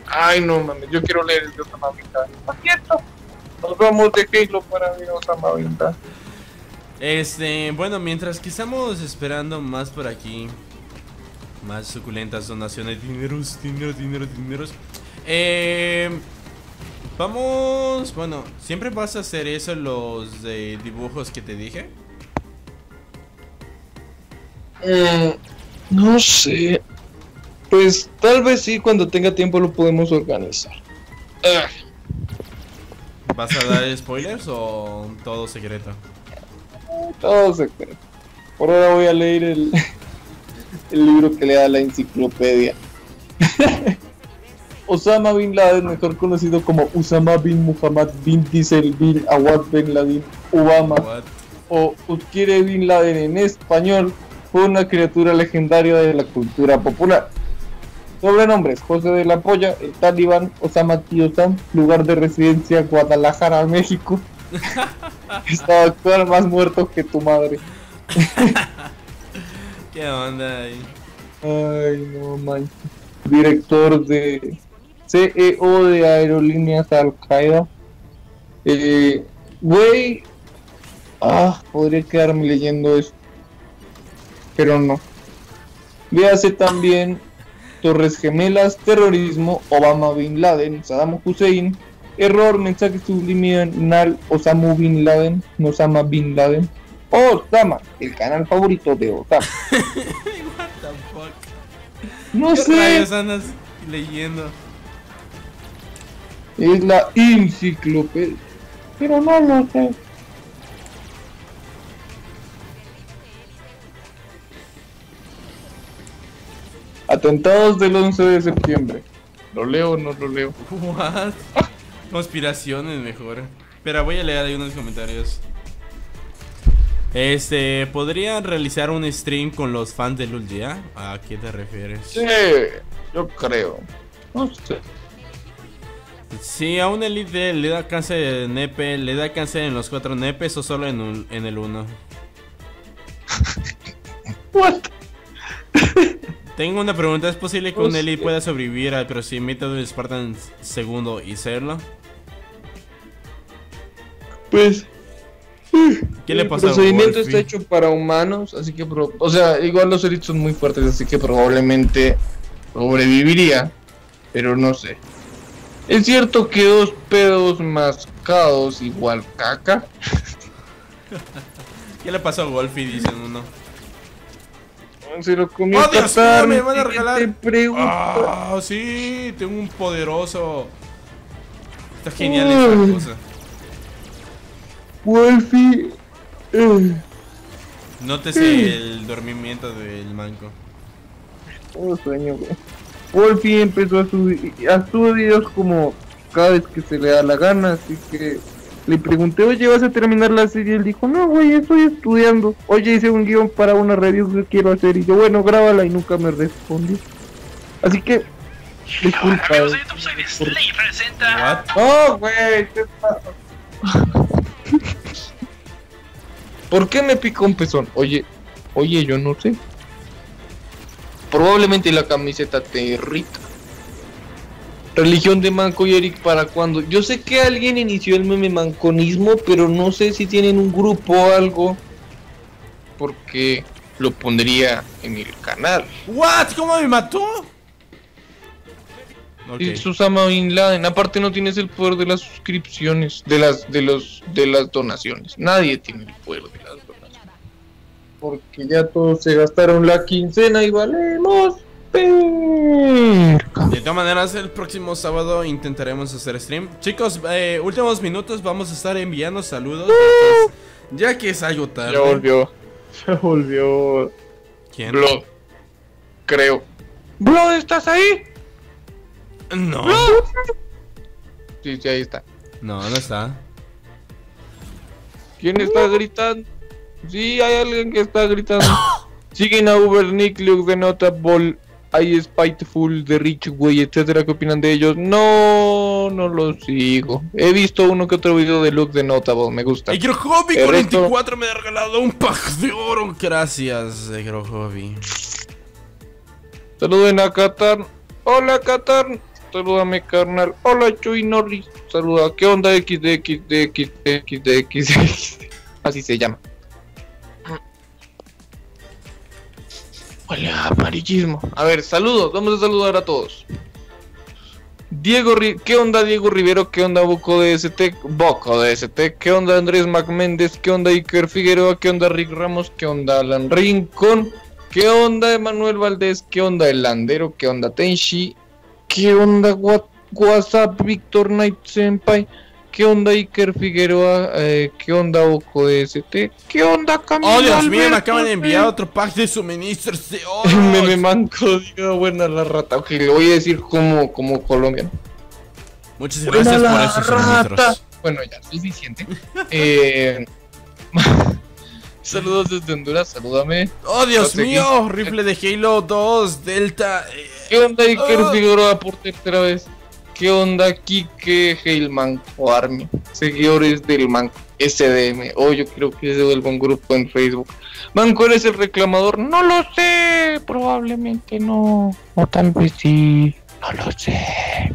Ay no mames, yo quiero leer el de Osama Bin Laden. Nos vamos de Halo para a Osama Bin. Este, bueno, mientras que estamos esperando más por aquí, más suculentas donaciones, dineros, dineros, dineros, dineros. Eh, vamos, bueno, siempre vas a hacer eso los de dibujos que te dije. Mm, no sé. Pues tal vez sí, cuando tenga tiempo lo podemos organizar. Ah, ¿Vas a dar spoilers o todo secreto? todo secreto. Por ahora voy a leer el, [LAUGHS] el libro que le da la enciclopedia. [LAUGHS] Osama Bin Laden, mejor conocido como Usama Bin Muhammad Bin Diesel Bin Awad Bin Laden Obama What? o Utkire Bin Laden en español, fue una criatura legendaria de la cultura popular. Sobrenombres, José de la Polla, el Talibán, Osama Tiosan, lugar de residencia Guadalajara, México. [LAUGHS] Estado actual más muerto que tu madre. [LAUGHS] ¿Qué onda ahí? Ay, no manches. Director de CEO de Aerolíneas Al Qaeda. Eh, güey. Ah, podría quedarme leyendo eso. Pero no. Véase también Torres Gemelas, Terrorismo, Obama Bin Laden, Saddam Hussein, Error, mensaje subliminal, Osama Bin Laden, Osama Bin Laden, Osama, el canal favorito de Osama. [LAUGHS] What the fuck? No ¿Qué sé, rayos andas leyendo? es la enciclopedia, pero no lo sé. Atentados del 11 de septiembre. ¿Lo leo o no lo leo? What? Conspiraciones mejor. Pero voy a leer ahí unos comentarios. Este, ¿podrían realizar un stream con los fans de Lul ya? ¿A qué te refieres? Sí, yo creo. No sé. Si a un Elite le da cáncer en nepe, ¿le da cáncer en los cuatro nepes o solo en, un- en el uno? What? Tengo una pregunta, ¿es posible que un. Elite pueda sobrevivir al procedimiento de Spartan segundo y serlo? Pues ¿Qué le el pasa a procedimiento está hecho para humanos, así que, pro- o sea, igual los elites son muy fuertes, así que probablemente sobreviviría, pero no sé. Es cierto que dos pedos mascados igual caca. [LAUGHS] ¿Qué le pasó a Wolfie? Dicen uno. Se lo comió ¡Oh, Dios mío, me van a regalar! pregunta. ¡Ah, sí! Tengo un poderoso. Está genial esta Ay. cosa. Wolfie. eh, Nótese el dormimiento del manco. Oh, sueño, güey. Wolfie empezó a subir, a subir videos como cada vez que se le da la gana, así que le pregunté, oye, ¿vas a terminar la serie? Y él dijo, no, güey, estoy estudiando. Oye, hice un guion para una review que quiero hacer. Y yo, bueno, grábala y nunca me respondió. Así que, disculpa. Amigos de YouTube, soy presenta. ¿What? No, güey, ¿qué pasa? ¿Por qué me picó un pezón? Oye, oye, yo no sé. Probablemente la camiseta te irrita. Religión de Manco y Eric para cuando. Yo sé que alguien inició el meme manconismo, pero no sé si tienen un grupo o algo. Porque lo pondría en el canal. ¿What? ¿Cómo me mató? Ok. Es Osama Bin Laden. Aparte no tienes el poder de las suscripciones, de las, de los, de las donaciones. Nadie tiene el poder de las donaciones. Porque ya todos se gastaron la quincena y valemos. De todas maneras, el próximo sábado intentaremos hacer stream. Chicos, eh, últimos minutos vamos a estar enviando saludos. ya que es- Ya que es algo tarde. Ya volvió. Ya volvió. ¿Quién? Blood. Creo. Blood, ¿estás ahí? No. Sí, sí, ahí está. No, no está. ¿Quién está gritando? Sí, hay alguien que está gritando. [GASPS] Siguen a Uber, Nick, Luke, The Notable, I Spiteful, The Rich Way, etcétera. ¿Qué opinan de ellos? No, no los sigo. He visto uno que otro video de Luke, The Notable, me gusta. Y Hobby El resto- 44 me ha regalado un pack de oro. Gracias, Hobby. Saluden a Qatar. Hola, Qatar. Salúdame, carnal. Hola, Chuy Norris. Saluda. ¿Qué onda, XDXDXDXDX? Así se llama. Hola, amarillismo. A ver, saludos. Vamos a saludar a todos. Diego, ¿qué onda Diego Rivero? ¿Qué onda Boco de ST? Boco de ST. ¿Qué onda Andrés McMéndez? ¿Qué onda Iker Figueroa? ¿Qué onda Rick Ramos? ¿Qué onda Alan Rincón? ¿Qué onda Emanuel Valdés? ¿Qué onda El Landero? ¿Qué onda Tenshi? ¿Qué onda What- WhatsApp Víctor Knight Senpai? ¿Qué onda Iker Figueroa? Eh, ¿Qué onda Boco de ST? ¿Qué onda Camilo Oh, Dios mío, me acaban de enviar otro pack de suministros de [LAUGHS] oro. me, me manco, diga buena la rata. Ok, le voy a decir como, como colombiano. Muchas gracias Buena por la esos rata. suministros. Bueno, ya, suficiente. [LAUGHS] eh, [LAUGHS] Saludos desde Honduras, salúdame. ¡Oh, Dios No mío! Rifle de Halo 2, Delta. eh, ¿Qué onda Iker Ah. Figueroa por tercera vez? ¿Qué onda Kike Heilman o Army? Seguidores del Manco SDM. Oh, yo creo que se vuelve un grupo en Facebook. Manco, ¿eres el reclamador? No lo sé. Probablemente no. O tal vez sí. No lo sé.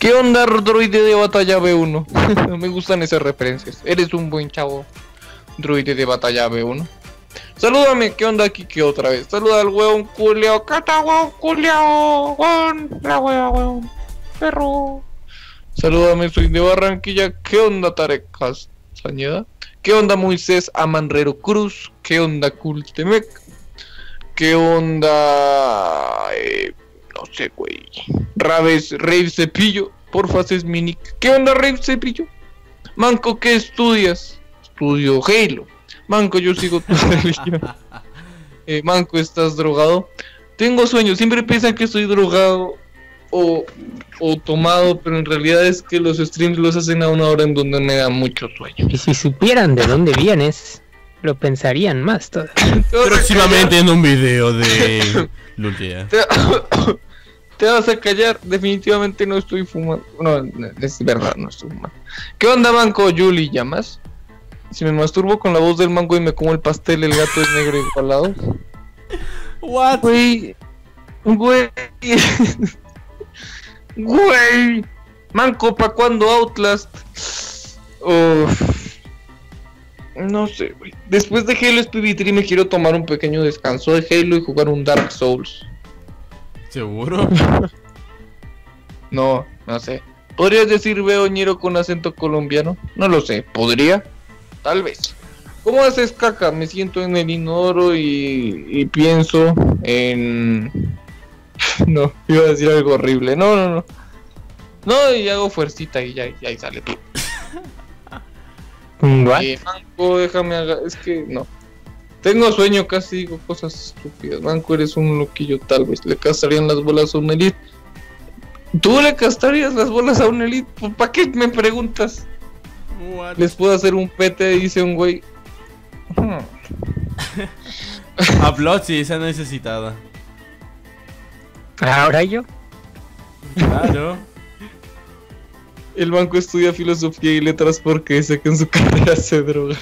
¿Qué onda, droide de batalla B1? [LAUGHS] Me gustan esas referencias. Eres un buen chavo. Droide de batalla B1. Salúdame, ¿qué onda aquí que otra vez? Saluda al hueón culeado. ¡Cata hueón culeado! ¡Hueón! La hueva, hueón. Perro. Salúdame, soy de Barranquilla. ¿Qué onda, Tarek Castañeda? ¿Qué onda, Moisés Amanrero Cruz? ¿Qué onda, Cultemec? ¿Qué onda? Eh, no sé, güey. Raves, Rave Cepillo. Porfa, es mi nick. ¿Qué onda, Rave Cepillo? Manco, ¿qué estudias? Estudio Halo. Manco, yo sigo tu [LAUGHS] religión. [LAUGHS] Eh, Manco, ¿estás drogado? Tengo sueño. Siempre piensan que estoy drogado o, o tomado, pero en realidad es que los streams los hacen a una hora en donde me da mucho sueño. Y si supieran de dónde vienes, lo pensarían más todavía. [LAUGHS] Próximamente en un video de Lulia. Te, [COUGHS] te vas a callar, definitivamente no estoy fumando. No, es verdad, no estoy fumando. ¿Qué onda, Manco? Yuli, ¿llamas? Si me masturbo con la voz del mango y me como el pastel, el gato es negro igualado. What? Güey, güey, güey. Manco, ¿pa' cuándo Outlast? Uf. No sé, güey. Después de Halo Spirit me quiero tomar un pequeño descanso de Halo y jugar un Dark Souls. ¿Seguro? No, no sé. ¿Podrías decir beoñero con acento colombiano? No lo sé. ¿Podría? Tal vez. ¿Cómo haces caca? Me siento en el inodoro y, y pienso en... [LAUGHS] No, iba a decir algo horrible. No, no, no. No, y hago fuercita y ya, y ahí sale. [LAUGHS] Eh, Manco, déjame haga... Es que no. Tengo sueño, casi digo cosas estúpidas. Manco, eres un loquillo, tal vez. Le castarían las bolas a un elite. ¿Tú le castarías las bolas a un elite? ¿Para qué me preguntas? What? Les puedo hacer un pete, dice un güey. [LAUGHS] A Blood sí, esa necesitada. Ahora yo. Claro. El banco estudia filosofía y letras porque dice que en su [LAUGHS] carrera se droga.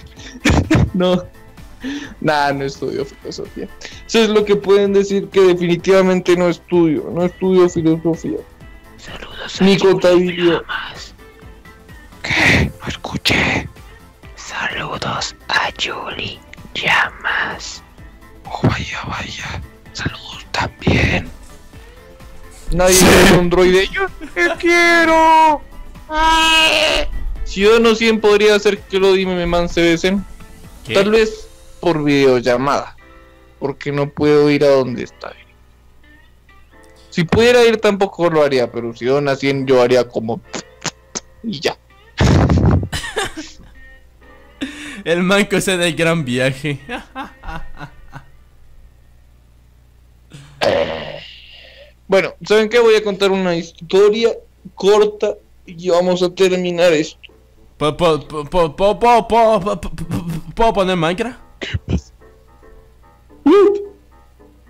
no. Nah, no estudio filosofía. Eso es lo que pueden decir que definitivamente no estudio. No estudio filosofía. Saludos Ni contabilidad. ¿Qué? No escuché. Saludos a Julie Llamas. Oh, vaya, vaya. Saludos también. Nadie es un droide. Yo te quiero. Ciudadano 100 podría hacer que lo dime me man se besen. ¿Qué? Tal vez por videollamada. Porque no puedo ir a donde está. Si pudiera ir tampoco lo haría, pero si Don 100 yo haría como... Y ya. El manco ese del gran viaje. Bueno, ¿saben qué? Voy a contar una historia corta y vamos a terminar esto. ¿Puedo, poner Minecraft?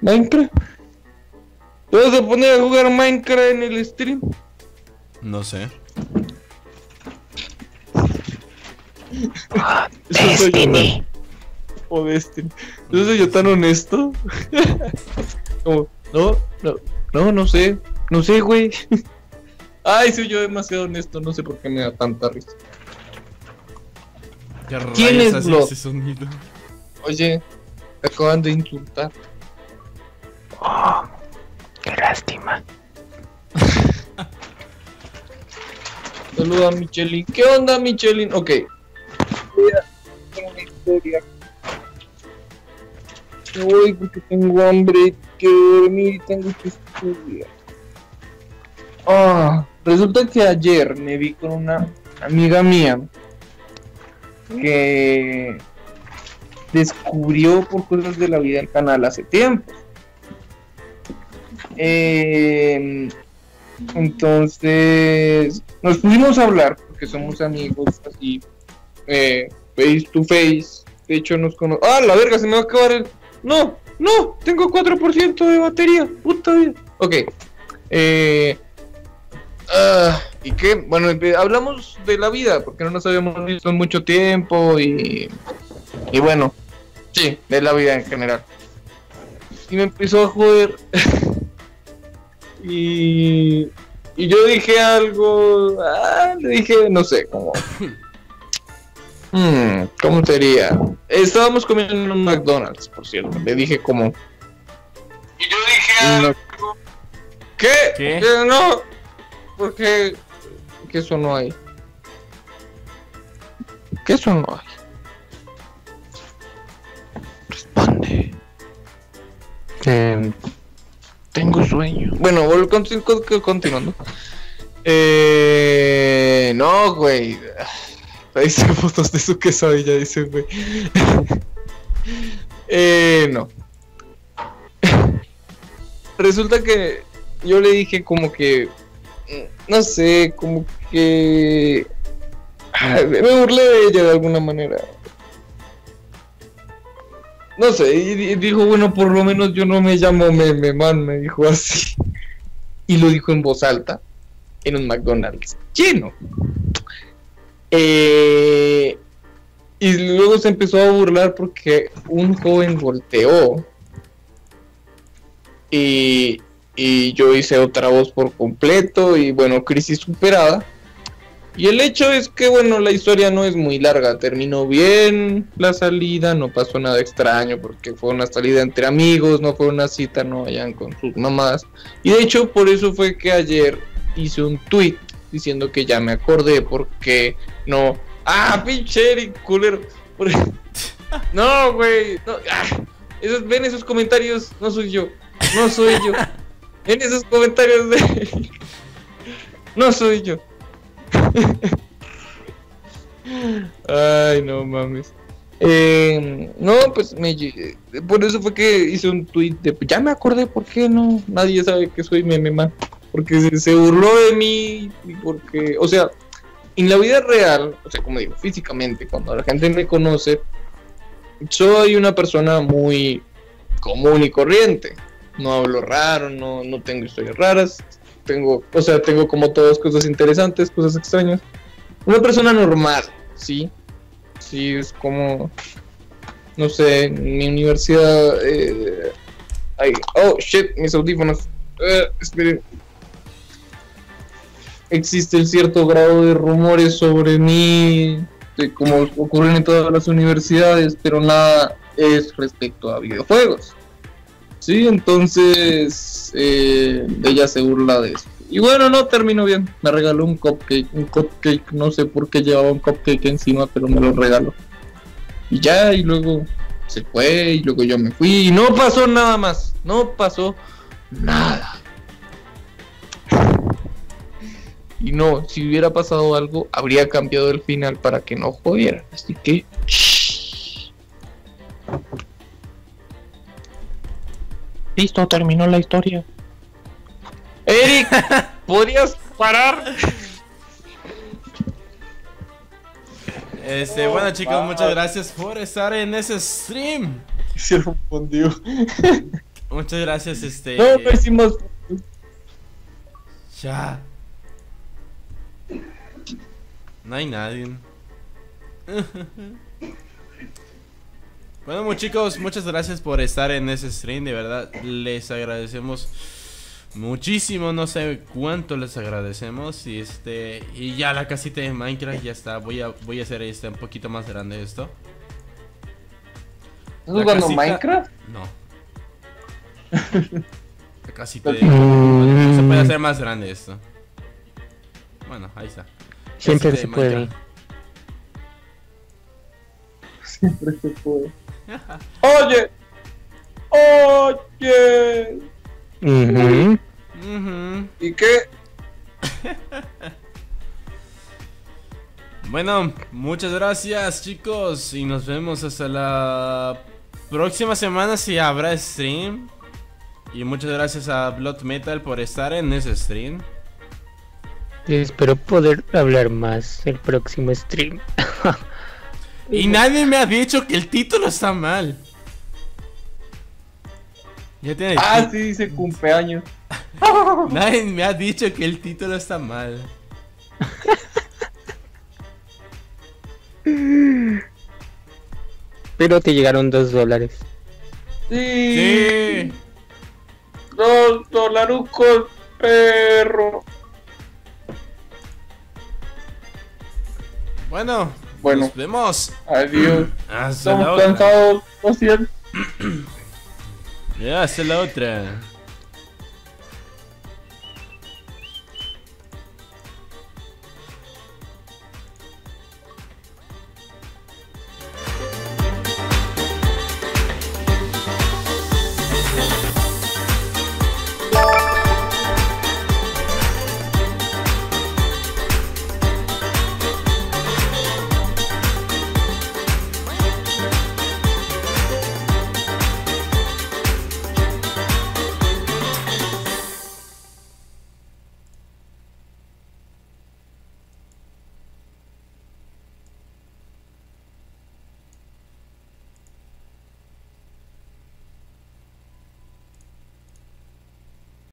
Minecraft. ¿Te vas a poner a jugar Minecraft en el stream? No sé. Eso soy yo tan- Destiny. o Destiny. Yo soy yo tan honesto. [LAUGHS] Como, no, no, no, no sé. No sé, güey. Ay, soy yo demasiado honesto. No sé por qué me da tanta risa. ¿Qué ¿Quién es Blood? ese sonido? Oye, te acaban de insultar. Oh, qué lástima. [LAUGHS] Saluda a Michelin. ¿Qué onda, Michelin? Ok. Historia. Me porque tengo hambre, quiero dormir y tengo que estudiar. Ah, resulta que ayer me vi con una amiga mía que descubrió por cosas de la vida el canal hace tiempo. Eh, entonces nos pusimos a hablar porque somos amigos así eh, face to face. De hecho, nos conocemos. ¡Ah, la verga! Se me va a acabar el. ¡No! ¡No! Tengo 4% de batería. Puta vida. Ok. Ah, ¿Y qué? Bueno, hablamos de la vida, porque no nos habíamos visto en mucho tiempo y. Y bueno, sí, de la vida en general. Y me empezó a joder. [LAUGHS] y. Y yo dije algo. Ah, le dije, no sé, como. Hmm, ¿Cómo sería? Estábamos comiendo en un McDonald's, por cierto. Le dije como. Y yo dije algo. ¿Qué? ¿Qué? Que no. Porque. Que eso no hay. Que eso no hay. Responde. Eh, Tengo sueño. Bueno, continuando. Eh, no, güey. Ahí hice [LAUGHS] fotos de su quesadilla, dice, güey. [LAUGHS] eh, no. [LAUGHS] Resulta que yo le dije como que, mm, no sé, como que me burlé de ella de alguna manera. No sé, y di- dijo, bueno, por lo menos yo no me llamo meme man, me dijo así. Y lo dijo en voz alta, en un McDonald's lleno. Eh, y luego se empezó a burlar porque un joven volteó. Y, y yo hice otra voz por completo y bueno, crisis superada. Y el hecho es que, bueno, la historia no es muy larga. Terminó bien la salida, no pasó nada extraño porque fue una salida entre amigos, no fue una cita, no vayan con sus mamás. Y de hecho, por eso fue que ayer hice un tweet diciendo que ya me acordé porque no. ¡Ah, pinche Eric, culero! [LAUGHS] No, güey. No, ah, esos, ven esos comentarios, no soy yo. No soy yo. [LAUGHS] Ven esos comentarios de. [LAUGHS] No soy yo. Ay, no mames. Eh, no, pues me, por eso fue que hice un tweet de ya me acordé por qué no nadie sabe que soy meme man porque se, se burló de mí y porque, o sea, en la vida real, o sea, como digo, físicamente, cuando la gente me conoce, soy una persona muy común y corriente. No hablo raro, no, no tengo historias raras, tengo, o sea, tengo como todas cosas interesantes, cosas extrañas. Una persona normal, ¿sí? Sí, es como, no sé, en mi universidad... Eh, ay, oh, shit, mis audífonos. Eh, esperen. Existe cierto grado de rumores sobre mí, de como ocurren en todas las universidades, pero nada es respecto a videojuegos. Sí, entonces eh, ella se burla de eso. Y bueno, no terminó bien. Me regaló un cupcake. Un cupcake, no sé por qué llevaba un cupcake encima, pero me lo regaló. Y ya, y luego se fue, y luego yo me fui. Y no pasó nada más. No pasó nada. Y no, si hubiera pasado algo, habría cambiado el final para que no jodieran. Así que. shh. Listo, terminó la historia. Eric, [LAUGHS] ¿podrías parar? Este, bueno chicos, muchas gracias por estar en ese stream. Se respondió. Muchas gracias, este. No, no hicimos. Ya. No hay nadie. Bueno, chicos, muchas gracias por estar en ese stream. De verdad, les agradecemos muchísimo. No sé cuánto les agradecemos. Y este. Y ya la casita de Minecraft ya está. Voy a, voy a hacer este un poquito más grande esto. ¿Estás La jugando casita- Minecraft? No. [LAUGHS] La casita de. Se puede hacer más grande esto. Bueno, ahí está. Siempre se de puede. Siempre se puede. [LAUGHS] Oye, oye. Ujú. Ujú. ¿Y qué? [LAUGHS] Bueno, muchas gracias chicos y nos vemos hasta la próxima semana si habrá stream. Y muchas gracias a Blood Metal por estar en ese stream. Espero poder hablar más el próximo stream. [LAUGHS] Y nadie me ha dicho que el título está mal. Ya tiene. Ah, sí, dice cumpleaños. [LAUGHS] Nadie me ha dicho que el título está mal. [LAUGHS] Pero te llegaron dos dólares. Sí. Sí. Dos dolarucos, perro. Bueno, Bueno. nos vemos. Adiós. Hasta la Estamos otra. cansados. Ya, hasta la otra.